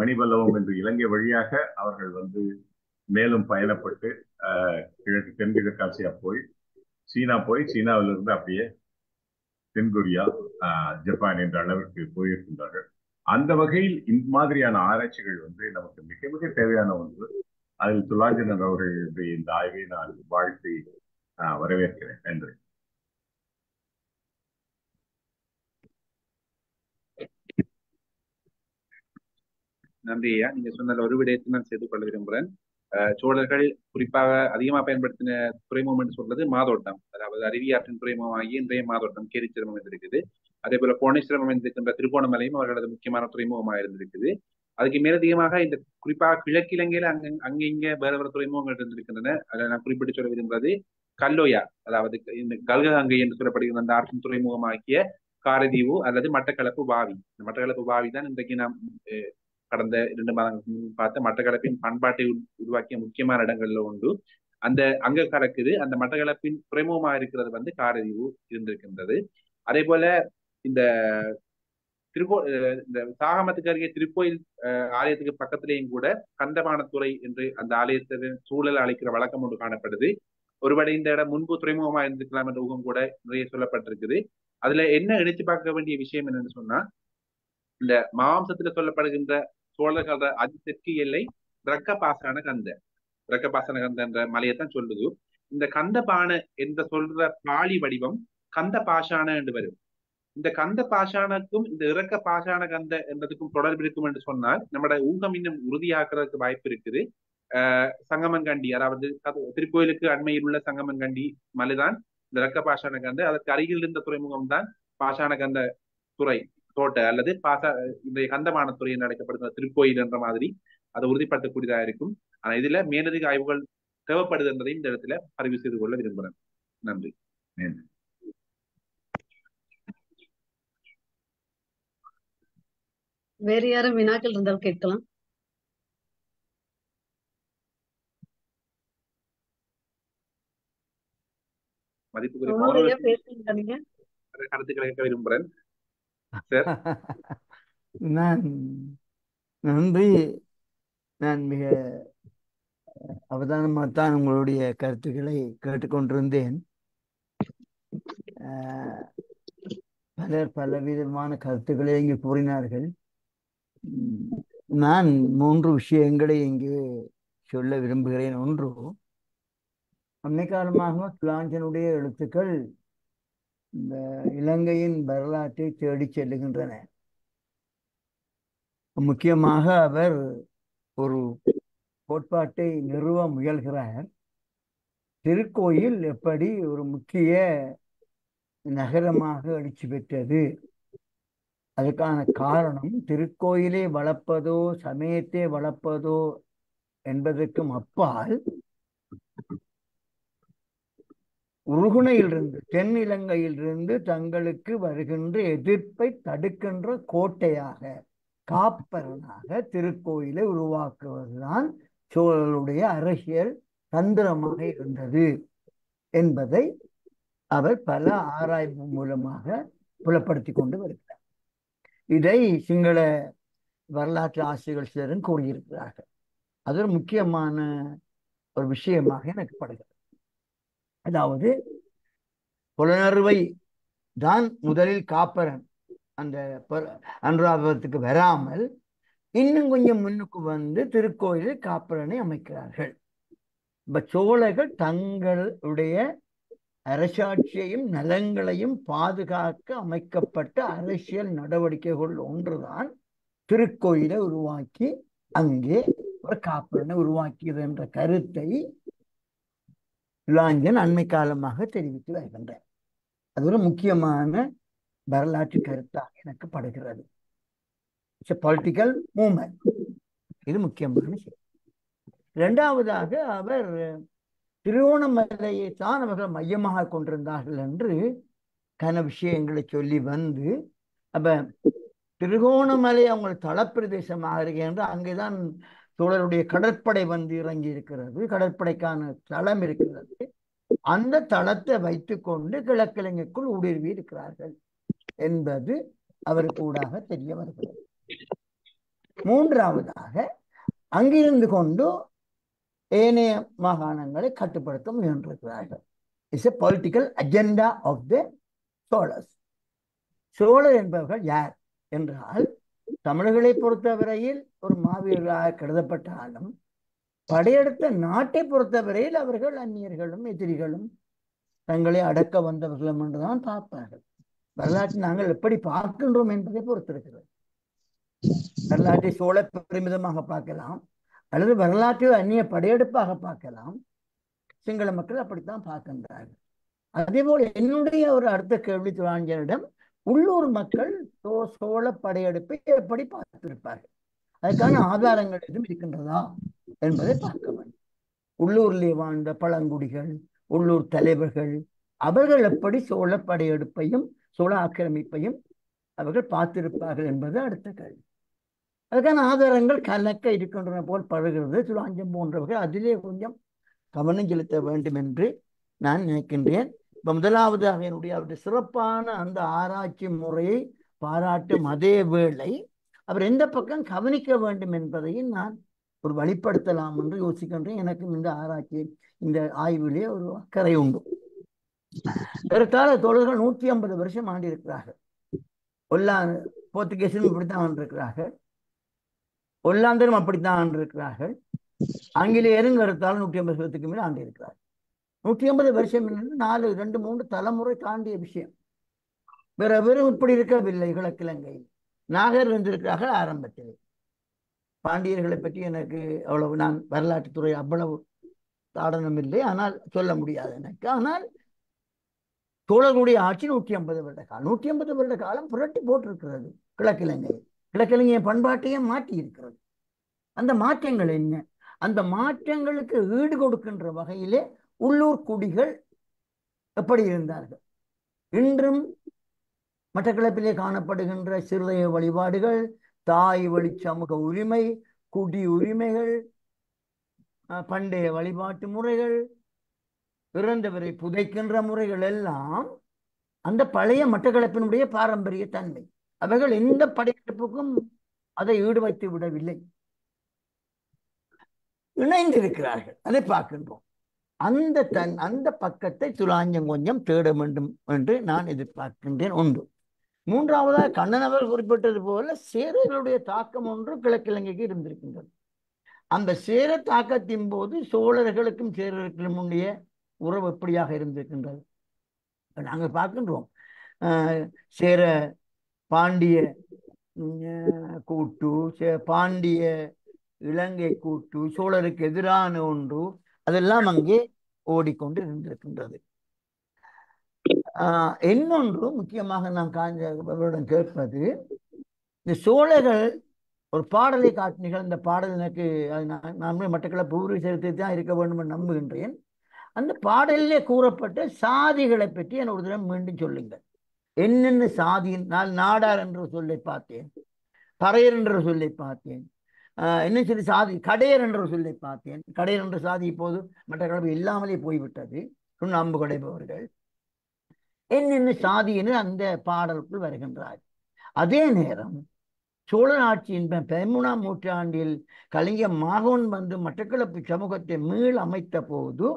மணிபல்லவம் என்று இலங்கை வழியாக அவர்கள் வந்து மேலும் பயணப்பட்டு கிழக்கு தென்கிழக்காசியா போய் சீனா போய் சீனாவிலிருந்து அப்படியே தென்கொரியா ஜப்பான் என்ற அளவிற்கு போயிருக்கின்றார்கள். அந்த வகையில் இந்த மாதிரியான ஆராய்ச்சிகள் வந்து நமக்கு மிக மிக தேவையான ஒன்று. அதில் துலாஞ்சனன் அவர்களுடைய இந்த ஆய்வை நான் வாழ்த்தி வரவேற்கிறேன். நன்றி. நன்றி ஐயா. நீங்க சொன்ன ஒரு விடயத்தை நான் செய்து கொள்ள விரும்புகிறேன் சோழர்கள் குறிப்பாக அதிகமா பயன்படுத்தின துறைமுகம் என்று சொல்றது மாதோட்டம். அதாவது அறிவியாற்றின் துறைமுகம் ஆகிய இன்றைய மாதோட்டம் கேரிச்சிரமம் இருந்திருக்குது அதே போல கோணேஸ்வரம் அமைந்திருக்கின்ற திருகோணமலையும் அவர்களது முக்கியமான துறைமுகமாக இருந்திருக்குது. அதுக்கு மேலதிகமாக இந்த குறிப்பாக கிழக்கிழங்கையில அங்க அங்க இங்க வேற வேற துறைமுகங்கள் இருந்திருக்கின்றன. அதை நான் குறிப்பிட்டு சொல்ல விரும்புறது கல்லோயா அதாவது இந்த கல்கங்கை என்று சொல்லப்படுகிற அந்த ஆற்றின் துறைமுகமாக்கிய காரதீவு அல்லது மட்டக்களப்பு பாவி. இந்த மட்டக்களப்பு பாவி தான் இன்றைக்கு நாம் கடந்த இரண்டு மாதங்களுக்கு முன் பார்த்த மட்டக்களப்பின் பண்பாட்டை உருவாக்கிய முக்கியமான இடங்கள்ல உண்டு அந்த அங்க கடக்குது அந்த மட்டக்களப்பின் துறைமுகமாக இருக்கிறது வந்து காரதீவு இருந்திருக்கின்றது. அதே போல இந்த திருக்கோ இந்த சாகமத்துக்கு அருகே திருக்கோயில் ஆலயத்துக்கு பக்கத்திலேயும் கூட கந்தமானத்துறை என்று அந்த ஆலயத்தின் சூழல் அழைக்கிற வழக்கம் ஒன்று காணப்படுது. ஒருவேளை இந்த இடம் முன்பு துறைமுகமா இருந்திருக்கலாம் என்ற ஊகம் கூட நிறைய சொல்லப்பட்டிருக்குது. அதுல என்ன இணைச்சு பார்க்க வேண்டிய விஷயம் என்னன்னு சொன்னா இந்த மாம்சத்துல சொல்லப்படுகின்ற சோழர்கள அதி தெற்கு எல்லை ரக்க பாசன கந்த. ரக்க பாசான கந்த என்ற மலையைத்தான் சொல்லுது. இந்த கந்த பானை என்ற சொல்ற பாலி வடிவம் கந்த பாஷான என்று வரும். இந்த கந்த பாஷானுக்கும் இந்த இறக்க பாஷான கந்த என்பதுக்கும் தொடர்பு இருக்கும் என்று சொன்னால் நம்மட ஊகம் இன்னும் உறுதியாக்குறதுக்கு வாய்ப்பு இருக்குது. ஆஹ் சங்கமங்கண்டி அதாவது திருக்கோயிலுக்கு அண்மையில் உள்ள சங்கமங்கண்டி மலைதான் இந்த இறக்க பாஷான கந்த. அதற்கு அருகில் இருந்த துறைமுகம் தான் பாஷான கந்த துறை தோட்ட அல்லது பாசா இந்த கந்தமான துறை என்று அழைக்கப்படுகிற திருக்கோயில் என்ற மாதிரி அதை உறுதிப்படுத்தக்கூடியதா இருக்கும். ஆனா இதுல மேலதிக ஆய்வுகள் தேவைப்படுது என்பதையும் இந்த இடத்துல பதிவு செய்து கொள்ள விரும்புகிறேன் நன்றி. நன்றி. வேறு யாரும் வினாக்கள் இருந்தால் கேட்கலாம். நான் நன்றி. நான் மிக அவதானமாகத்தான் உங்களுடைய கருத்துக்களை கேட்டுக்கொண்டிருந்தேன். ஆஹ் பலர் பலவிதமான கருத்துக்களை இங்கு கூறினார்கள். நான் மூன்று விஷயங்களை இங்கு சொல்ல விரும்புகிறேன். ஒன்று அன்னைக்காலமாக துலாஞ்சனுடைய எழுத்துக்கள் இந்த இலங்கையின் வரலாற்றை தேடிச் செல்லுகின்றன. முக்கியமாக அவர் ஒரு கோட்பாட்டை நிறுவ முயல்கிறார். திருக்கோயில் எப்படி ஒரு முக்கிய நகரமாக எழுச்சி பெற்றது? அதுக்கான காரணம் திருக்கோயிலை வளர்ப்பதோ சமயத்தை வளர்ப்பதோ என்பதற்கும் அப்பால் உருகுணையிலிருந்து தென் இலங்கையிலிருந்து தங்களுக்கு வருகின்ற எதிர்ப்பை தடுக்கின்ற கோட்டையாக காப்பரனாக திருக்கோயிலை உருவாக்குவதுதான் சோழர்களுடைய அரசியல் தந்திரமாக இருந்தது என்பதை அவர் பல ஆராய்வு மூலமாக புலப்படுத்தி கொண்டு வருகிறார். இதை சிங்கள வரலாற்று ஆசிரியர்கள் சிலரும் கூறியிருக்கிறார்கள். அது ஒரு முக்கியமான ஒரு விஷயமாக எனக்கு படுகிறது. அதாவது புலனறுவை தான் முதலில் காப்பரன் அந்த ப- வராமல் இன்னும் கொஞ்சம் முன்னுக்கு வந்து திருக்கோயிலில் காப்பரனை அமைக்கிறார்கள். இப்ப சோழர்கள் தங்களுடைய அரசாட்சியையும் நலங்களையும் பாதுகாக்க அமைக்கப்பட்ட அரசியல் நடவடிக்கைகள் ஒன்றுதான் திருக்கோயிலை உருவாக்கி அங்கே ஒரு காப்பரனை உருவாக்கியது என்ற கருத்தை லாஞ்சன் அண்மை காலமாக தெரிவித்து வருகின்றார். அது ஒரு முக்கியமான வரலாற்று கருத்தாக எனக்கு படுகிறது. இட்ஸ் பொலிட்டிக்கல் மூமெண்ட் இது முக்கியமான விஷயம். இரண்டாவதாக அவர் திருவோணமலையை தான் அவர்கள் மையமாக கொண்டிருந்தார்கள் என்று கன விஷயங்களை சொல்லி வந்து அப்ப திருகோணமலை அவங்க தளப்பிரதேசமாக இருக்கின்ற அங்கேதான் சோழருடைய கடற்படை வந்து இறங்கி இருக்கிறது கடற்படைக்கான தளம் இருக்கிறது. அந்த தளத்தை வைத்துக்கொண்டு கிழக்கிழங்குக்குள் ஊடுருவி இருக்கிறார்கள் என்பது அவருக்கு ஊடாக தெரிய வருகிறது. மூன்றாவதாக அங்கிருந்து கொண்டு ஏனைய மாகாணங்களை கட்டுப்படுத்த முயன்றிருக்கிறார்கள். It's a political agenda of the சோழர்ஸ் சோழர் என்பவர்கள் யார்? என்றால் தமிழர்களை பொறுத்தவரையில் ஒரு மாவீரர்களாக கருதப்பட்டாலும் படையெடுத்த நாட்டை பொறுத்தவரையில் அவர்கள் அந்நியர்களும் எதிரிகளும் தங்களை அடக்க வந்தவர்களும் என்றுதான் பார்ப்பார்கள். வரலாற்றை நாங்கள் எப்படி பார்க்கின்றோம் என்பதை பொறுத்திருக்கிறது. வரலாற்றை சோழ பெருமிதமாக பார்க்கலாம். அல்லது வரலாற்றில் அந்நிய படையெடுப்பாக பார்க்கலாம். சிங்கள மக்கள் அப்படித்தான் பார்க்கின்றார்கள். அதேபோல் என்னுடைய ஒரு அடுத்த கேள்வி துவாஞ்சனிடம் உள்ளூர் மக்கள் சோ சோழ படையெடுப்பை எப்படி பார்த்திருப்பார்கள்? அதுக்கான ஆதாரங்கள் எதுவும் இருக்கின்றதா என்பதை பார்க்க வேண்டும். உள்ளூர்லேயே வாழ்ந்த பழங்குடிகள் உள்ளூர் தலைவர்கள் அவர்கள் எப்படி சோழ படையெடுப்பையும் சோழ ஆக்கிரமிப்பையும் அவர்கள் பார்த்திருப்பார்கள் என்பது அடுத்த கேள்வி. அதுக்கான ஆதாரங்கள் கலக்க இருக்கின்றன போல் பழகிறது சுலாஞ்சம் போன்றவர்கள் அதிலே கொஞ்சம் கவனம் செலுத்த வேண்டும் என்று நான் நினைக்கின்றேன். இப்போ முதலாவதாக என்னுடைய அவருடைய சிறப்பான அந்த ஆராய்ச்சி முறையை பாராட்டும் அதே வேளை அவர் எந்த பக்கம் கவனிக்க வேண்டும் என்பதையும் நான் ஒரு வழிப்படுத்தலாம் என்று யோசிக்கின்றேன். எனக்கும் இந்த ஆராய்ச்சி இந்த ஆய்விலே ஒரு அக்கறை உண்டு. ஏறத்தாழ தோழர்கள் நூற்றி ஐம்பது வருஷம் ஆண்டு இருக்கிறார்கள் ஒல்லா இப்படித்தான் வந்திருக்கிறார்கள் ஒல்லாந்தரும் அப்படித்தான் ஆண்டிருக்கிறார்கள் ஆங்கிலேயரும் கருத்தால் நூற்றி ஐம்பது வருஷத்துக்கு மேல் ஆண்டு இருக்கிறார். நூற்றி ஐம்பது வருஷம் நாலு ரெண்டு மூன்று தலைமுறை தாண்டிய விஷயம். வேற வெறும் இப்படி இருக்கவில்லை கிழக்கிழங்கையில். நாகர் இருந்திருக்கிறார்கள் ஆரம்பத்தில். பாண்டியர்களை பற்றி எனக்கு அவ்வளவு நான் வரலாற்றுத்துறை அவ்வளவு தாடனம் இல்லை. ஆனால் சொல்ல முடியாது எனக்கு. ஆனால் தோழர்களுடைய ஆட்சி நூற்றி ஐம்பது வருட காலம். நூற்றி ஐம்பது வருட காலம் புரட்டி போட்டிருக்கிறது கிழக்கிழங்கையில். கிழக்கிழங்கைய பண்பாட்டையே மாற்றி இருக்கிறது. அந்த மாற்றங்கள் என்ன? அந்த மாற்றங்களுக்கு ஈடு கொடுக்கின்ற வகையிலே உள்ளூர் குடிகள் எப்படி இருந்தார்கள்? இன்றும் மட்டக்களப்பிலே காணப்படுகின்ற சிறுதய வழிபாடுகள் தாய் வழி சமூக உரிமை குடி உரிமைகள் பண்டைய வழிபாட்டு முறைகள் இறந்தவரை புதைக்கின்ற முறைகள் எல்லாம் அந்த பழைய மட்டக்களப்பினுடைய பாரம்பரிய தன்மை. அவைகள் எந்த படையெடுப்புக்கும் அதை ஈடுபடுத்தி விடவில்லை. இணைந்திருக்கிறார்கள். அதை பார்க்கின்றோம். அந்த தன் அந்த பக்கத்தை துலாஞ்சம் கொஞ்சம் தேட வேண்டும் என்று நான் எதிர்பார்க்கின்றேன் ஒன்று மூன்றாவதாக கண்ணன் அவர் குறிப்பிட்டது போல சேரர்களுடைய தாக்கம் ஒன்று கிழக்கிழங்கைக்கு இருந்திருக்கின்றது. அந்த சேர தாக்கத்தின் போது சோழர்களுக்கும் சேரர்களுக்கும் உடைய உறவு எப்படியாக இருந்திருக்கின்றது? நாங்கள் பார்க்கின்றோம். சேர பாண்டிய கூட்டு பாண்டிய இலங்கை கூட்டு சோழருக்கு எதிரான ஒன்று அதெல்லாம் அங்கே ஓடிக்கொண்டு இருந்திருக்கின்றது. ஆஹ் இன்னொன்று முக்கியமாக நான் காஞ்சவரிடம் கேட்பது இந்த சோழர்கள் ஒரு பாடலை காட்டினீர்கள் அந்த பாடல் எனக்கு நான் மட்டக்கள பூர்வீக சேர்த்து தான் இருக்க வேண்டும் என்று நம்புகின்றேன். அந்த பாடலிலே கூறப்பட்ட சாதிகளை பற்றி என் ஒரு தினம் மீண்டும் சொல்லுங்கள். என்னென்ன சாதியின் நான் நாடார் என்ற சொல்லை பார்த்தேன். பறையர் என்ற சொல்லை பார்த்தேன். என்ன சொல்லி சாதி? கடையர் என்ற சொல்லை பார்த்தேன். கடையர் என்ற சாதி இப்போது மற்ற கலப்பு இல்லாமலே போய்விட்டது. சுண்ணாம்பு கடைபவர்கள். என்னென்ன சாதி என்று அந்த பாடலுக்குள் வருகின்றார். அதே நேரம் சோழ ஆட்சியின் பதிமூணாம் நூற்றாண்டில் கலிங்க மாகோன் வந்து மட்டக்களப்பு சமூகத்தை மீள் அமைத்த போது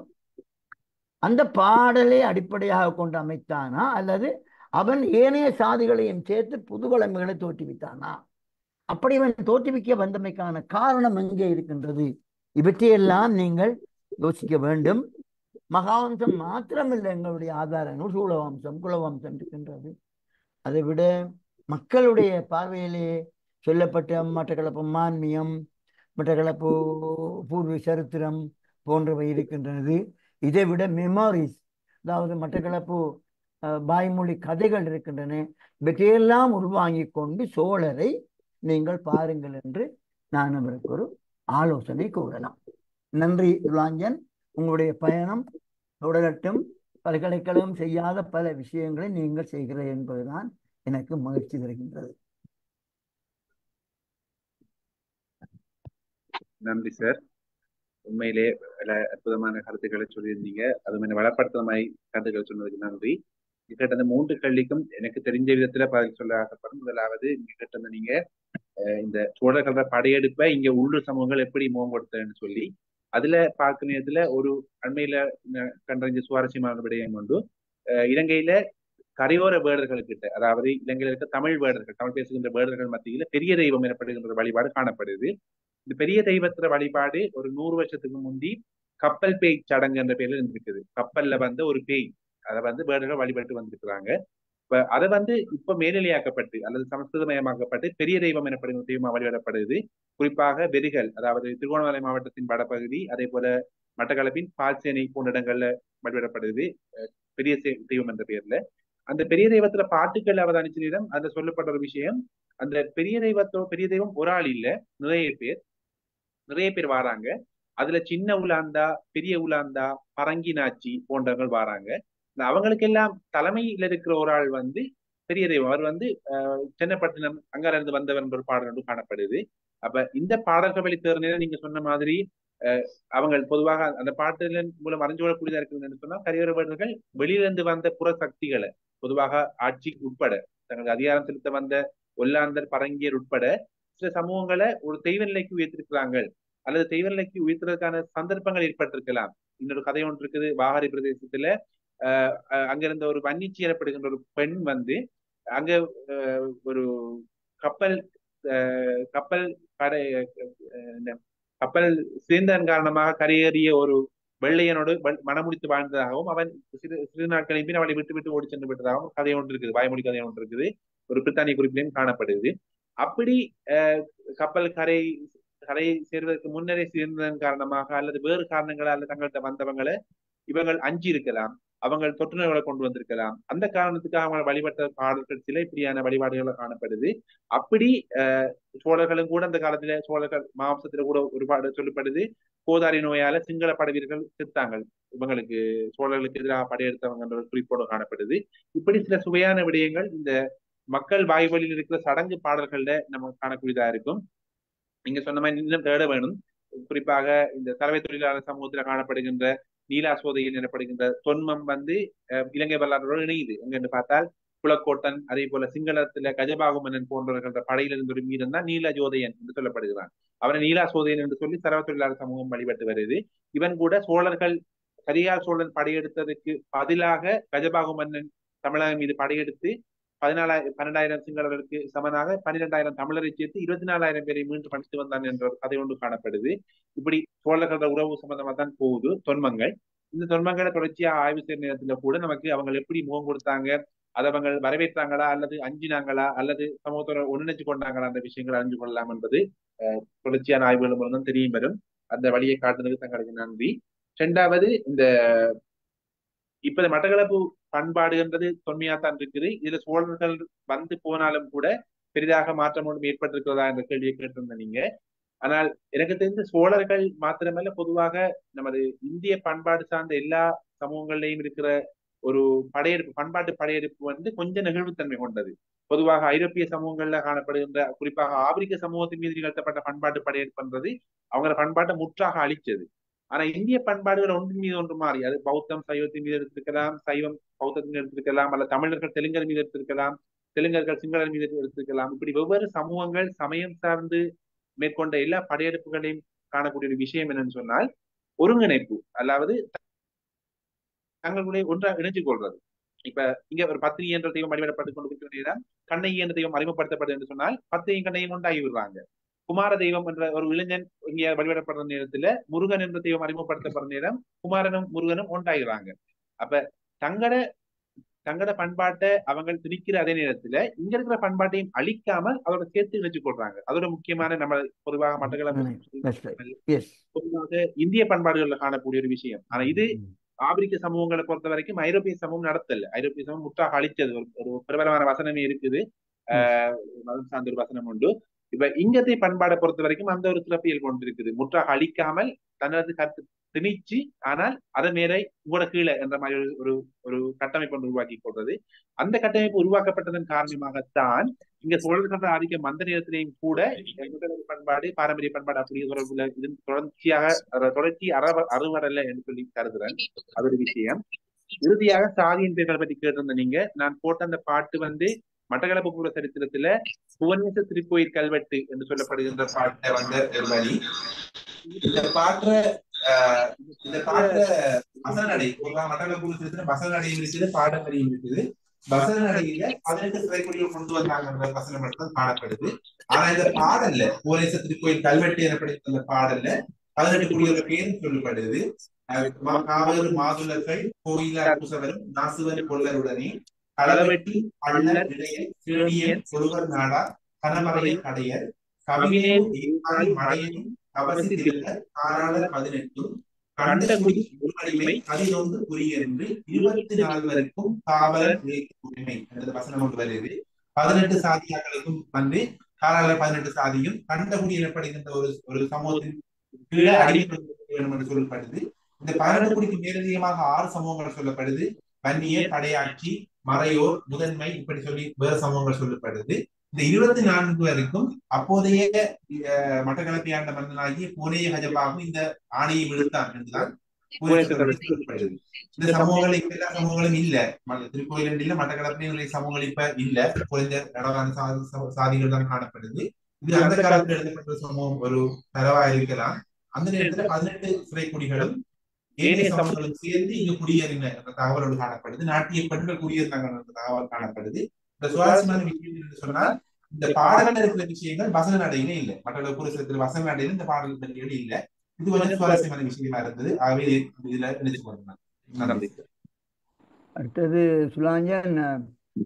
அந்த பாடலை அடிப்படையாக கொண்டு அமைத்தானா அல்லது அவன் ஏனைய சாதிகளையும் சேர்த்து புதுவளமைகளை தோற்றுவித்தானா? அப்படி அவன் தோற்றுவிக்க வந்தமைக்கான காரணம் எங்கே இருக்கின்றது? இவற்றையெல்லாம் நீங்கள் யோசிக்க வேண்டும். மகாவம்சம் மாத்திரமில்லை எங்களுடைய ஆதாரங்கள் சூழவம்சம் குலவம்சம் இருக்கின்றது. அதை விட மக்களுடைய பார்வையிலே சொல்லப்பட்ட மட்டக்களப்பு மான்மியம் மட்டக்களப்பு பூர்வ சரித்திரம் போன்றவை இருக்கின்றது. இதை விட மெமோரிஸ் அதாவது மட்டக்களப்பு பாய்மொழி கதைகள் இருக்கின்றன. இவற்றையெல்லாம் உள்வாங்கி கொண்டு சோழரை நீங்கள் பாருங்கள் என்று நான் அவருக்கு ஒரு ஆலோசனை கூறலாம். நன்றி துலாஞ்சன். உங்களுடைய பயணம் தொடரட்டும். பல்கலைக்கழகம் செய்யாத பல விஷயங்களை நீங்கள் செய்கிறீர்கள் என்பதுதான் எனக்கு மகிழ்ச்சி தருகின்றது. நன்றி சார். உண்மையிலே அற்புதமான கருத்துக்களை சொல்லியிருந்தீங்க. அது மாதிரி வளப்படுத்துற மாதிரி கருத்துக்களை சொன்னதுக்கு நன்றி. கிட்ட மூன்று கல்விக்கும் எனக்கு தெரிஞ்ச விதத்துல பதில் சொல்ல ஆசைப்படும். முதலாவது இங்க கிட்ட நீங்க இந்த சோழர்கள படையெடுப்பை இங்க உள்ளூர் சமூகங்கள் எப்படி மேம்படுத்துறேன்னு சொல்லி அதுல பார்க்க நேரத்துல ஒரு அண்மையில கண்டறிஞ்ச சுவாரஸ்யமான விடயம் கொண்டு இலங்கையில கரையோர வேடர்கள் கிட்ட அதாவது இலங்கையில இருக்க தமிழ் வேடர்கள் தமிழ் பேசுகின்ற வேடர்கள் மத்தியில பெரிய தெய்வம் எனப்படுகின்ற வழிபாடு காணப்படுது. இந்த பெரிய தெய்வத்துல வழிபாடு ஒரு நூறு வருஷத்துக்கு முந்தி கப்பல் பேய் சடங்கு என்ற பேர்ல இருந்திருக்குது. கப்பல்ல வந்து ஒரு பேய். அதை வந்து வேடர்கள் வழிபட்டு வந்திருக்கிறாங்க. இப்ப அதை வந்து இப்ப மேல்நிலையாக்கப்பட்டு அல்லது சமஸ்கிருதமயமாக்கப்பட்டு பெரிய தெய்வம் எனப்படும் தெய்வமா வழிபடப்படுது. குறிப்பாக வெறிகள் அதாவது திருகோணமலை மாவட்டத்தின் வடபகுதி அதே போல மட்டக்களப்பின் பால்சேனை போன்ற இடங்கள்ல வழிபடப்படுது. பெரிய தெய்வம் என்ற பெயர்ல அந்த பெரிய தெய்வத்துல பாட்டுக்கள் அவதானிச்சிடம் அதுல சொல்லப்பட்ட ஒரு விஷயம் அந்த பெரிய தெய்வத்தோ பெரிய தெய்வம் ஒரு ஆள் இல்ல நிறைய பேர் நிறைய பேர் வராங்க. அதுல சின்ன உலாந்தா பெரிய உலாந்தா பரங்கி நாச்சி போன்றவர்கள் வராங்க. இந்த அவங்களுக்கெல்லாம் தலைமையில் இருக்கிற ஒரு ஆள் வந்து பெரிய தெய்வம். அவர் வந்து சென்னப்பட்டினம் அங்கால இருந்து வந்தவர் என்ற ஒரு பாடல் ஒன்று காணப்படுது. அப்ப இந்த பாடல்கள் வழி நீங்க சொன்ன மாதிரி அஹ், அவங்க பொதுவாக அந்த பாட்டுல மூலம் அறிஞ்சு கொள்ளக்கூடியதா இருக்குன்னு சொன்னா கரியர் வெளியிலிருந்து வந்த புற சக்திகளை பொதுவாக ஆட்சிக்கு உட்பட தங்களுக்கு அதிகாரம் செலுத்த வந்த ஒல்லாந்தர் பரங்கியர் உட்பட சில சமூகங்களை ஒரு தெய்வ நிலைக்கு உயர்த்திருக்கிறாங்க அல்லது தெய்வ நிலைக்கு உயர்த்துறதுக்கான சந்தர்ப்பங்கள் ஏற்பட்டிருக்கலாம். இன்னொரு கதை ஒன்று இருக்குது வாகரி பிரதேசத்துல அங்கிருந்த ஒரு வன்னிச்சீரப்படுகின்ற ஒரு பெண் வந்து அங்க அஹ், ஒரு கப்பல் அஹ், கப்பல் கடை கப்பல் சேர்ந்ததன் காரணமாக கரையேறிய ஒரு வெள்ளையனோடு மனமுடித்து வாழ்ந்ததாகவும் அவன் சிறு சிறு நாட்களின் பின் அவளை விட்டு விட்டு ஓடி சென்று விட்டதாகவும் கதை ஒன்று இருக்குது. வாய்மொழி கதை ஒன்று இருக்குது. ஒரு பிரித்தானிய குறிப்பிலையும் காணப்படுது அப்படி கப்பல் கரை கரை சேர்வதற்கு முன்னரே சேர்ந்ததன் காரணமாக அல்லது வேறு காரணங்களால் தங்கள்கிட்ட வந்தவங்களை இவர்கள் அஞ்சி இருக்கலாம் அவங்க தொற்று நோய்களை கொண்டு வந்திருக்கலாம். அந்த காரணத்துக்காக அவங்க வழிபட்ட பாடல்கள் சில இப்படியான வழிபாடுகளை காணப்படுது. அப்படி அஹ், சோழர்களும் கூட அந்த காலத்துல சோழர்கள் மாம்சத்துல கூட ஒருபாடு சொல்லப்படுது. கோதாரி நோயால சிங்கள படை வீரர்கள் செத்தாங்க. இவங்களுக்கு சோழர்களுக்கு எதிராக படையெடுத்தவங்க என்ற குறிப்போடு காணப்படுது. இப்படி சில சுவையான விடயங்கள் இந்த மக்கள் வாய்வழியில் இருக்கிற சடங்கு பாடல்கள்ல நம்ம காணக்கூடியதா இருக்கும். நீங்க சொன்ன மாதிரி இன்னும் தேட வேணும். குறிப்பாக இந்த சலவை தொழிலாளர் சமூகத்துல காணப்படுகின்ற நீலா சோதையில் எனப்படுகின்ற தொன்மம் வந்து இலங்கை வரலாற்றோடு இணையுது. எங்கன்னு பார்த்தால் குலக்கோட்டன் அதே போல சிங்களத்துல கஜபாகுமன்னன் போன்றவர்கள் படையிலிருந்து ஒரு வீரன் தான் நீல ஜோதையன் என்று சொல்லப்படுகிறான். அவனை நீலா சோதையன் என்று சொல்லி சரவ தொழிலாளர் சமூகம் வழிபட்டு வருது. இவன் கூட சோழர்கள் கரிகால் சோழன் படையெடுத்ததுக்கு பதிலாக கஜபாகு மன்னன் தமிழகம் மீது படையெடுத்து பதினாலாயிரம் பன்னெண்டாயிரம் சிங்களர்களுக்கு சமனாக பன்னிரெண்டாயிரம் தமிழரை சேர்த்து இருபத்தி நாலாயிரம் பேரை மீண்டும் படித்து வந்தான் என்ற ஒரு கதை ஒன்று காணப்படுது. இப்படி சோழர்களோட உறவு சம்பந்தமா தான் போகுது தொன்மங்கள். இந்த தொன்மங்களை தொடர்ச்சியா ஆய்வு செய்யும் நேரத்துல கூட நமக்கு அவங்க எப்படி முகம் கொடுத்தாங்க அதை அவங்க வரவேற்றாங்களா அல்லது அஞ்சினாங்களா அல்லது சமூகத்தோட ஒன்றிணைச்சு கொண்டாங்களா அந்த விஷயங்களை அறிஞ்சு கொள்ளலாம் என்பது அஹ், தொடர்ச்சியான ஆய்வுகள் மூலம் தான் தெரியும் வரும். அந்த வழியை காட்டுனதுக்கு தங்களுக்கு நன்றி. இரண்டாவது இந்த இப்ப மட்டக்களப்பு பண்பாடுன்றது தொன்மையாத்தான் இருக்குது. இதுல சோழர்கள் வந்து போனாலும் கூட பெரிதாக மாற்றம் ஒன்றும் ஏற்பட்டிருக்கிறதா என்ற கேள்வியை கேட்டிருந்த நீங்க. ஆனால் எனக்கு தெரிந்த சோழர்கள் மாத்திரமல்ல பொதுவாக நமது இந்திய பண்பாடு சார்ந்த எல்லா சமூகங்கள்லையும் இருக்கிற ஒரு படையெடுப்பு பண்பாட்டு படையெடுப்பு வந்து கொஞ்சம் நெகிழ்வுத்தன்மை கொண்டது. பொதுவாக ஐரோப்பிய சமூகங்கள்ல காணப்படுகின்ற குறிப்பாக ஆப்பிரிக்க சமூகத்தின் மீது நிகழ்த்தப்பட்ட பண்பாட்டு படையெடுப்புன்றது அவங்கள பண்பாட்டை முற்றாக அழிச்சது. ஆனா இந்திய பண்பாடுகள் ஒன்றின் மீது ஒன்று மாறி. அது பௌத்தம் சைவத்தின் மீது எடுத்திருக்கலாம் சைவம் பௌத்தத்தின் மீது எடுத்திருக்கலாம் அல்ல தமிழர்கள் தெலுங்கர் மீது எடுத்திருக்கலாம் தெலுங்கர்கள் சிங்களர் மீது எடுத்திருக்கலாம். இப்படி வெவ்வேறு சமூகங்கள் சமயம் சார்ந்து மேற்கொண்ட எல்லா படையெடுப்புகளையும் காணக்கூடிய ஒரு விஷயம் என்னன்னு சொன்னால் ஒருங்கிணைப்பு அதாவது தங்களுடைய ஒன்றா இணைஞ்சு கொள்றது இப்ப இங்க ஒரு பத்தினி என்ற தெய்வம் வழிபடப்பட்டுக் கொண்டு கண்ணகி என்ற தெய்வம் அறிமுகப்படுத்தப்படுது என்று சொன்னால் பத்தையும் கண்ணையும் கொண்டு விடுறாங்க குமார தெய்வம் என்ற ஒரு இளைஞன் இங்க வழிபடப்படுற நேரத்துல முருகன் என்ற தெய்வம் அறிமுகப்படுத்தப்படுற நேரம் குமாரனும் முருகனும் ஒன்றாகிறாங்க. அப்ப தங்கட தங்கட பண்பாட்டை அவங்க திணிக்கிற அதே நேரத்துல இங்க இருக்கிற பண்பாட்டையும் அழிக்காமல் அதோட சேர்த்து இணைச்சு கொள்றாங்க அதோட முக்கியமான நம்ம பொதுவாக மட்டக்களப்பு பொதுவாக இந்திய பண்பாடுகள்ல காணக்கூடிய ஒரு விஷயம். ஆனா இது ஆப்பிரிக்க சமூகங்களை பொறுத்த வரைக்கும் ஐரோப்பிய சமூகம் நடத்தல. ஐரோப்பிய சமூகம் முற்றாக அழிச்சது ஒரு ஒரு பிரபலமான வசனமே இருக்குது. சார்ந்த ஒரு வசனம் உண்டு. இப்ப இங்கத்தை பண்பாடை பொறுத்த வரைக்கும் அந்த ஒரு சிறப்பியல் கொண்டு இருக்குது. முற்றாக அழிக்காமல் தனது கருத்து திணிச்சு ஆனால் அதை மேலே உங்களோட கீழே என்ற மாதிரி ஒரு- ஒரு ஒரு கட்டமைப்பு ஒன்று உருவாக்கி கொள்றது அந்த கட்டமைப்பு உருவாக்கப்பட்டதன் காரணமாகத்தான் இங்க சோழர்கள் ஆதிக்க மந்த நேரத்திலேயும் கூட பண்பாடு பாரம்பரிய பண்பாடு அப்படிங்கிற தொடர்புல இது தொடர்ச்சியாக தொடர்ச்சி அறவ அறுவடல என்று சொல்லி கருதுறேன். அது ஒரு விஷயம். இறுதியாக சாதியின் பேர்களை பத்தி கேட்டிருந்த நீங்க நான் போட்ட அந்த பாட்டு வந்து மட்டக்களப்பு பூர்வ சரித்திரத்துல புவனேச திருக்கோயில் கல்வெட்டு என்று சொல்லப்படுகின்ற பாட்டை வந்த ஒரு வரி இந்த பாட்டுற இந்த பாட்டுற வசனடை மட்டக்களப்பு பூர்வ சரித்திரம் வசனடையும் இருக்குது பாடவரியும் இருக்குது. வசனடையில பதினெட்டு சிறைக்குடிகள் கொண்டு வந்தாங்கன்ற வசனம் மட்டும் பாடப்படுது காணப்படுது. ஆனா இந்த பாடல்ல புவனேச திருக்கோயில் கல்வெட்டு எனப்படுகிற அந்த பாடல்ல பதினெட்டு குடியோட பேரும் சொல்லப்படுது. அஹ் காவலர் மாதுளர்கள் கோயிலார் குசவரும் நாசுவர் கொள்ளருடனே களவெட்டி கேணியன் சொல்வர் நாடா கனமறைய கடையர் கவினேன் ஏகாதி மடையனும் கவசி தில்லர் பதினெட்டும் கண்டகுடி இருபத்தி வரைக்கும் காவலர் உரிமை என்ற வசனம் ஒன்று வருது பதினெட்டு சாதியாக்களுக்கும் வந்து காராளர் பதினெட்டு சாதியும் கண்டகுடி எனப்படுகின்ற ஒரு ஒரு சமூகத்தின் கீழே அடிமைப்படுத்த வேண்டும் என்று சொல்லப்படுது. இந்த பதினெட்டு குடிக்கு மேலதிகமாக ஆறு சமூகங்கள் சொல்லப்படுது. வன்னிய கடையாட்சி மறையோர் முதன்மை இப்படி சொல்லி வேறு சமூகங்கள் சொல்லப்படுது. இந்த இருபத்தி நான்கு வரைக்கும் அப்போதைய மட்டக்களப்பை ஆண்ட மன்னனாகிய பூனேய கஜபாகும் இந்த ஆணையை விழுத்தான் என்றுதான் இந்த சமூகங்கள் இப்ப எல்லா சமூகங்களும் இல்ல. திருக்கோயில் இல்ல மட்டக்களப்பிலே சமூகங்கள் இப்ப இல்ல. குறைந்த அளவான சாதிகள் தான் காணப்படுது. இது அந்த காலத்துல எழுதப்பட்ட சமூகம் ஒரு தரவா இருக்கலாம். அந்த நேரத்துல பதினெட்டு சிறை குடிகளும் ஏனைய சமூகங்களும் சேர்ந்து இங்கு குடியேறின தகவலோடு காணப்படுது. நாட்டிய பெண்கள் குடியேறினாங்க தகவல் காணப்படுது. இந்த சுவாரஸ்யமான விஷயம் என்று சொன்னால் இந்த பாடல்கள் இருக்கிற விஷயங்கள் வசன நடையில இல்ல. மற்ற புரிசத்துல வசன நடையில இந்த பாடல் பற்றிகள் இல்ல. இது கொஞ்சம் சுவாரஸ்யமான விஷயமா இருந்தது. ஆகவே இதுல நினைச்சு நன்றி. அடுத்தது சுலாஞ்சன்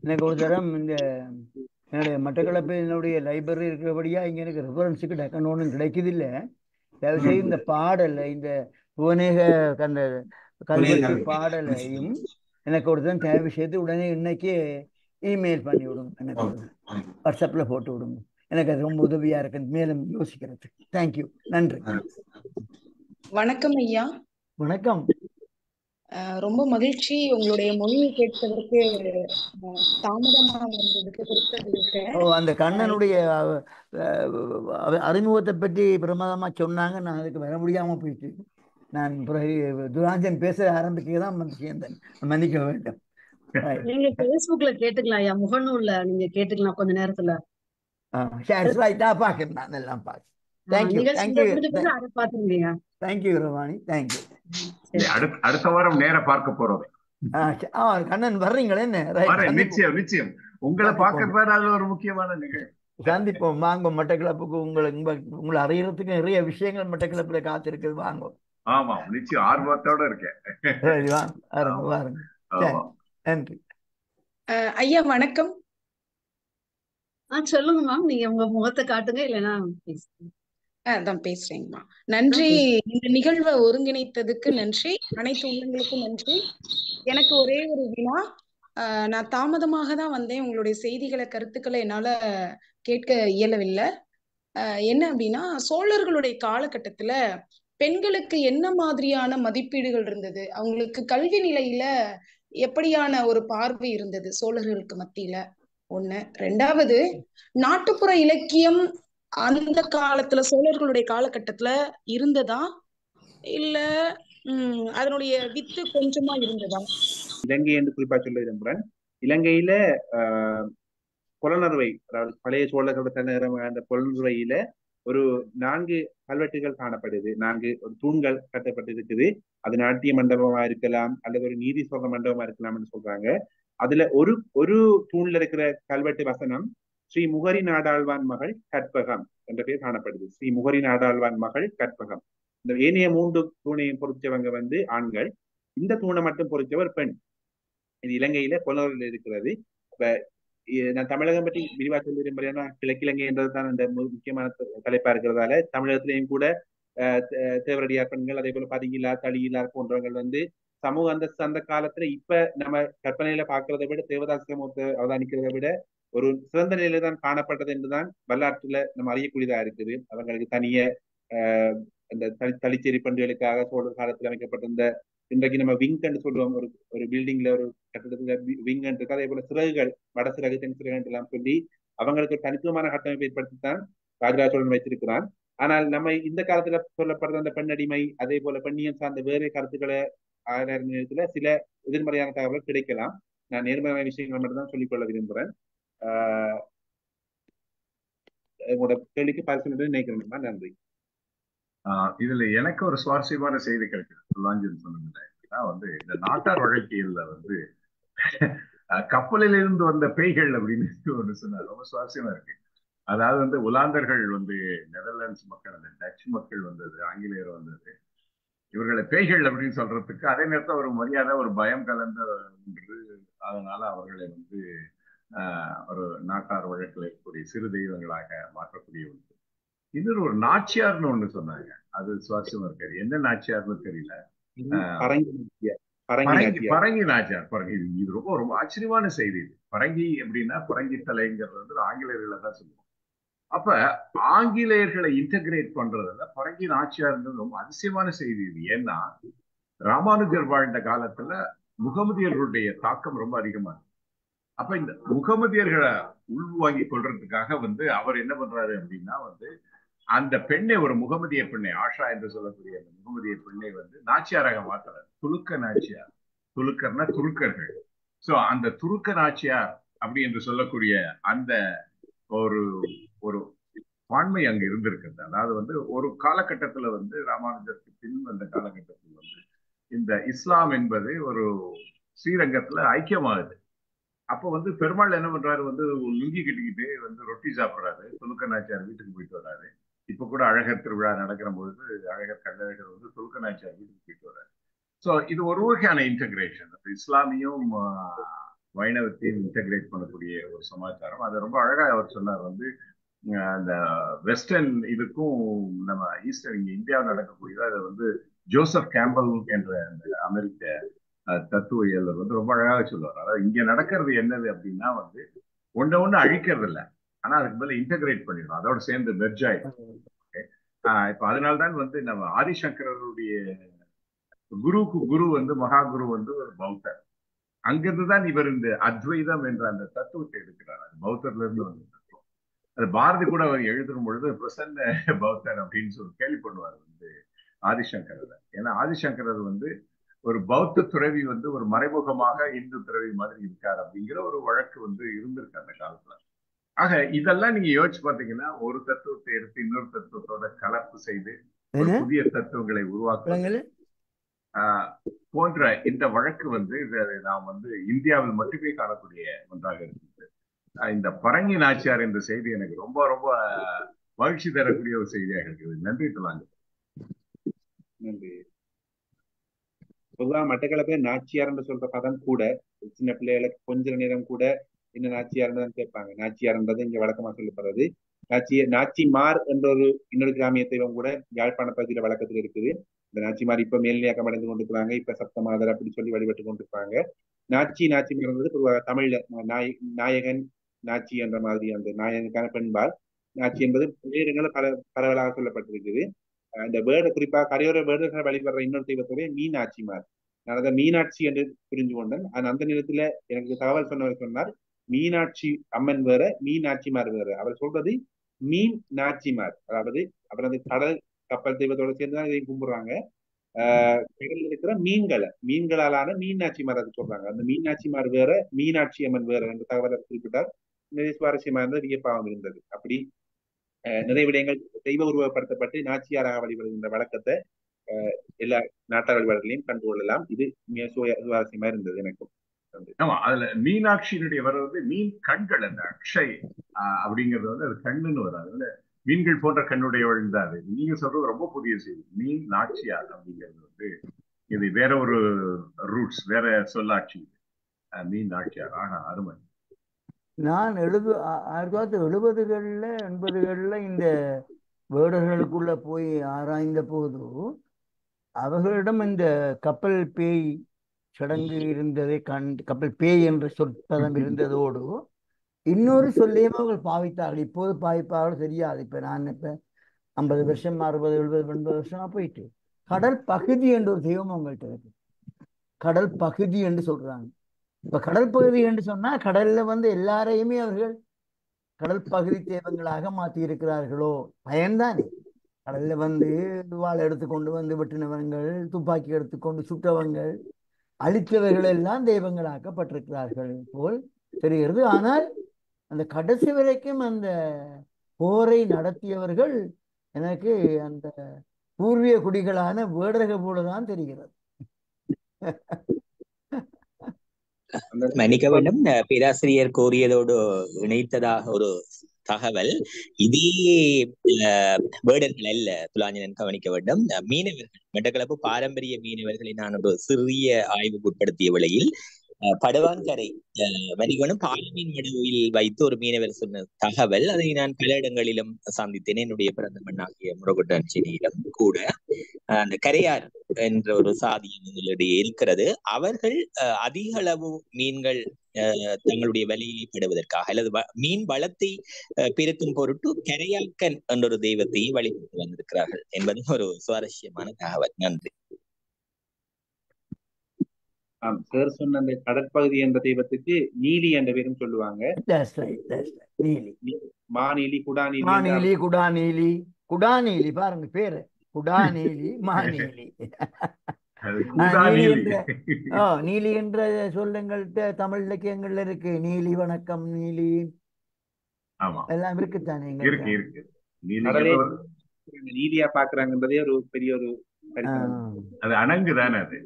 எனக்கு ஒரு தரம் இந்த என்னுடைய மட்டக்களப்பினுடைய லைப்ரரி இருக்கிறபடியா இங்க எனக்கு ரெஃபரன்ஸுக்கு டக்குன்னு ஒன்றும் கிடைக்குது இல்லை தயவுசெய்து இந்த பாடலை இந்த புவனேக அந்த கல்வெட்டு பாடலையும் எனக்கு ஒருத்தன் தயவு செய்து உடனே இன்னைக்கு இமெயில் பண்ணி விடுங்க எனக்கு வாட்ஸ்அப்ல போட்டு விடுங்க. எனக்கு அது ரொம்ப உதவியா இருக்கு. மேலும் யோசிக்கிறதுக்கு. தேங்க்யூ நன்றி. வணக்கம் ஐயா. வணக்கம். ரொம்ப மகிழ்ச்சி உங்களுடைய மொழியை கேட்பதற்கு தாமதமா வந்ததுக்கு கொடுத்ததுக்கு. ஓ அந்த கண்ணனுடைய அறிமுகத்தை பற்றி பிரமாதமா சொன்னாங்க. நான் அதுக்கு வர முடியாம போயிட்டு நான் பிறகு துராஞ்சன் பேச ஆரம்பிக்க தான் மன்னிக்க வேண்டும். நீங்க பேஸ்புக்ல கேட்டுக்கலாம் ஐயா. முகநூல்ல நீங்க கேட்டுக்கலாம் கொஞ்ச நேரத்துல. சரி ரைட்டா பாக்குறேன் நான் எல்லாம் பாக்குறேன் தேங்க்யூ ரவாணி தேங்க்யூ அடுத்த வாரம் நேர பார்க்க போறோம். கண்ணன் வர்றீங்களே என்ன? நிச்சயம் நிச்சயம். உங்களை பார்க்கறது அதுல ஒரு முக்கியமான நிகழ்வு. சந்திப்போம். வாங்க மட்டக்கிழப்புக்கு உங்களை உங்களை அறியறதுக்கு நிறைய விஷயங்கள் மட்டக்கிழப்புல காத்திருக்குது. வாங்க. ஆமாம் நிச்சயம் ஆர்வத்தோட இருக்கேன். நன்றி. ஐயா வணக்கம். ஆ சொல்லுங்க மேம். நீங்க உங்க முகத்தை காட்டுங்க இல்லைன்னா அதான் பேசுறேங்கம்மா நன்றி. இந்த நிகழ்வை ஒருங்கிணைத்ததுக்கு நன்றி. அனைத்து உள்ளங்களுக்கும் நன்றி. எனக்கு ஒரே ஒரு வினா. நான் தாமதமாக தான் வந்தேன். உங்களுடைய செய்திகளை கருத்துக்களை என்னால கேட்க இயலவில்லை. என்ன அப்படின்னா சோழர்களுடைய காலகட்டத்துல பெண்களுக்கு என்ன மாதிரியான மதிப்பீடுகள் இருந்தது? அவங்களுக்கு கல்வி நிலையில எப்படியான ஒரு பார்வை இருந்தது? சோழர்களுக்கு மத்தியில. ஒண்ணு. ரெண்டாவது நாட்டுப்புற இலக்கியம் அந்த காலத்துல சோழர்களுடைய காலகட்டத்துல இருந்ததா? இல்ல உம் அதனுடைய வித்து கொஞ்சமா இருந்ததா? இலங்கை என்று குறிப்பா சொல்ல விரும்புறேன். இலங்கையில ஆஹ் புலனறுவை அதாவது பழைய சோழர்களோட தலைநகரம் அந்த புலனறுவையில ஒரு நான்கு கல்வெட்டுகள் காணப்படுது. நான்கு ஒரு தூண்கள் கட்டப்பட்டிருக்குது. அது நாட்டிய மண்டபமா இருக்கலாம் அல்லது ஒரு நீதி சொல்ற மண்டபமா இருக்கலாம்னு சொல்றாங்க. அதுல ஒரு ஒரு தூண்ல இருக்கிற கல்வெட்டு வசனம் ஸ்ரீ முகரி நாடாழ்வான் மகள் கற்பகம் என்ற பேர் காணப்படுது. ஸ்ரீ முகரி நாடாழ்வான் மகள் கற்பகம். இந்த ஏனைய மூன்று தூணையும் பொறிச்சவங்க வந்து ஆண்கள். இந்த தூணை மட்டும் பொறிச்சவர் பெண். இது இலங்கையில புலவரில் இருக்கிறது. இப்ப நான் தமிழகம் பற்றி விரிவா சொல்ல விரும்புறேன்னா கிழக்கிழங்கைன்றது தான் அந்த முக்கியமான தலைப்பா இருக்கிறதால தமிழகத்திலையும் கூட தேவரடியார் பெண்கள் அதே போல பதிகிலார் தளியிலார் போன்றவர்கள் வந்து சமூக அந்தஸ்து அந்த காலத்துல இப்ப நம்ம கற்பனையில பாக்குறதை விட தேவதாஸ் சமூகத்தை அவதானிக்கிறதை விட ஒரு சிறந்த நிலையில தான் காணப்பட்டது என்றுதான் வரலாற்றுல நம்ம அறியக்கூடியதா இருக்குது. அவங்களுக்கு தனிய ஆஹ் அந்த தளி தளிச்சேரி பண்டுகளுக்காக சோழர் காலத்தில் அமைக்கப்பட்டிருந்த இன்றைக்கு நம்ம விங் சொல்லுவோம் ஒரு ஒரு பில்டிங்ல ஒரு கட்டடத்துல விங் இருக்கு. அதே போல சிறகுகள் வட சிறகு தென் சிறகு எல்லாம் சொல்லி அவங்களுக்கு ஒரு தனித்துவமான கட்டமைப்பை ஏற்படுத்தித்தான் ராஜராஜ சோழன் வைத்திருக்கிறான். ஆனால் நம்ம இந்த காலத்துல சொல்லப்படுற அந்த பெண்ணடிமை அதே போல பெண்ணியம் சார்ந்த வேறு கருத்துக்களை ஆயிரம் நேரத்துல சில எதிர்மறையான தகவல்கள் கிடைக்கலாம். நான் நேர்மறையான விஷயங்கள் மட்டும்தான் சொல்லிக்கொள்ள விரும்புறேன். ஆஹ் உங்களோட கேள்விக்கு பரிசு நினைக்கிறேன். நன்றி. இதுல எனக்கு ஒரு சுவாரஸ்யமான செய்தி கிடைக்கிறது சொல்லாஞ்சன் சொன்னீங்கன்னா வந்து இந்த நாட்டார் வழக்கியல்ல வந்து கப்பலில் இருந்து வந்த பேய்கள் அப்படின்னு ஒன்று சொன்னார். ரொம்ப சுவாரஸ்யமா இருக்கு. அதாவது வந்து உலாந்தர்கள் வந்து நெதர்லாண்ட்ஸ் மக்கள் அந்த டச் மக்கள் வந்தது ஆங்கிலேயர் வந்தது. இவர்களை பேய்கள் அப்படின்னு சொல்றதுக்கு அதே நேரத்தில் ஒரு மரியாதை ஒரு பயம் கலந்த ஒன்று அதனால அவர்களை வந்து ஆஹ், ஒரு நாட்டார் வழக்கில் இருக்கக்கூடிய சிறு தெய்வங்களாக மாற்றக்கூடிய ஒன்று. இன்னொரு ஒரு நாச்சியார்னு ஒண்ணு சொன்னாங்க. அது சுவாரஸ்யமா இருக்காரு. என்ன நாச்சியார்னு தெரியல. பரங்கி. பரங்கி நாச்சியார். பரங்கி இது ரொம்ப ரொம்ப ஆச்சரியமான செய்தி இது. பரங்கி அப்படின்னா பரங்கி தலைங்கிறது வந்து ஆங்கிலேயர்களை தான் சொல்லுவோம். அப்ப ஆங்கிலேயர்களை இன்டகிரேட் பண்றதுல பரங்கி நாச்சியார்ன்றது ரொம்ப அதிசயமான செய்தி இது. ஏன்னா ராமானுஜர் வாழ்ந்த காலத்துல முகமதியர்களுடைய தாக்கம் ரொம்ப அதிகமா இருக்கு அப்ப இந்த முகமதியர்களை உள்வாங்கி கொள்றதுக்காக வந்து அவர் என்ன பண்றாரு அப்படின்னா வந்து அந்த பெண்ணை ஒரு முகமதிய பெண்ணை ஆஷா என்று சொல்லக்கூடிய அந்த முகமதிய பெண்ணை வந்து நாச்சியாராக மாத்துறாரு துலுக்க நாச்சியார். துலுக்கர்னா துருக்கர்கள். சோ அந்த துருக்க நாச்சியார் அப்படி என்று சொல்லக்கூடிய அந்த ஒரு ஒரு பான்மை அங்க இருந்திருக்கிறது. அதாவது வந்து ஒரு காலகட்டத்துல வந்து ராமானுஜருக்கு பின் வந்த காலகட்டத்தில் வந்து இந்த இஸ்லாம் என்பது ஒரு ஸ்ரீரங்கத்துல ஐக்கியமாகுது. அப்போ வந்து பெருமாள் என்ன பண்றாரு? வந்து லுங்கி கட்டிக்கிட்டு வந்து ரொட்டி சாப்பிடுறாரு. துலுக்க நாச்சியார் வீட்டுக்கு போயிட்டு வர்றாரு. இப்ப கூட அழகர் திருவிழா நடக்கிற பொழுது அழகர் கள்ளழகர் வந்து துலுக்க நாச்சியார் வீட்டுக்கு போயிட்டு வர்றாரு. ஸோ இது ஒரு வகையான இன்டகிரேஷன் இஸ்லாமியும் வைணவத்தையும் இன்டகிரேட் பண்ணக்கூடிய ஒரு சமாச்சாரம். அது ரொம்ப அழகா அவர் சொன்னார். வந்து அந்த வெஸ்டர்ன் இதுக்கும் நம்ம ஈஸ்டர்ன் இங்கே இந்தியாவில் நடக்கக்கூடியது அதை வந்து ஜோசப் கேம்பல் என்ற அந்த அமெரிக்க தத்துவ இயலர் வந்து ரொம்ப அழகாக சொல்லுவார். அதாவது இங்க நடக்கிறது என்னது அப்படின்னா வந்து ஒன்றை ஒன்று அழிக்கிறது இல்லை ஆனா அதுக்கு மேல இன்டகிரேட் பண்ணிடும் அதோட சேர்ந்து மெர்ஜ் ஆயிடும். இப்ப அதனால்தான் வந்து நம்ம ஆதிசங்கரருடைய குருவுக்கு குரு வந்து மகா குரு வந்து ஒரு பௌத்தர். அங்கிருந்து தான் இவர் இந்த அத்வைதம் என்ற அந்த தத்துவத்தை எடுக்கிறார். அது பௌத்தர்ல இருந்து வந்து தத்துவம். அது பாரதி கூட அவர் எழுதும் பொழுது பிரசன்ன பௌத்தர் அப்படின்னு சொல்லி கேள்வி பண்ணுவார் வந்து ஆதிசங்கரர். ஏன்னா ஆதிசங்கரர் வந்து ஒரு பௌத்த துறவி வந்து ஒரு மறைமுகமாக இந்து துறவி மாதிரி இருக்கார் அப்படிங்கிற ஒரு வழக்கு வந்து இருந்திருக்கு அந்த காலத்துல. ஆக இதெல்லாம் நீங்க யோசிச்சு பாத்தீங்கன்னா ஒரு தத்துவத்தை எடுத்து இன்னொரு தத்துவத்தோட கலப்பு செய்து புதிய தத்துவங்களை ஆஹ், போன்ற இந்த வழக்கு வந்து இதை நாம் வந்து இந்தியாவில் மட்டுமே காணக்கூடிய ஒன்றாக இருக்குது ஆஹ், இந்த பரங்கி நாச்சியார் என்ற செய்தி எனக்கு ரொம்ப ரொம்ப மகிழ்ச்சி தரக்கூடிய ஒரு செய்தியாக இருக்குது. நன்றி சொல்லாங்க நன்றி. பொதுவா மட்டக்களப்பே நாச்சியார் என்று சொல்ற பதம் கூட சின்ன பிள்ளைகளுக்கு கொஞ்ச நேரம் கூட என்ன நாச்சியார்ன்றதான் கேட்பாங்க. நாச்சியார்ன்றது இங்க வழக்கமா சொல்லப்படுறது. நாச்சிய நாச்சிமார் என்ற ஒரு இன்னொரு கிராமிய தெய்வம் கூட யாழ்ப்பாண பகுதியில வழக்கத்துல இருக்குது. இந்த நாச்சிமார் இப்ப மேல்நிலையாக்கம் அடைந்து கொண்டிருக்கிறாங்க. இப்ப சப்தமாதர் அப்படி சொல்லி வழிபட்டு கொண்டிருப்பாங்க. நாச்சி நாச்சிமார்ன்றது பொதுவாக தமிழ்ல நாய் நாயகன் நாச்சி என்ற மாதிரி அந்த நாயகனுக்கான பெண்பால். நாச்சி என்பது வேறுங்களை பல பரவலாக சொல்லப்பட்டிருக்குது. அந்த இந்த வேர்டு குறிப்பாக கரையோர வேர்டுகளை வழிபடுற இன்னொரு தெய்வத்தோட மீனாட்சிமார் நான் அதை மீனாட்சி என்று புரிஞ்சு கொண்டேன். அந்த நிலத்துல எனக்கு தகவல் சொன்னவர் சொன்னார். மீனாட்சி அம்மன் வேற மீனாட்சிமார் வேற. அவர் சொல்றது மீன் நாச்சிமார் அதாவது அப்புறம் கடல் கப்பல் தெய்வத்தோட சேர்ந்து தான் இதையும் கும்பிடுறாங்க. ஆஹ் இருக்கிற மீன்களை மீன்களாலான மீனாட்சிமார் அது சொல்றாங்க. அந்த மீனாட்சிமார் வேற மீனாட்சி அம்மன் வேற என்று தகவலை குறிப்பிட்டார். நிறைய சுவாரஸ்யமா இருந்தது வியப்பாகவும் இருந்தது. அப்படி அஹ் நிறைய விடயங்கள் தெய்வ உருவப்படுத்தப்பட்டு நாச்சியாராக வழிபடுகின்ற வழக்கத்தை அஹ் எல்லா நாட்டார் வழிபாடுகளையும் கண்டு கொள்ளலாம். இது மிக சுவாரஸ்யமா இருந்தது எனக்கும். ஆமா அதுல மீனாட்சியினுடைய வர வந்து மீன் கண்கள் அந்த அக்ஷய் அப்படிங்கறது அப்படிங்கிறது வந்து அது கண்ணுன்னு வராது அதுல மீன்கள் போன்ற கண்ணுடையவள் தான் அது. நீங்க சொல்றது ரொம்ப புதிய செய்தி. மீன் நாட்சியார் அப்படிங்கிறது வந்து இது வேற ஒரு ரூட்ஸ் வேற சொல்லாட்சி மீன் நாட்சியார் ஆனா அருமை நான் எழுது ஆயிரத்தி தொள்ளாயிரத்தி எழுபதுகளில் எண்பதுகளில் இந்த வேடர்களுக்குள்ள போய் ஆராய்ந்த போது அவர்களிடம் இந்த கப்பல் பேய் சடங்கு இருந்ததை கண் கப்பல் பேய் என்ற சொற்பதம் இருந்ததோடு இன்னொரு சொல்லையும் அவர்கள் பாவித்தார்கள். இப்போது பாவிப்பார்கள் தெரியாது. இப்போ நான் இப்போ ஐம்பது வருஷம் அறுபது எழுபது எண்பது வருஷமா போயிட்டு கடல் பகுதி என்ற ஒரு தெய்வம் அவங்கள்ட்ட இருக்கு. கடல் பகுதி என்று சொல்றாங்க. இப்ப கடல் பகுதி என்று சொன்னா கடல்ல வந்து எல்லாரையுமே அவர்கள் கடல் பகுதி தெய்வங்களாக மாற்றி இருக்கிறார்களோ பயன்தானே. கடல்ல வந்து வாள் எடுத்துக்கொண்டு வந்து வெட்டினவங்கள் துப்பாக்கி எடுத்துக்கொண்டு சுட்டவங்கள் அழித்தவர்கள் எல்லாம் தெய்வங்களாக்கப்பட்டிருக்கிறார்கள் போல் தெரிகிறது. ஆனால் அந்த கடைசி வரைக்கும் அந்த போரை நடத்தியவர்கள் எனக்கு அந்த பூர்வீக குடிகளான வேடரக போலதான் தெரிகிறது. அந்த மன்னிக்க வேண்டும். பேராசிரியர் கூறியதோடு இணைத்ததாக ஒரு தகவல். இதே வேடர்கள் அல்ல துலாஞ்சனன் கவனிக்க வேண்டும். மீனவர்கள் மெட்டக்களப்பு பாரம்பரிய மீனவர்களை நான் ஒரு சிறிய ஆய்வுக்கு உட்படுத்திய வேளையில் அஹ், படுவான்கரை அஹ், பாலமீன் மடுவில் வைத்து ஒரு மீனவர் சொன்ன தகவல் அதை நான் பல இடங்களிலும் சந்தித்தேன். என்னுடைய பிறந்த மண்ணாகிய முருகட்டாட்சியிடம் கூட. அந்த கரையார் என்ற ஒரு சாதி எங்களிடையே இருக்கிறது. அவர்கள் அஹ், அதிக அளவு மீன்கள் தங்களுடைய வலையை படுவதற்காக அல்லது மீன் வளத்தை பெருக்கும் பொருட்டு கரையாக்கன் என்ற ஒரு தெய்வத்தை வழிபட்டு வந்திருக்கிறார்கள் என்பது ஒரு சுவாரஸ்யமான தகவல். நன்றி. ஆம் சார் சொன்ன அந்த கடற்பகுதி என்ற தெய்வத்துக்கு நீலி என்ற பேரும் சொல்லுவாங்க. That's right, that's right. நீலி. மாநீலி குடாநீலி மாநீலி குடாநீலி. குடாநீலி பாருங்க பேரு. குடாநீலி மாநீலி. நீலி நீலி. என்ற ஆ நீலி என்ற சொல்லுங்கள்ட்ட தமிழ் இலக்கியங்கள்ல இருக்கு. நீலி வணக்கம் நீலி. ஆமா. எல்லாம் இருக்குத்தானே இருக்கு நீலியா பாக்குறாங்கன்றதே ஒரு பெரிய ஒரு அது அணங்கு தானே அது?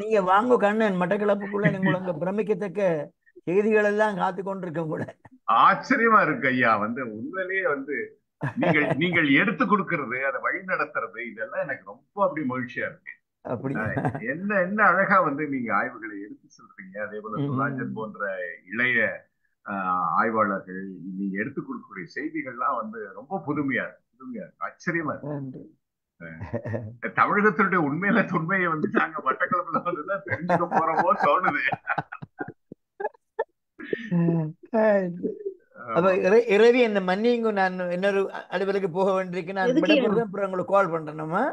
நீங்க வாங்க கண்ணன் மட்டக்களப்புக்குள்ள நீங்கள் அங்க பிரமிக்கத்தக்க செய்திகள் எல்லாம் காத்து கொண்டிருக்க கூட. ஆச்சரியமா இருக்கு ஐயா. வந்து உண்மையிலேயே வந்து நீங்கள் நீங்கள் எடுத்து கொடுக்கறது அதை வழி நடத்துறது இதெல்லாம் எனக்கு ரொம்ப அப்படி மகிழ்ச்சியா இருக்கு. அப்படி என்ன என்ன அழகா வந்து நீங்க ஆய்வுகளை எடுத்து சொல்றீங்க. அதே போல. சுராஜன் போன்ற இளைய ஆய்வாளர்கள் நீங்க எடுத்து கொடுக்கக்கூடிய செய்திகள்லாம் வந்து ரொம்ப புதுமையா இருக்கு. புதுமையா இருக்கு. ஆச்சரியமா இருக்கு. தமிழகத்தினுடைய உண்மையில தொன்மையை வந்து நாங்க மட்டக்களப்புல வந்துதான் தெரிஞ்சுக்க போறோமோ தோணுது. அப்ப இறைவி என்ன மன்னிங்க நான் இன்னொரு அலுவலுக்கு போக வேண்டியிருக்கு. நான் அப்புறம் உங்களுக்கு கால் பண்றேன்.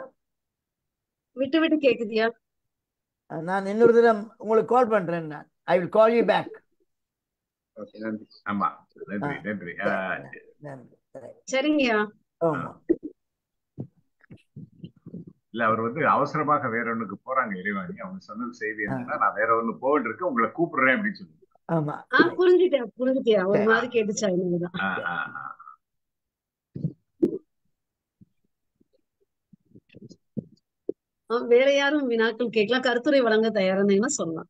விட்டு விட்டு கேக்குதியா? நான் இன்னொரு தடவை உங்களுக்கு கால் பண்றேன் நான். I will call you back okay நன்றி. ஆமா. நன்றி நன்றி. ஆஹ், நன்றி. சரிங்கய்யா. ஆமா. இல்ல அவர் வந்து அவசரமாக வேற ஒண்ணுக்கு போறாங்க இறைவாணி. அவங்க சொன்னது செய்தி என்னன்னா நான் வேற ஒண்ணு போயிட்டு இருக்கு உங்களை கூப்பிடுறேன் அப்படின்னு சொல்லி ஆமா. ஆ புரிஞ்சுட்டேன் புரிஞ்சுட்டியா ஒரு மாதிரி கேட்டுச்சா. ஆ, வேற யாரும் வினாக்கள் கேட்கலாம். கருத்துரை வழங்க தயாரா இருந்தீங்கன்னா சொல்லலாம்.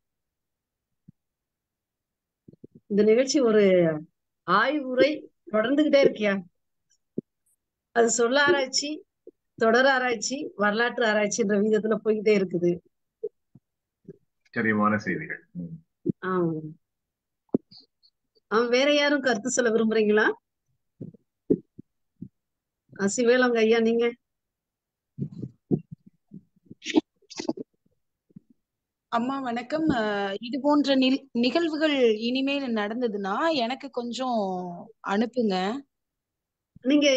இந்த நிகழ்ச்சி ஒரு ஆய்வுரை தொடர்ந்துகிட்டே இருக்கியா? அது சொல்ல ஆராய்ச்சி தொடர் ஆராய்ச்சி வரலாற்று ஆராய்ச்சின்ற விதத்துல போய்கிட்டே இருக்குது. ஆமா. ஆ, வேற யாரும் கருத்து சொல்ல விரும்புறீங்களா? ஆ, சிவேலங்க ஐயா நீங்க? அம்மா வணக்கம். இது போன்ற நிகழ்வுகள் இனிமேல் நடந்ததுன்னா எனக்கு கொஞ்சம் அனுப்புங்க. நீங்க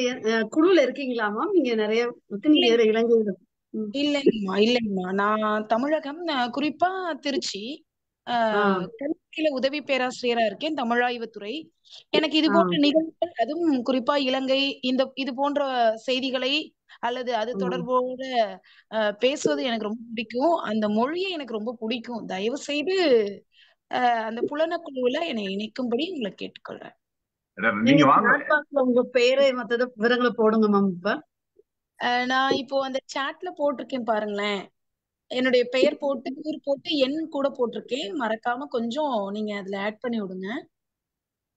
குழுல இருக்கீங்களாமா நீங்க நிறைய இருக்கு நீங்க வேற இளைஞர்கள். இல்லைங்கம்மா இல்லைங்கம்மா. நான் தமிழகம் குறிப்பா திருச்சி. கல்வியில உதவி பேராசிரியரா இருக்கேன் தமிழாய்வுத்துறை. எனக்கு இது போன்ற நிகழ்வுகள் அதுவும் குறிப்பா இலங்கை இந்த இது போன்ற செய்திகளை அல்லது அது. தொடர்போட அஹ், பேசுவது எனக்கு ரொம்ப பிடிக்கும். அந்த மொழியை எனக்கு ரொம்ப பிடிக்கும். தயவு செய்து அஹ், அந்த புலனக்குழுவுல என்னை இணைக்கும்படி உங்களை கேட்டுக்கொள்றேன். உங்க பேரு மத்தத விவரங்களை போடுங்க மேம் இப்ப. நான் இப்போ அந்த சாட்ல போட்டிருக்கேன் பாருங்களேன். என்னுடைய பெயர் போட்டு ஊர் போட்டு எண் கூட போட்டிருக்கேன். மறக்காம கொஞ்சம் நீங்க அதுல ஆட் பண்ணி விடுங்க.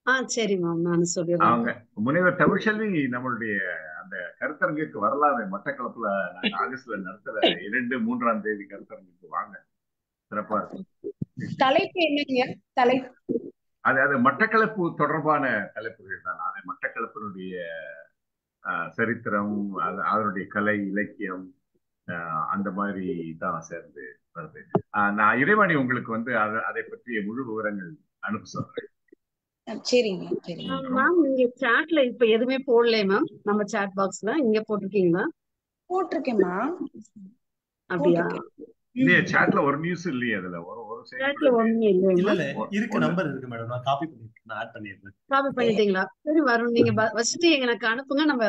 ஆ சரி மேம் நான் சொல்லிடுறேன். முனைவர் தமிழ்ச்செல்வி நம்மளுடைய அந்த கருத்தரங்குக்கு வரலாறு மட்டக்களப்புல நாங்க ஆகஸ்ட்ல நடத்துற இரண்டு மூன்றாம் தேதி கருத்தரங்குக்கு வாங்க. சிறப்பா இருக்கும். தலைப்பு என்னங்க? தலைப்பு. அது அது மட்டக்களப்பு தொடர்பான தலைப்புகள் தான். அது மட்டக்களப்பினுடைய ஆஹ், சரித்திரம் அது அதனுடைய கலை இலக்கியம் அந்த மாதிரி தான் சேர்ந்து வருது ஆஹ், நான் இறைவாணி உங்களுக்கு வந்து அதை அதை பற்றிய முழு விவரங்கள் அனுப்ப சொல்றேன். சரிங்க சரிங்க. மேம் நீங்க சாட்ல இப்ப எதுவுமே போடலையே மேம் நம்ம சாட் பாக்ஸ்ல இங்க போட்டிருக்கீங்களா? அப்படியா? இல்லையே. சாட்ல ஒரு நியூஸ் இல்லையே அதுல. ஒரு ஒரு சாட்ல ஒண்ணுமே இல்ல இருக்கு நம்பர் இருக்கு மேடம் நான் காப்பி பண்ணிருக்கேன் நான் ஆட் பண்ணிடுறேன். காப்பி பண்ணிட்டீங்களா? சரி வரும். நீங்க வச்சுட்டு எனக்கு அனுப்புங்க. நம்ம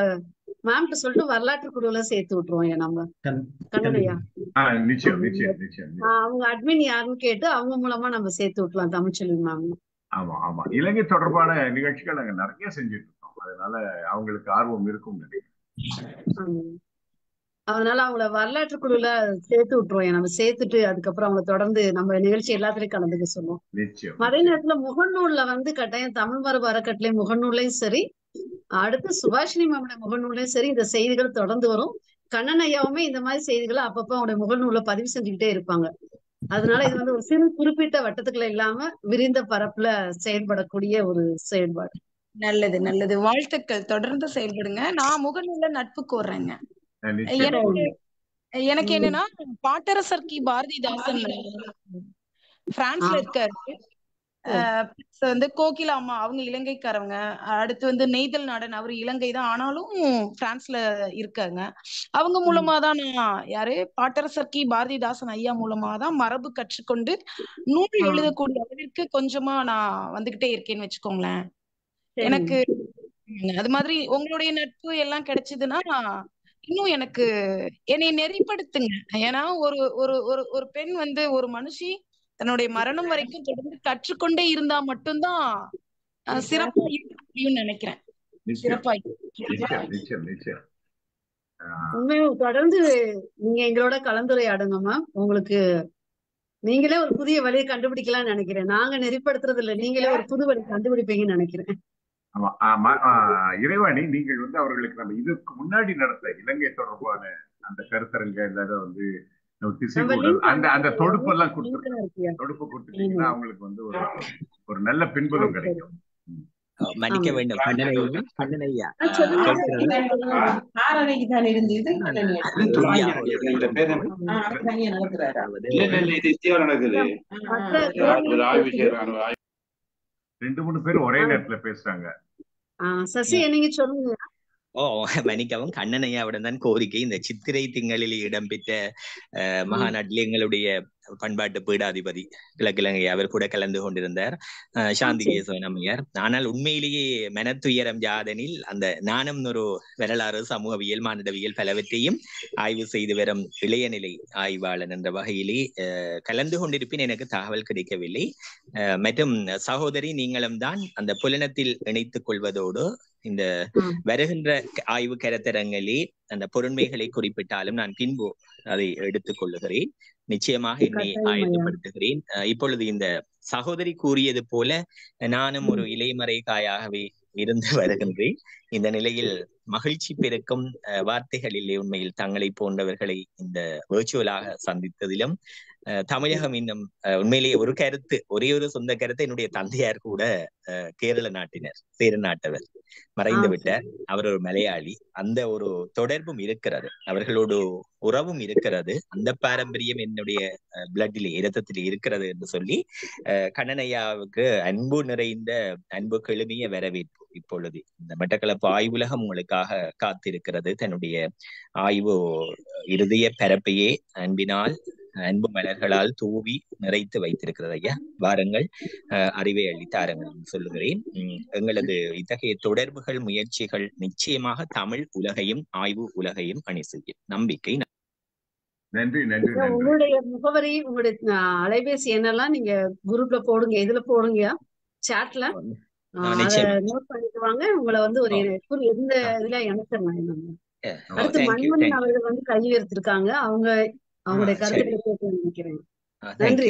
மேம்கிட்ட சொல்லிட்டு வரலாற்று குழுல சேர்த்து விட்டுருவோம் நம்ம. கண்- கண்ணனையா கண்டிப்பா ஆஹ் நிச்சயம் நிச்சயம் நிச்சயம். நிச்சயம். அவங்க அட்மின் யாருன்னு கேட்டு அவங்க மூலமா நம்ம சேர்த்து விட்டலாம் தமிழ்ச்செல்வி மேம் ஆமா ஆமா. இலங்கை தொடர்பான நிகழ்ச்சிகள் நாங்க நிறைய செஞ்சுட்டு இருக்கோம். அதனால அவங்களுக்கு ஆர்வம் இருக்கும் நினைக்கிறேன். அதனால அவங்கள வரலாற்று குழுல சேர்த்து விட்டுருவோம். நம்ம சேர்த்துட்டு அதுக்கப்புறம் அவங்கள தொடர்ந்து நம்ம நிகழ்ச்சி எல்லாத்துலயும் கலந்துக்க சொல்லுவோம். அதே நேரத்துல முகநூல்ல வந்து கட்டாயம் தமிழ் மரபு அறக்கட்டளை முகநூல்லையும் சரி அடுத்து சுபாஷினி மேமோட முகநூல்லையும் சரி இந்த செய்திகள் தொடர்ந்து வரும். கண்ணன் ஐயாவுமே இந்த மாதிரி செய்திகளை அப்பப்போ அவங்களுடைய முகநூல்ல பதிவு செஞ்சுக்கிட்டே இருப்பாங்க. அதனால இது வந்து ஒரு சிறு குறிப்பிட்ட வட்டத்துக்குள்ள இல்லாம விரிந்த பரப்புல செயல்படக்கூடிய ஒரு செயல்பாடு. நல்லது நல்லது. வாழ்த்துக்கள். தொடர்ந்து செயல்படுங்க. நான் முகநூல்ல நட்பு கோர்றேங்க. எனக்கு எனக்கு என்னன்னா பாட்டரசர் கி பாரதிதாசன் பிரான்ஸ்ல இருக்காரு. வந்து கோகிலா அம்மா அவங்க இலங்கைக்காரவங்க. அடுத்து வந்து நெய்தல் நாடன் அவர் இலங்கை தான். ஆனாலும் பிரான்ஸ்ல இருக்காங்க. அவங்க மூலமா தான் நான் யாரு? பாட்டரசர் கி. பாரதிதாசன் ஐயா மூலமா தான் மரபு கற்றுக்கொண்டு நூல். எழுதக்கூடிய அளவிற்கு கொஞ்சமா நான் வந்துகிட்டே இருக்கேன்னு வச்சுக்கோங்களேன். எனக்கு அது மாதிரி உங்களுடைய நட்பு எல்லாம் கிடைச்சதுன்னா இன்னும் எனக்கு என்னை நெறிப்படுத்துங்க. ஏன்னா ஒரு ஒரு ஒரு ஒரு பெண் வந்து ஒரு மனுஷி தன்னுடைய மரணம் வரைக்கும் தொடர்ந்து கற்றுக்கொண்டே இருந்தா மட்டும்தான் சிறப்பா இருக்க முடியும்னு நினைக்கிறேன். சிறப்பா தொடர்ந்து நீங்க எங்களோட கலந்துரையாடுங்க மேம் உங்களுக்கு நீங்களே ஒரு புதிய வழியை கண்டுபிடிக்கலாம்னு நினைக்கிறேன். நாங்க நெறிப்படுத்துறது இல்ல. நீங்களே ஒரு புது வழி கண்டுபிடிப்பீங்கன்னு நினைக்கிறேன். ஆமா ஆமா ஆஹ் இறைவாணி நீங்கள் வந்து அவர்களுக்கு நம்ம இதுக்கு முன்னாடி நடத்த இலங்கை தொடர்பான அந்த கருத்தரங்க இல்லாத வந்து அந்த அந்த. தொடுப்பு எல்லாம் இருக்கியா? தொடுப்பு கொடுத்துட்டீங்கன்னா. அவங்களுக்கு வந்து ஒரு ஒரு நல்ல பின்புலம் கிடைக்கும். மன்னிக்க. வேண்டும். கண்ணனையா ரெண்டு மூணு பேர் ஒரே. நேரத்துல பேசுறாங்க. சசி நீங்க சொல்லுங்க. ஓ மன்னிக்கவும். கண்ணனையாவிடம் கோரிக்கை. இந்த சித்திரை திங்களில் இடம்பெற்ற மகாநாட்டில் எங்களுடைய பண்பாட்டு பீடாதிபதி கிழக்கிழங்கை அவர் கூட கலந்து கொண்டிருந்தார். அஹ், சாந்தி சரி. கேசவன் அம்மையார். ஆனால் உண்மையிலேயே மனத்துயரம் ஜாதனில் அந்த நாணம் ஒரு வரலாறு சமூகவியல் மானிடவியல் பலவற்றையும் ஆய்வு செய்து வரும் இளையநிலை ஆய்வாளன் என்ற வகையிலே கலந்து கொண்டிருப்பின் எனக்கு தகவல் கிடைக்கவில்லை. அஹ், மற்றும் சகோதரி நீங்களும் தான் அந்த புலனத்தில் இணைத்துக் கொள்வதோடு இந்த. வருகின்ற ஆய்வு கருத்தரங்கிலே அந்த பொருண்மைகளை குறிப்பிட்டாலும் நான் பின்பு அதை எடுத்துக் கொள்ளுகிறேன் நிச்சயமாக என்னை. ஆயத்தப்படுத்துகிறேன் இப்பொழுது இந்த சகோதரி கூறியது போல நானும் ஒரு இலைமறை காயாகவே இருந்து வருகின்றேன் இந்த நிலையில் மகிழ்ச்சி பெருக்கும் வார்த்தைகளிலே உண்மையில் தங்களை போன்றவர்களை இந்த வேர்ச்சுவலாக சந்தித்ததிலும் தமிழகம் இன்னும் உண்மையிலேயே ஒரு கருத்து ஒரே ஒரு சொந்த கருத்து என்னுடைய தந்தையார் கூட கேரள நாட்டினர் சேர நாட்டவர் மறைந்து விட்டார். அவர் ஒரு மலையாளி. அந்த ஒரு தொடர்பும் இருக்கிறது. அவர்களோடு உறவும் இருக்கிறது. அந்த பாரம்பரியம் என்னுடைய பிளட்டிலே இரத்தத்திலே இருக்கிறது என்று சொல்லி அஹ், கண்ணனையாவுக்கு அன்பு நிறைந்த அன்பு கெழுமிய வரவேற்பு இப்பொழுது இந்த மட்டக்களப்பு ஆய்வுலகம் உங்களுக்காக காத்திருக்கிறது. தன்னுடைய ஆய்வு இருதய பரப்பையே அன்பினால் அன்பு மலர்களால் தூவி நிறைத்து வைத்திருக்கிறது ஐயா. வாருங்கள் அறிவை அளித்தாருங்கள் என்று சொல்லுகிறேன். உம், எங்களது இத்தகைய தொடர்புகள் முயற்சிகள் நிச்சயமாக தமிழ் உலகையும் ஆய்வு உலகையும் அணி செய்யும். நம்பிக்கை நன்றி நன்றி உங்களுடைய முகவரி உங்களுடைய அலைபேசி எண்ணெல்லாம் நீங்க குரூப்ல போடுங்க. இதுல போடுங்க? சாட்ல நோட் பண்ணிட்டு வாங்க. உங்களை வந்து ஒரு எந்த இதுல இணைச்சிடலாம். ஓ, அடுத்து மண்மணி அவர்கள் வந்து கை உயர்த்திருக்காங்க அவங்க அவங்களுடைய கருத்துக்களை கேட்க நினைக்கிறேன். நன்றி.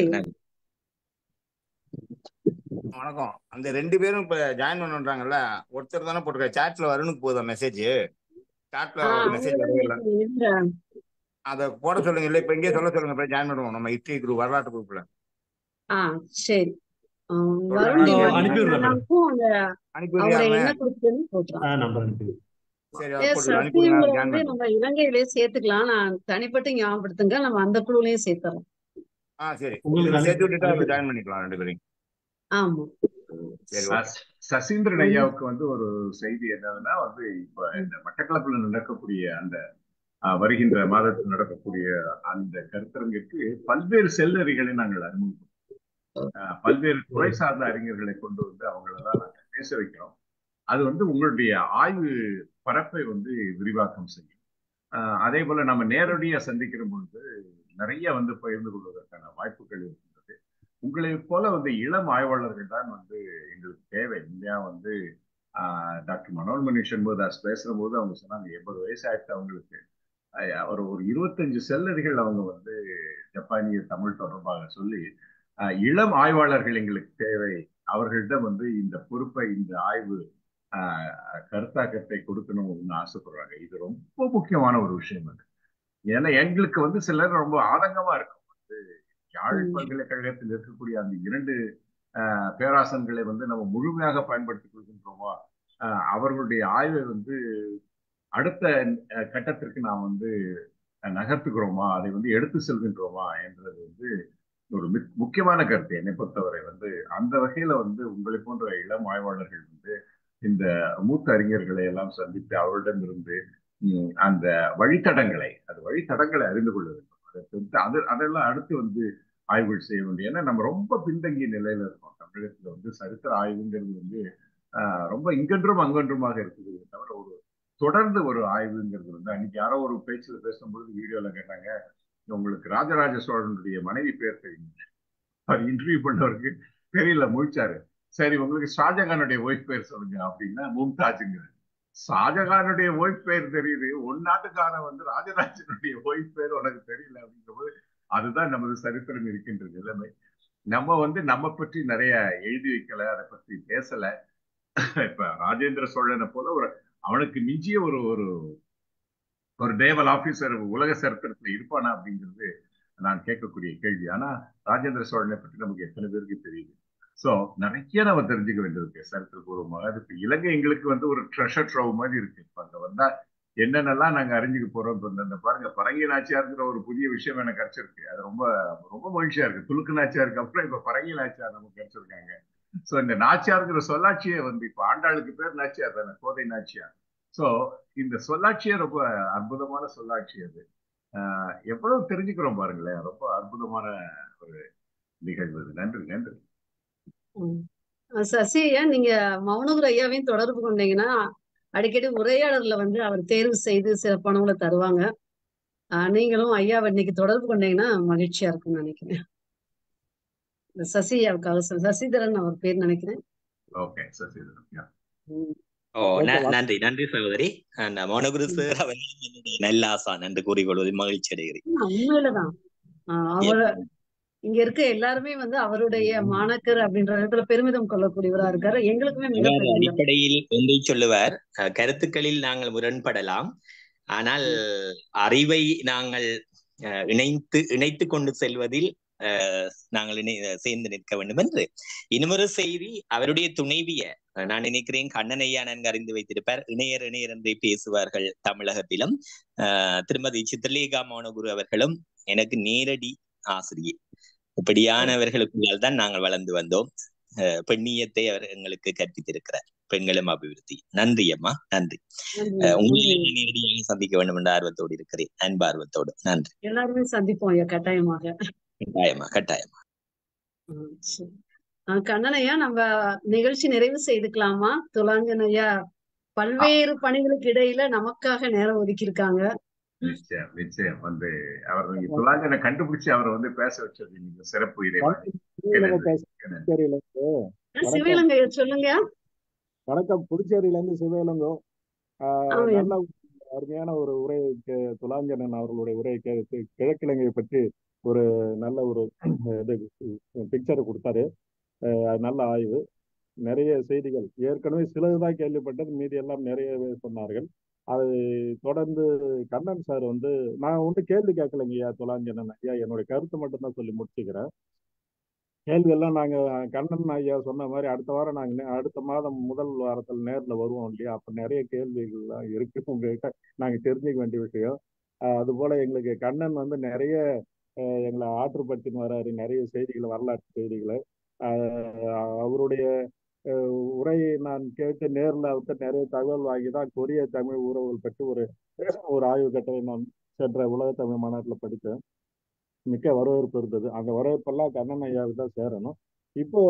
வணக்கம். அந்த ரெண்டு பேரும் இப்ப ஜாயின் பண்ணுன்றாங்கல்ல ஒருத்தர் தானே போட்டிருக்காரு. சாட்ல வருணுக்கு போதா மெசேஜ் சாட்ல மெசேஜ் அதை போட சொல்லுங்க. இல்ல இப்ப இங்கே சொல்ல சொல்லுங்க. இப்ப ஜாயின் பண்ணுவோம். நம்ம ஹிஸ்டரி குரூப் வரலாற்று குரூப்ல ஆ சரி. வருண் அனுப்பி விடுறேன் அனுப்பி அவங்களுடைய நம்ம இலங்கையிலேயே சேர்த்துக்கலாம். நான் தனிப்பட்டு ஞாபகப்படுத்துங்க. நம்ம அந்த குழுலையும் சேர்த்துறோம். ஆ சரி. உங்களுக்கு சேர்த்து விட்டுட்டு ஜாயின் பண்ணிக்கலாம் ரெண்டு ஆமா. சசீந்திரன் ஐயாவுக்கு வந்து ஒரு செய்தி என்னதுன்னா வந்து இப்ப இந்த மட்டக்களப்புல நடக்கக்கூடிய அந்த வருகின்ற மாதத்தில் நடக்கக்கூடிய அந்த கருத்தரங்கிற்கு பல்வேறு செல்லறிகளை நாங்கள் அறிமுகம் ஆஹ், பல்வேறு துறை சார்ந்த அறிஞர்களை கொண்டு வந்து அவங்களெல்லாம் நாங்கள் பேச வைக்கிறோம். அது வந்து உங்களுடைய ஆய்வு பரப்பை வந்து விரிவாக்கம் செய்யும். அதே போல நம்ம நேரடியாக சந்திக்கிற பொழுது நிறைய வந்து பகிர்ந்து கொள்வதற்கான வாய்ப்புகள் இருக்கின்றது. உங்களை போல வந்து இளம் ஆய்வாளர்கள் தான் வந்து எங்களுக்கு தேவை. இல்லையா வந்து டாக்டர் மனோன்மணி மணிஷன் போதாஸ் போது அவங்க சொன்னாங்க எண்பது வயசு ஆயிடுச்சு அவங்களுக்கு அவர் ஒரு ஒரு இருபத்தஞ்சு செல்லடிகள் அவங்க வந்து ஜப்பானிய தமிழ் தொடர்பாக சொல்லி இளம் ஆய்வாளர்கள் எங்களுக்கு தேவை. அவர்களிடம் வந்து இந்த பொறுப்பை இந்த ஆய்வு கருத்தாக்கத்தை கொடுக்கணும்னு ஆசைப்படுறாங்க. இது ரொம்ப முக்கியமான ஒரு விஷயம் அது. ஏன்னா எங்களுக்கு வந்து சிலர் ரொம்ப ஆதங்கமா இருக்கும். வந்து யாழ். பல்கலைக்கழகத்தில் இருக்கக்கூடிய அந்த இரண்டு பேராசன்களை வந்து நம்ம முழுமையாக பயன்படுத்திக் கொள்கின்றோமா? அவர்களுடைய ஆய்வை வந்து அடுத்த கட்டத்திற்கு நாம் வந்து அஹ், நகர்த்துகிறோமா? அதை வந்து எடுத்து செல்கின்றோமா? என்றது வந்து ஒரு மிக்- முக்கியமான கருத்து. என்னை பொறுத்தவரை வந்து அந்த வகையில வந்து உங்களை போன்ற இளம் ஆய்வாளர்கள் வந்து இந்த மூத்த அறிஞர்களை எல்லாம் சந்தித்து அவரிடமிருந்து அந்த வழித்தடங்களை அது வழித்தடங்களை அறிந்து கொள்ள வேண்டும். அதை தவிர்த்து அது அதெல்லாம் அடுத்து வந்து ஆய்வுகள் செய்ய வேண்டும். ஏன்னா நம்ம ரொம்ப பின்தங்கிய நிலையில இருக்கோம். தமிழகத்துல வந்து சரித்திர ஆய்வுங்கிறது வந்து ரொம்ப இங்கென்றும் அங்கென்றுமாக இருக்குது. தவிர ஒரு தொடர்ந்து ஒரு ஆய்வுங்கிறது வந்து அன்னைக்கு யாரோ ஒரு பேச்சுல பேசும்பொழுது வீடியோல கேட்டாங்க உங்களுக்கு ராஜராஜ சோழனுடைய மனைவி பேர் தெரியும்? அவர் இன்டர்வியூ பண்ணவருக்கு தெரியல முழிச்சாரு. சரி உங்களுக்கு ஷாஜகானுடைய ஒய்ஃப் பேர் சொல்லுங்க அப்படின்னா மும்தாஜுங்க. ஷாஜகானுடைய ஒய்ஃப் பேர் தெரியுது. உன் நாட்டுக்காரன் வந்து ராஜராஜனுடைய ஒய்ஃப் பேர் உனக்கு தெரியல அப்படிங்கும்போது அதுதான் நமது சரித்திரம் இருக்கின்ற நிலைமை. நம்ம வந்து நம்ம பற்றி நிறைய எழுதி வைக்கல அதை பற்றி பேசல. இப்ப ராஜேந்திர சோழனை போல ஒரு அவனுக்கு மிஞ்சிய ஒரு ஒரு ஒரு நேவல் ஆபீசர் உலக சரித்திரத்துல இருப்பானா அப்படிங்கிறது நான் கேட்கக்கூடிய கேள்வி. ஆனா ராஜேந்திர சோழனை பற்றி நமக்கு எத்தனை பேருக்கு தெரியுது? ஸோ நிறைய நம்ம தெரிஞ்சுக்க வேண்டியிருக்கு. சரித்திர பூர்வமாக அது இப்போ இலங்கை எங்களுக்கு வந்து ஒரு ட்ரெஷர் ட்ரவ் மாதிரி இருக்கு. இப்போ அங்கே வந்தால் என்னென்னலாம் நாங்கள் அறிஞ்சுக்க போகிறோம் இப்போ இந்த- பாருங்க. பரங்கி நாச்சியாருங்கிற ஒரு புதிய விஷயம் எனக்கு கிடைச்சிருக்கு. அது ரொம்ப ரொம்ப மகிழ்ச்சியா இருக்குது துலுக்கு நாச்சியாருக்கு அப்புறம் இப்போ பரங்கி நாச்சியார் நமக்கு கிடைச்சிருக்காங்க. ஸோ இந்த நாச்சியாருங்கிற சொல்லாட்சியே வந்து இப்போ ஆண்டாளுக்கு பேர் நாச்சியார் தானே கோதை நாச்சியார். ஸோ இந்த சொல்லாட்சியே ரொம்ப அற்புதமான சொல்லாட்சி அது. எவ்வளவு தெரிஞ்சுக்கிறோம் பாருங்களேன். ரொம்ப அற்புதமான ஒரு நிகழ்வு நன்றி நன்றி. சசி ஐயா நீங்க மௌனகுரு ஐயாவையும் தொடர்பு கொண்டீங்கன்னா அடிக்கடி உரையாடல்ல வந்து அவர் தேர்வு செய்து சில பணங்களை தருவாங்க. நீங்களும் ஐயாவை இன்னைக்கு தொடர்பு கொண்டீங்கன்னா மகிழ்ச்சியா இருக்கும்னு நினைக்கிறேன். சசி ஐயாவுக்காக சசிதரன் அவர் பேர் நினைக்கிறேன். நன்றி நன்றி சகோதரி. மோனகுரு சார் நல்ல ஆசான் என்று கூறிக்கொள்வதில் மகிழ்ச்சி அடைகிறேன். உண்மையிலதான். அவர் இங்க இருக்க எல்லாருமே வந்து அவருடைய மாணக்கர் அப்படின்ற இடத்துல பெருமிதம் கொள்ளக்கூடியவரா இருக்காரு. எங்களுக்குமே அடிப்படையில் ஒன்றை சொல்லுவார். கருத்துக்களில் நாங்கள் முரண்படலாம். ஆனால் அறிவை நாங்கள் இணைத்து இணைத்து கொண்டு செல்வதில் நாங்கள் இணை சேர்ந்து நிற்க வேண்டும் என்று. இன்னொரு செய்தி அவருடைய துணைவிய நான் நினைக்கிறேன் கண்ணனையா நன்கு அறிந்து வைத்திருப்பார். இணையர் இணையர் என்றே பேசுவார்கள் தமிழகத்திலும். திருமதி சித்திரலேகா மௌனகுரு அவர்களும் எனக்கு நேரடி ஆசிரியை. இப்படியானவர்களுக்குள்ளால் தான் நாங்கள் வளர்ந்து வந்தோம். பெண்ணியத்தை அவர் எங்களுக்கு கற்பித்திருக்கிறார். பெண்களும் அபிவிருத்தி. நன்றி அம்மா நன்றி. உங்களை நேரடியாக சந்திக்க வேண்டும் என்ற ஆர்வத்தோடு இருக்கிறேன். அன்பார்வத்தோடு நன்றி. எல்லாருமே சந்திப்போம் கட்டாயமாக. கட்டாயமா கட்டாயமா. கண்ணனையா நம்ம நிகழ்ச்சி நிறைவு செய்துக்கலாமா? துலாஞ்சன் ஐயா பல்வேறு பணிகளுக்கு இடையில நமக்காக நேரம் ஒதுக்கி இருக்காங்க நிச்சயம் நிச்சயம். வந்து அவர் துலாஞ்சனை கண்டுபிடிச்சு அவரை வந்து பேச வச்சது நீங்க சிறப்பு சொல்லுங்க. வணக்கம். புதுச்சேரியில இருந்து ஆமாய்யா. நல்ல அருமையான ஒரு உரை துலாஞ்சனன் அவர்களுடைய உரை கேட்டு கிழக்கிழங்கையை பற்றி ஒரு நல்ல ஒரு இது பிக்சரை கொடுத்தாரு. நல்ல ஆய்வு. நிறைய செய்திகள். ஏற்கனவே சிலதுதான் கேள்விப்பட்டது. மீதி எல்லாம் நிறைய சொன்னார்கள். அது தொடர்ந்து கண்ணன் சார் வந்து நான் ஒன்றும் கேள்வி கேட்கலைங்க ஐயா தொலாஞ்சனன் ஐயா. என்னுடைய கருத்து மட்டும்தான் சொல்லி முடிச்சுக்கிறேன். கேள்வி எல்லாம் கண்ணன் ஐயா சொன்ன மாதிரி அடுத்த வாரம் நாங்கள் நே- அடுத்த மாதம் முதல் வாரத்தில் நேரில் வருவோம் இல்லையா? அப்போ நிறைய கேள்விகள்லாம் இருக்கு. உங்ககிட்ட நாங்கள் தெரிஞ்சுக்க வேண்டிய விஷயம். அதுபோல் எங்களுக்கு கண்ணன் வந்து நிறைய எங்களை ஆற்றுப்படுத்தின்னு வர்றாரு நிறைய செய்திகளை வரலாற்று செய்திகளை. அவருடைய உரையை நான் கேட்டு நேர்ல அவர்கிட்ட நிறைய தகவல் வாங்கி தான் கொரிய தமிழ் உறவுகள் பற்றி ஒரு ஒரு ஆய்வு கட்டளை நான் சென்ற உலக தமிழ் மாநாட்டில் படித்தேன். மிக்க வரவேற்பு இருந்தது. அந்த வரவேற்பெல்லாம் கண்ணன் ஐயாவுக்கு தான் சேரணும். இப்போ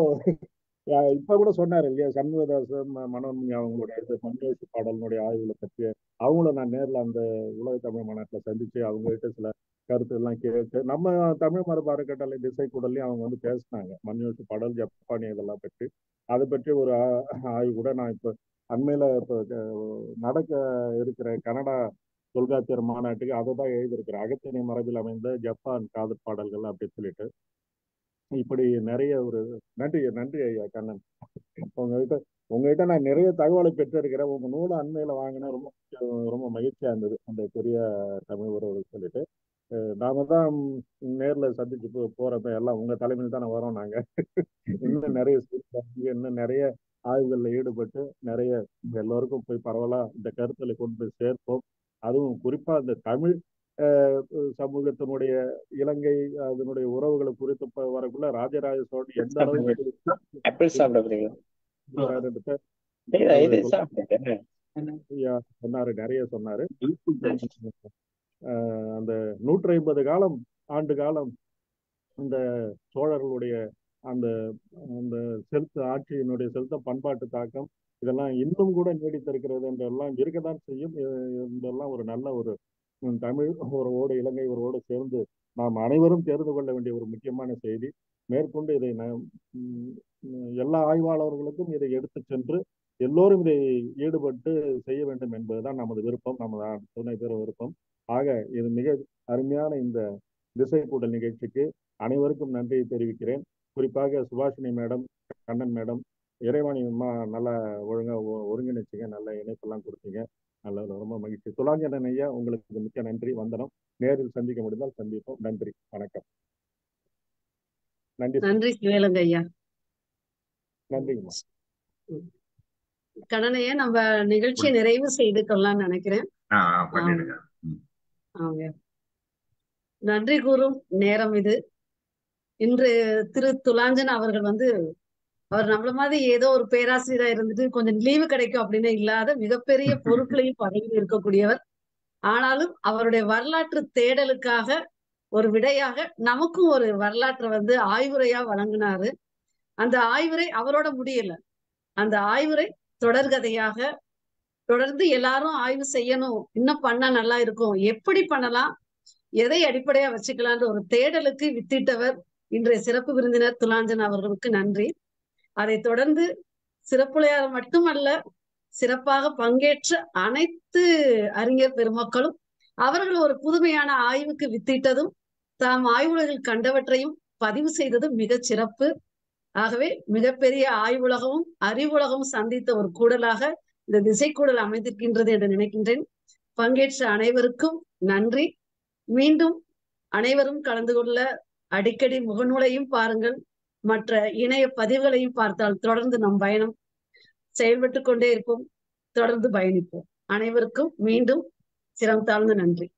இப்ப கூட சொன்னாரு இல்லையா சண்முகதாசன் ம- மனோன்மணி அவங்களுடைய இது பாடலினுடைய ஆய்வுகளை பற்றி அவங்கள நான் நேர்ல அந்த உலக தமிழ் மாநாட்டில் சந்திச்சு அவங்ககிட்ட சில கருத்து எல்லாம் கேட்டு நம்ம தமிழ் மரபு அறக்கட்டளை திசை கூடலையும் அவங்க வந்து பேசினாங்க. மஞ்சேசி பாடல் ஜப்பானி இதெல்லாம் பற்றி. அதை பற்றி ஒரு ஆ- ஆய்வு கூட நான் இப்போ அண்மையில் இப்போ நடக்க இருக்கிற கனடா தொல்காப்பியர் மாநாட்டுக்கு அதை தான் எழுதியிருக்கிறேன். அகத்திணை மரபில் அமைந்த ஜப்பான் காதல் பாடல்கள் அப்படின்னு சொல்லிட்டு. இப்படி நிறைய ஒரு நன்றி நன்றி ஐயா கண்ணன். உங்ககிட்ட உங்ககிட்ட நான் நிறைய தகவலை பெற்றிருக்கிறேன். உங்க நூலை அண்மையில வாங்கினா ரொம்ப ரொம்ப மகிழ்ச்சியா இருந்தது. அந்த பெரிய தமிழ் உறவு சொல்லிட்டு. நாம தான் நேர்ல சந்திச்சு போ போறப்ப எல்லாம் உங்க தலைமையில் தானே வரோம் நாங்க. இன்னும் நிறைய இன்னும் நிறைய ஆய்வுகளில் ஈடுபட்டு நிறைய எல்லோருக்கும் போய் பரவலா இந்த கருத்துல கொண்டு போய் சேர்ப்போம். அதுவும் குறிப்பா இந்த தமிழ் சமூகத்தினுடைய இலங்கை அதனுடைய உறவுகளை குறித்து வரக்குள்ள ராஜராஜ சோழன் எந்த அளவுக்கு சொன்னாரு நிறைய சொன்னாரு. அந்த நூற்றி ஐம்பது காலம் ஆண்டு காலம் இந்த சோழர்களுடைய அந்த அந்த செலுத்த ஆட்சியினுடைய செலுத்த பண்பாட்டு தாக்கம் இதெல்லாம் இன்னும் கூட நீடித்திருக்கிறது என்றெல்லாம் இருக்கத்தான் செய்யும். இதெல்லாம் ஒரு நல்ல ஒரு தமிழ் தமிழ் ஓடு இலங்கை உறவோடு சேர்ந்து நாம் அனைவரும் தெரிந்து கொள்ள வேண்டிய ஒரு முக்கியமான செய்தி. மேற்கொண்டு இதை எல்லா ஆய்வாளர்களுக்கும் இதை எடுத்து சென்று எல்லோரும் இதை ஈடுபட்டு செய்ய வேண்டும் என்பதுதான் நமது விருப்பம். நமது துணை பெற விருப்பம். ஆக இது மிக அருமையான இந்த திசை கூடல் நிகழ்ச்சிக்கு அனைவருக்கும் நன்றியை தெரிவிக்கிறேன். குறிப்பாக சுபாஷினி மேடம் கண்ணன் மேடம் இறைவாணி அம்மா நல்லா ஒழுங்கா ஒ- ஒருங்கிணைச்சிங்க நல்ல இணைப்பெல்லாம் கொடுத்தீங்க. நல்ல ரொம்ப மகிழ்ச்சி. துலாஞ்சனன் ஐயா உங்களுக்கு மிக்க நன்றி. வந்தனம். நேரில் சந்திக்க முடிந்தால் சந்திப்போம். நன்றி. வணக்கம். நன்றி. நன்றி சிவேலங்க ஐயா. நன்றிங்கம்மா. கடனையே நம்ம நிகழ்ச்சியை நிறைவு செய்து கொள்ளலாம்னு நினைக்கிறேன் ஆ ஆ, பண்ணிடுங்க ம். ஆமாங்க நன்றி கூறும் நேரம் இது. இன்று திரு துலாஞ்சன் அவர்கள் வந்து அவர் நம்மள மாதிரி ஏதோ ஒரு பேராசிரியரா இருந்துட்டு கொஞ்சம் லீவு கிடைக்கும் அப்படின்னு இல்லாத மிகப்பெரிய பொறுப்புலையும் பதவியில் இருக்கக்கூடியவர். ஆனாலும் அவருடைய வரலாற்று தேடலுக்காக ஒரு விடையாக நமக்கும் ஒரு வரலாற்றை வந்து ஆய்வுரையா வழங்கினாரு. அந்த ஆய்வுரை அவரோட முடியல. அந்த ஆய்வுரை தொடர்கதையாக தொடர்ந்து எல்லாரும் ஆய்வு செய்யணும். இன்னும் பண்ணா நல்லா இருக்கும். எப்படி பண்ணலாம்? எதை அடிப்படையா வச்சுக்கலான்ற ஒரு தேடலுக்கு வித்திட்டவர் இன்றைய சிறப்பு விருந்தினர் துலாஞ்சன் அவர்களுக்கு நன்றி. அதை தொடர்ந்து சிறப்புரையார் மட்டுமல்ல சிறப்பாக பங்கேற்ற அனைத்து அறிஞர் பெருமக்களும் அவர்கள் ஒரு புதுமையான ஆய்வுக்கு வித்திட்டதும் தாம் ஆய்வுலகில் கண்டவற்றையும் பதிவு செய்ததும் மிகச் சிறப்பு. ஆகவே மிகப்பெரிய ஆய்வுலகமும் அறிவுலகமும் சந்தித்த ஒரு கூடலாக இந்த திசைக்கூடல் அமைந்திருக்கின்றது என்று நினைக்கின்றேன். பங்கேற்ற அனைவருக்கும் நன்றி. மீண்டும் அனைவரும் கலந்து கொள்ள அடிக்கடி முகநூலையும் பாருங்கள். மற்ற இணைய பதிவுகளையும் பார்த்தால் தொடர்ந்து நம் பயணம் செயல்பட்டு கொண்டே இருப்போம். தொடர்ந்து பயணிப்போம். அனைவருக்கும் மீண்டும் சிரம் தாழ்ந்த நன்றி.